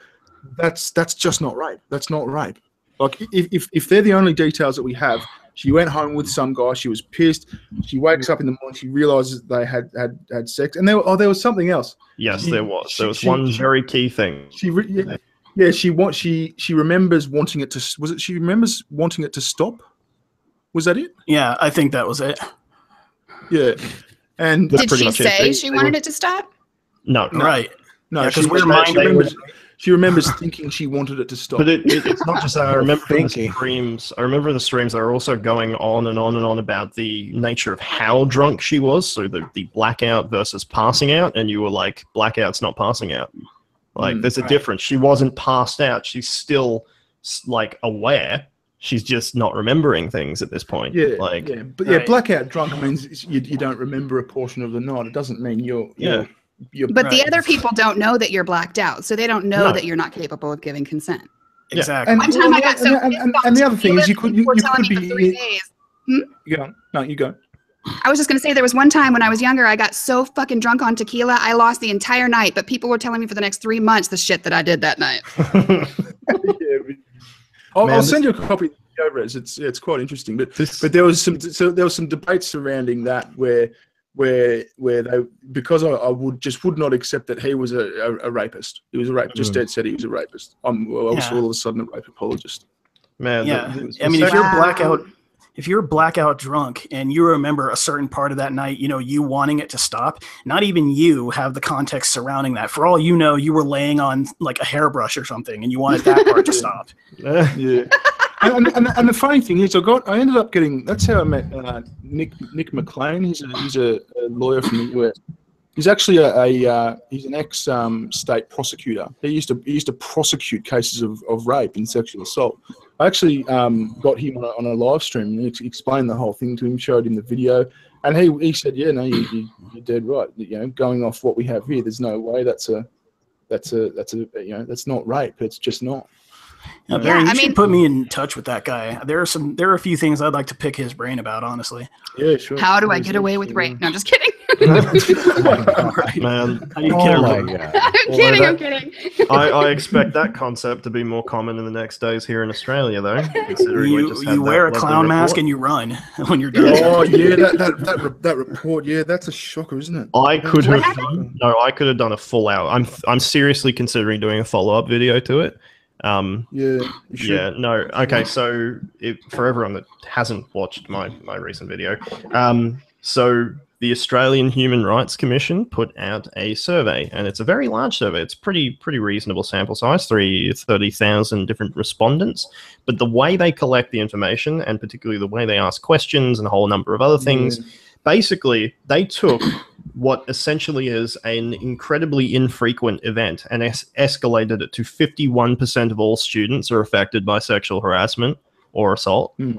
That's that's just not rape. That's not rape. Like if, if if they're the only details that we have, she went home with some guy. She was pissed. She wakes up in the morning. She realizes they had had had sex, and there oh there was something else. yes, She- there was. she- There was she- one she- very key thing. She re- yeah, yeah she want she she remembers wanting it to was it she remembers wanting it to stop. Was that it? Yeah, I think that was it. Yeah. And Did she much it. say They- she wanted it to stop? No, Right. No, Yeah, she, 'cause we're she remembers, she remembers thinking she wanted it to stop. But it, it, it's not just that. I remember the Thinking. streams. I remember the streams. They were also going on and on and on about the nature of how drunk she was. So the, the blackout versus passing out, and you were like, blackout's not passing out. Like, Mm, there's a right. difference. She wasn't passed out. She's still like aware. She's just not remembering things at this point. yeah, like yeah, but yeah, Right. blackout drunk means you, you don't remember a portion of the night. It doesn't mean you're Yeah. you're, you're But the other people don't know that you're blacked out, so they don't know No. that you're not capable of giving consent. Exactly. And- One time I got so and- and- and- and the other thing is you could- people you- you could me for three be- days. you hmm? go. No, you go. I was just gonna say there was one time when I was younger, I got so fucking drunk on tequila, I lost the entire night. But people were telling me for the next three months the shit that I did that night. yeah, we- I'll, Man, I'll send you a copy of the video, It's it's quite interesting. But this, but there was some so there was some debate surrounding that where where where they because I, I would just would not accept that he was a, a, a rapist. He was a rape. Just Mm. dead said he was a rapist. I'm well, I was Yeah. all of a sudden a rape apologist. man, Yeah. the- the- I mean, if you're Wow. blackout, if you're blackout drunk and you remember a certain part of that night, you know, you wanting it to stop, not even you have the context surrounding that. For all you know, you were laying on like a hairbrush or something and you wanted that part to stop. Yeah. and, and, and the funny thing is, I got I ended up getting. That's how I met uh, Nick Nick McLean. He's a, he's a, a lawyer from the US. He's actually a, a uh, he's an ex um, state prosecutor. He used to he used to prosecute cases of, of rape and sexual assault. I actually um, got him on a, on a live stream and ex- explained the whole thing to him, showed him the video, and he, he said, "Yeah, no, you, you, you're dead right. You know, going off what we have here, there's no way that's a that's a that's a you know that's not rape. It's just not." Now, Yeah, you I should mean- put me in touch with that guy. There are some, there are a few things I'd like to pick his brain about, honestly. Yeah, sure. How do I get away with rape? No, I'm just kidding. Oh right. man, How do you Oh get my god. I'm kidding. that- I'm kidding. I, I expect that concept to be more common in the next days here in Australia, though. Considering we You, just you wear a lovely clown mask and you run when you're done. Oh yeah, that that that, re- that report. Yeah, that's a shocker, isn't it? I could What have done, no, I could have done a full hour. I'm I'm seriously considering doing a follow up video to it. Um, Yeah, yeah, no, okay. So if, for everyone that hasn't watched my my recent video, um, so the Australian Human Rights Commission put out a survey, and it's a very large survey. It's pretty pretty reasonable sample size, three thirty thousand different respondents. But the way they collect the information, and particularly the way they ask questions and a whole number of other things, basically they took what essentially is an incredibly infrequent event and es- escalated it to 51% of all students are affected by sexual harassment or assault. Hmm.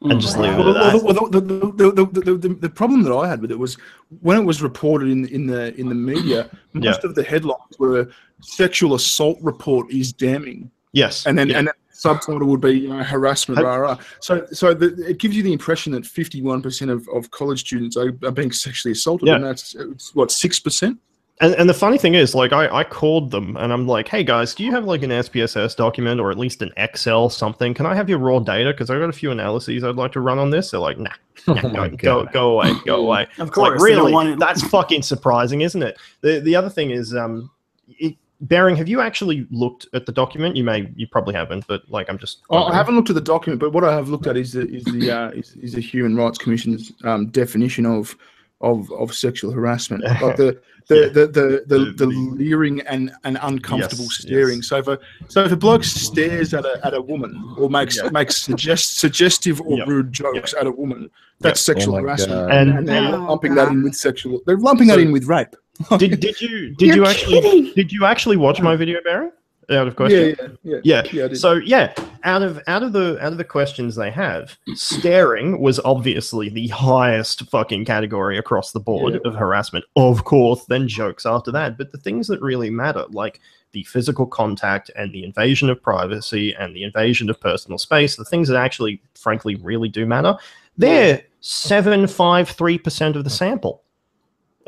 And just leave it at that. well, the, the, the, the, the, the, the problem that I had with it was when it was reported in in the in the media, most of the headlines were "sexual assault report is damning," yes. And then yeah. and then the subtitle would be you know, "harassment." Have- Rah, rah. So so the, it gives you the impression that fifty one percent of of college students are, are being sexually assaulted, Yeah. and that's it's, what six percent. And, and the funny thing is, like, I, I called them and I'm like, hey guys, do you have like an SPSS document or at least an Excel something? Can I have your raw data? Because I've got a few analyses I'd like to run on this. They're like, nah, nah Oh go, go, go away, go away. Of course, like, really? want That's fucking surprising, isn't it? The the other thing is, um, it, Bearing, have you actually looked at the document? You may, you probably haven't, but like, I'm just. Oh, I haven't looked at the document, but what I have looked at is the is the uh, is, is the Human Rights Commission's um, definition of of of sexual harassment, like the the, Yeah. the, the, the, the, The- leering and, and uncomfortable Yes, staring. yes. So if a so if a bloke stares at a at a woman or makes Yeah. makes suggest suggestive or Yeah. rude jokes at a woman, that's sexual Oh harassment, God. and, And- they're Oh, lumping that in with sexual. They're lumping that in with rape. Did did you did You're you actually kidding. did you actually watch my video, Bearing? Out of question. Yeah, yeah, yeah. Yeah. yeah I did. So yeah, out of out of the out of the questions they have, staring was obviously the highest fucking category across the board Yeah. of harassment. Of course, then jokes after that. But the things that really matter, like the physical contact and the invasion of privacy and the invasion of personal space, the things that actually, frankly, really do matter, they're seven five three percent of the sample.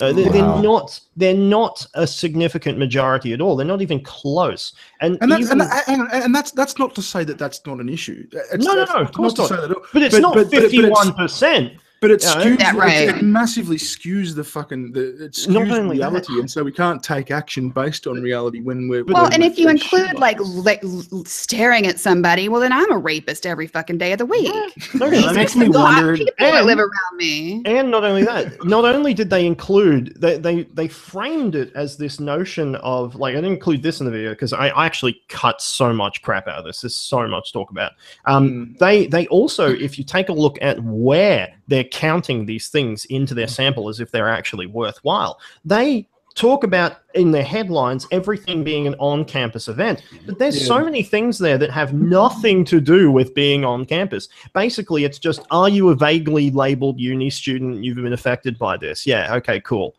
Uh, they're, Wow. they're not. They're not a significant majority at all. They're not even close. And, And that's, even, and, and, and that's that's not to say that that's not an issue. It's, No, no, no, of course not. that at. But it's But- not but- but- but fifty-one percent. But it Yeah, skews, That right. it, massively skews the fucking the it Not skews only that- reality, and so we can't take action based on reality when we're Well, when and we're if you include like, like staring at somebody, well, then I'm a rapist every fucking day of the week. No, that makes me wonder. People that And- live around me. And not only that, not only did they include they they they framed it as this notion of like I didn't include this in the video because I, I actually cut so much crap out of this. There's so much to talk about. Um, Mm. they they also, if you take a look at where they're counting these things into their sample as if they're actually worthwhile, they talk about in their headlines everything being an on-campus event but there's so many things there that have nothing to do with being on campus. Basically it's just are you a vaguely labeled uni student? You've been affected by this. Yeah okay cool.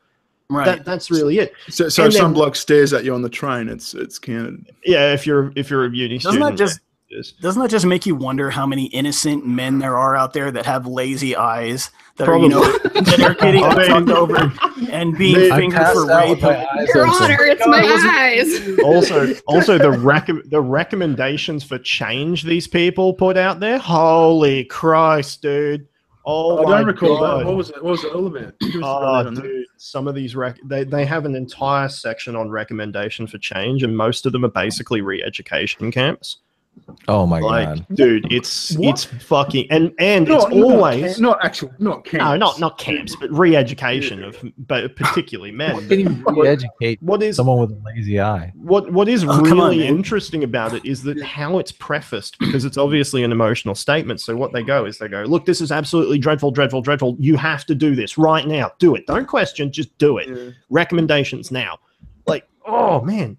Right. that, that's really it. So, so and if some then- bloke stares at you on the train, it's it's counted. yeah if you're if you're a uni Doesn't student that just yeah, it is. doesn't that just make you wonder how many innocent men there are out there that have lazy eyes that are you know that are getting I fucked over and being They- fingered for rape? with my eyes Your. Honor, it's my eyes. also also the rec- the recommendations for change these people put out there holy christ dude oh I don't recall God. that. What was it? What was it all about? Give us a Oh, rundown that. dude, some of these rec- they they have an entire section on recommendation for change, and most of them are basically re-education camps. Oh my like, god. dude, it's What? it's fucking and and Not, it's always not, not actual, not camps. no, not not camps, but re-education of but particularly men. re-educate What is someone with a lazy eye? what what is Oh, come on, really interesting about it is that how it's prefaced because it's obviously an emotional statement. So what they go is they go, look, this is absolutely dreadful, dreadful, dreadful. You have to do this right now. Do it. Don't question, just do it. Yeah. Recommendations now. Like, oh man.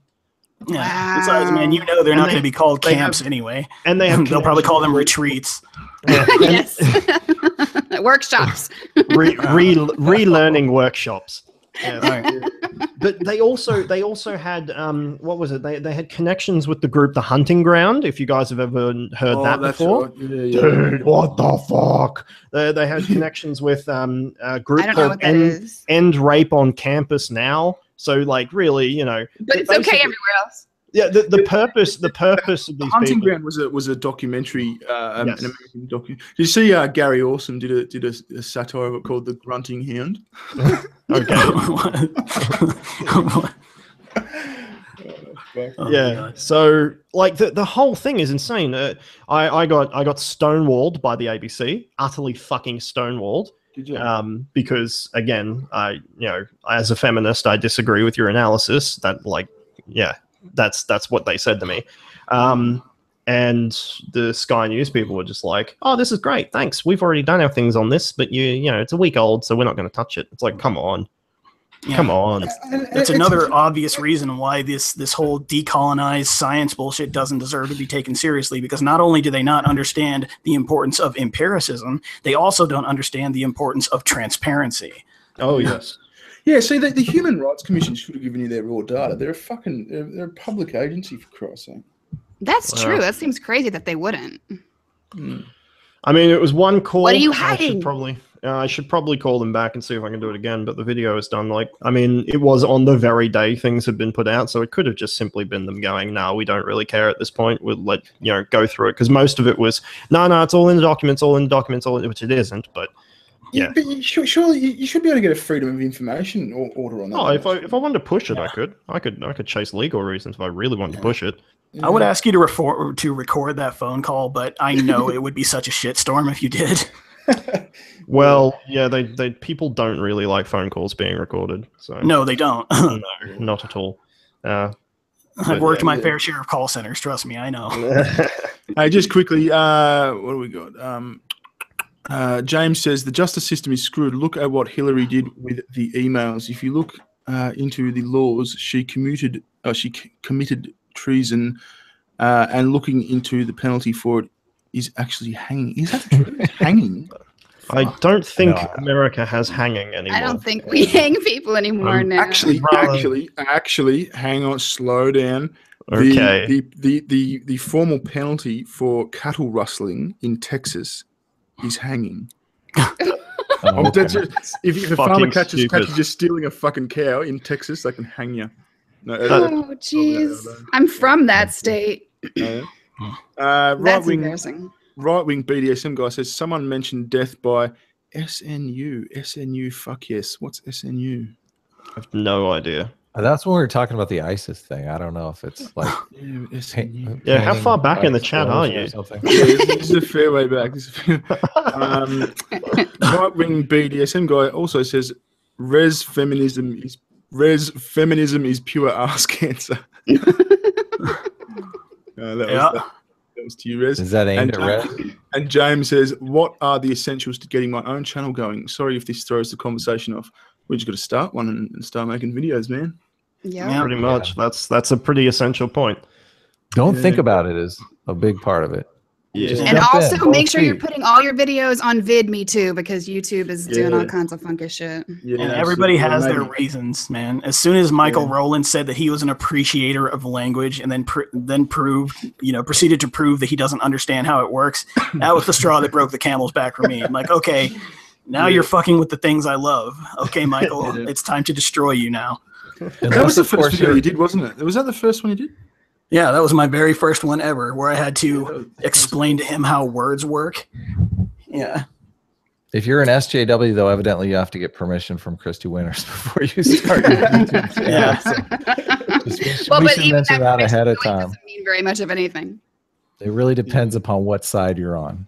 Yeah. Besides, man, you know they're And not they- going to be called they camps anyway. And they have They'll probably call them connections retreats. yes. Workshops. re, re, relearning workshops. Yeah. Right. but they also they also had um what was it they, they had connections with the group the hunting ground if you guys have ever heard Oh, that before right. Yeah, yeah. dude what the fuck they, they had connections with um a group I don't know called end, end rape on campus now so like really you know But it's okay everywhere else. yeah the, the purpose the purpose of The these Hunting people Ground was a was a documentary, uh, Yes. an American documentary. Did you see uh, Gary Awesome did a did a, a satire of it called the Grunting Hound? okay Oh, yeah God. so like the, the whole thing is insane uh, i i got i got stonewalled by the abc utterly fucking stonewalled Did you? um because again i you know as a feminist i disagree with your analysis that like yeah that's that's what they said to me. Um and the sky news people were just like oh this is great. Thanks. We've already done our things on this but you you know it's a week old so we're not going to touch it. It's like come on Yeah. come on That's another obvious reason why this this whole decolonized science bullshit doesn't deserve to be taken seriously because not only do they not understand the importance of empiricism, they also don't understand the importance of transparency. oh yes Yeah, see, the, the Human Rights Commission should have given you their raw data. They're a fucking, they're, they're a public agency for Christ's sake. That's Wow. true. That seems crazy that they wouldn't. Hmm. I mean, it was one call. What are you I should hiding? Probably. Uh, I should probably call them back and see if I can do it again. But the video is done. Like, I mean, it was on the very day things had been put out, so it could have just simply been them going, "No, we don't really care at this point. We'll let you know go through it." Because most of it was, "No, no, it's all in the documents, all in the documents, all," in, which it isn't. But Yeah, Yeah. but you, sure, surely you, you should be able to get a freedom of information order on that. oh, if I if I wanted to push it, I could. I could. I could chase legal reasons if I really wanted to push it. I would ask you to refor- to record that phone call, but I know it would be such a shitstorm if you did. Well, yeah, they they people don't really like phone calls being recorded. So No, they don't. no, not at all. Uh, I've worked yeah, my yeah. fair share of call centers. Trust me, I know. I just quickly, uh, what do we got? Um, uh, James says the justice system is screwed. Look at what Hillary did with the emails. If you look uh, into the laws, she commuted, uh, she c- committed treason, uh, and looking into the penalty for it is actually hanging. Is that true? hanging? I don't think No. America has hanging anymore. I don't think we hang people anymore Um, now. Actually, actually, actually, hang on, slow down. The, Okay. The, the, the, the formal penalty for cattle rustling in Texas is hanging. Oh, I'm okay. dead. If, if a farmer catches, stupid. catches you stealing a fucking cow in Texas, they can hang you. No, Oh, jeez. I'm from that state. Uh, right wing, right wing BDSM guy says someone mentioned death by SNU. SNU, fuck yes. What's SNU? I have no idea. That's when we were talking about the ISIS thing. I don't know if it's like Yeah, pa- SNU. Yeah, how far back in the chat are you? something. Yeah, this, this is a fair way back. This is a fair- um, right wing BDSM guy also says Rez feminism is Rez feminism is pure ass cancer. Uh, that, was, Yeah. that, that was to you, Rez. Is that aimed And, at red? and James says, "What are the essentials to getting my own channel going?" Sorry if this throws the conversation off. We just got to start one and, and start making videos, man. Yeah. Yeah. Pretty much. That's that's a pretty essential point. Don't think about it as a big part of it. Yeah. And jump in, also both make sure you're putting all your videos on VidMe too, because YouTube is doing all kinds of funky shit. Yeah, and everybody absolutely. has their reasons, man. As soon as Michael Yeah. Rowland said that he was an appreciator of language, and then pr- then proved, you know, proceeded to prove that he doesn't understand how it works, that was the straw that broke the camel's back for me. I'm like, okay, now Yeah. you're fucking with the things I love. Okay, Michael, it's time to destroy you now. That was the first video you did, wasn't it? Was that the first one you did? Yeah, that was my very first one ever, where I had to explain to him how words work. Yeah. If you're an SJW, though, evidently you have to get permission from Kristi Winters before you start your YouTube channel. Yeah. So just- well, we but should even mention that, that ahead of time. Doesn't mean very much of anything. It really depends upon what side you're on.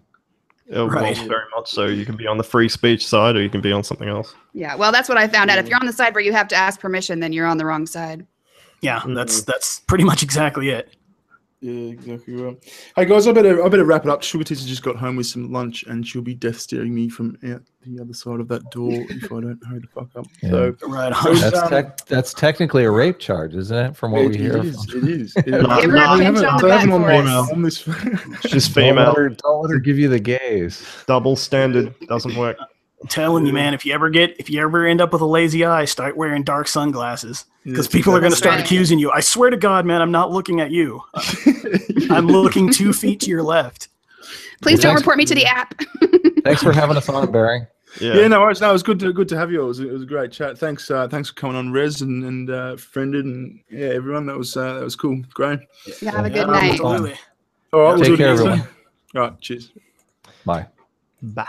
Uh, well, very much so. You can be on the free speech side or you can be on something else. Yeah. Well, that's what I found out. If you're on the side where you have to ask permission, then you're on the wrong side. Yeah, that's that's pretty much exactly it. Yeah, exactly right. Hey guys, I better I better wrap it up. Sugar Tits just got home with some lunch, and she'll be death staring me from out the other side of that door if I don't hurry the fuck up. Yeah. So Right Those- on. That's um, tech, that's technically a rape charge, isn't it? From what it, we it hear. is. from- It is. It No, is. Give her a no, They haven't- on the haven't on for this- us. on this. It's just Don't female. let, her, don't let her give you the gaze. Double standard doesn't work. I'm telling you, man, if you ever get if you ever end up with a lazy eye, start wearing dark sunglasses. Because people are going to start accusing you. I swear to God, man, I'm not looking at you. I'm looking two feet to your left. Please don't report me to the app. Thanks for having us on, Barry. Yeah. Yeah, no worries. No, it was good to good to have you. It was, it was a great chat. Thanks, uh, thanks for coming on, Rez and and uh, FriendEd and yeah, everyone. That was uh, that was cool. Great. You have a good Yeah, night. Absolutely. All right, we'll Take care, everyone. time. All right, cheers. Bye. Bah.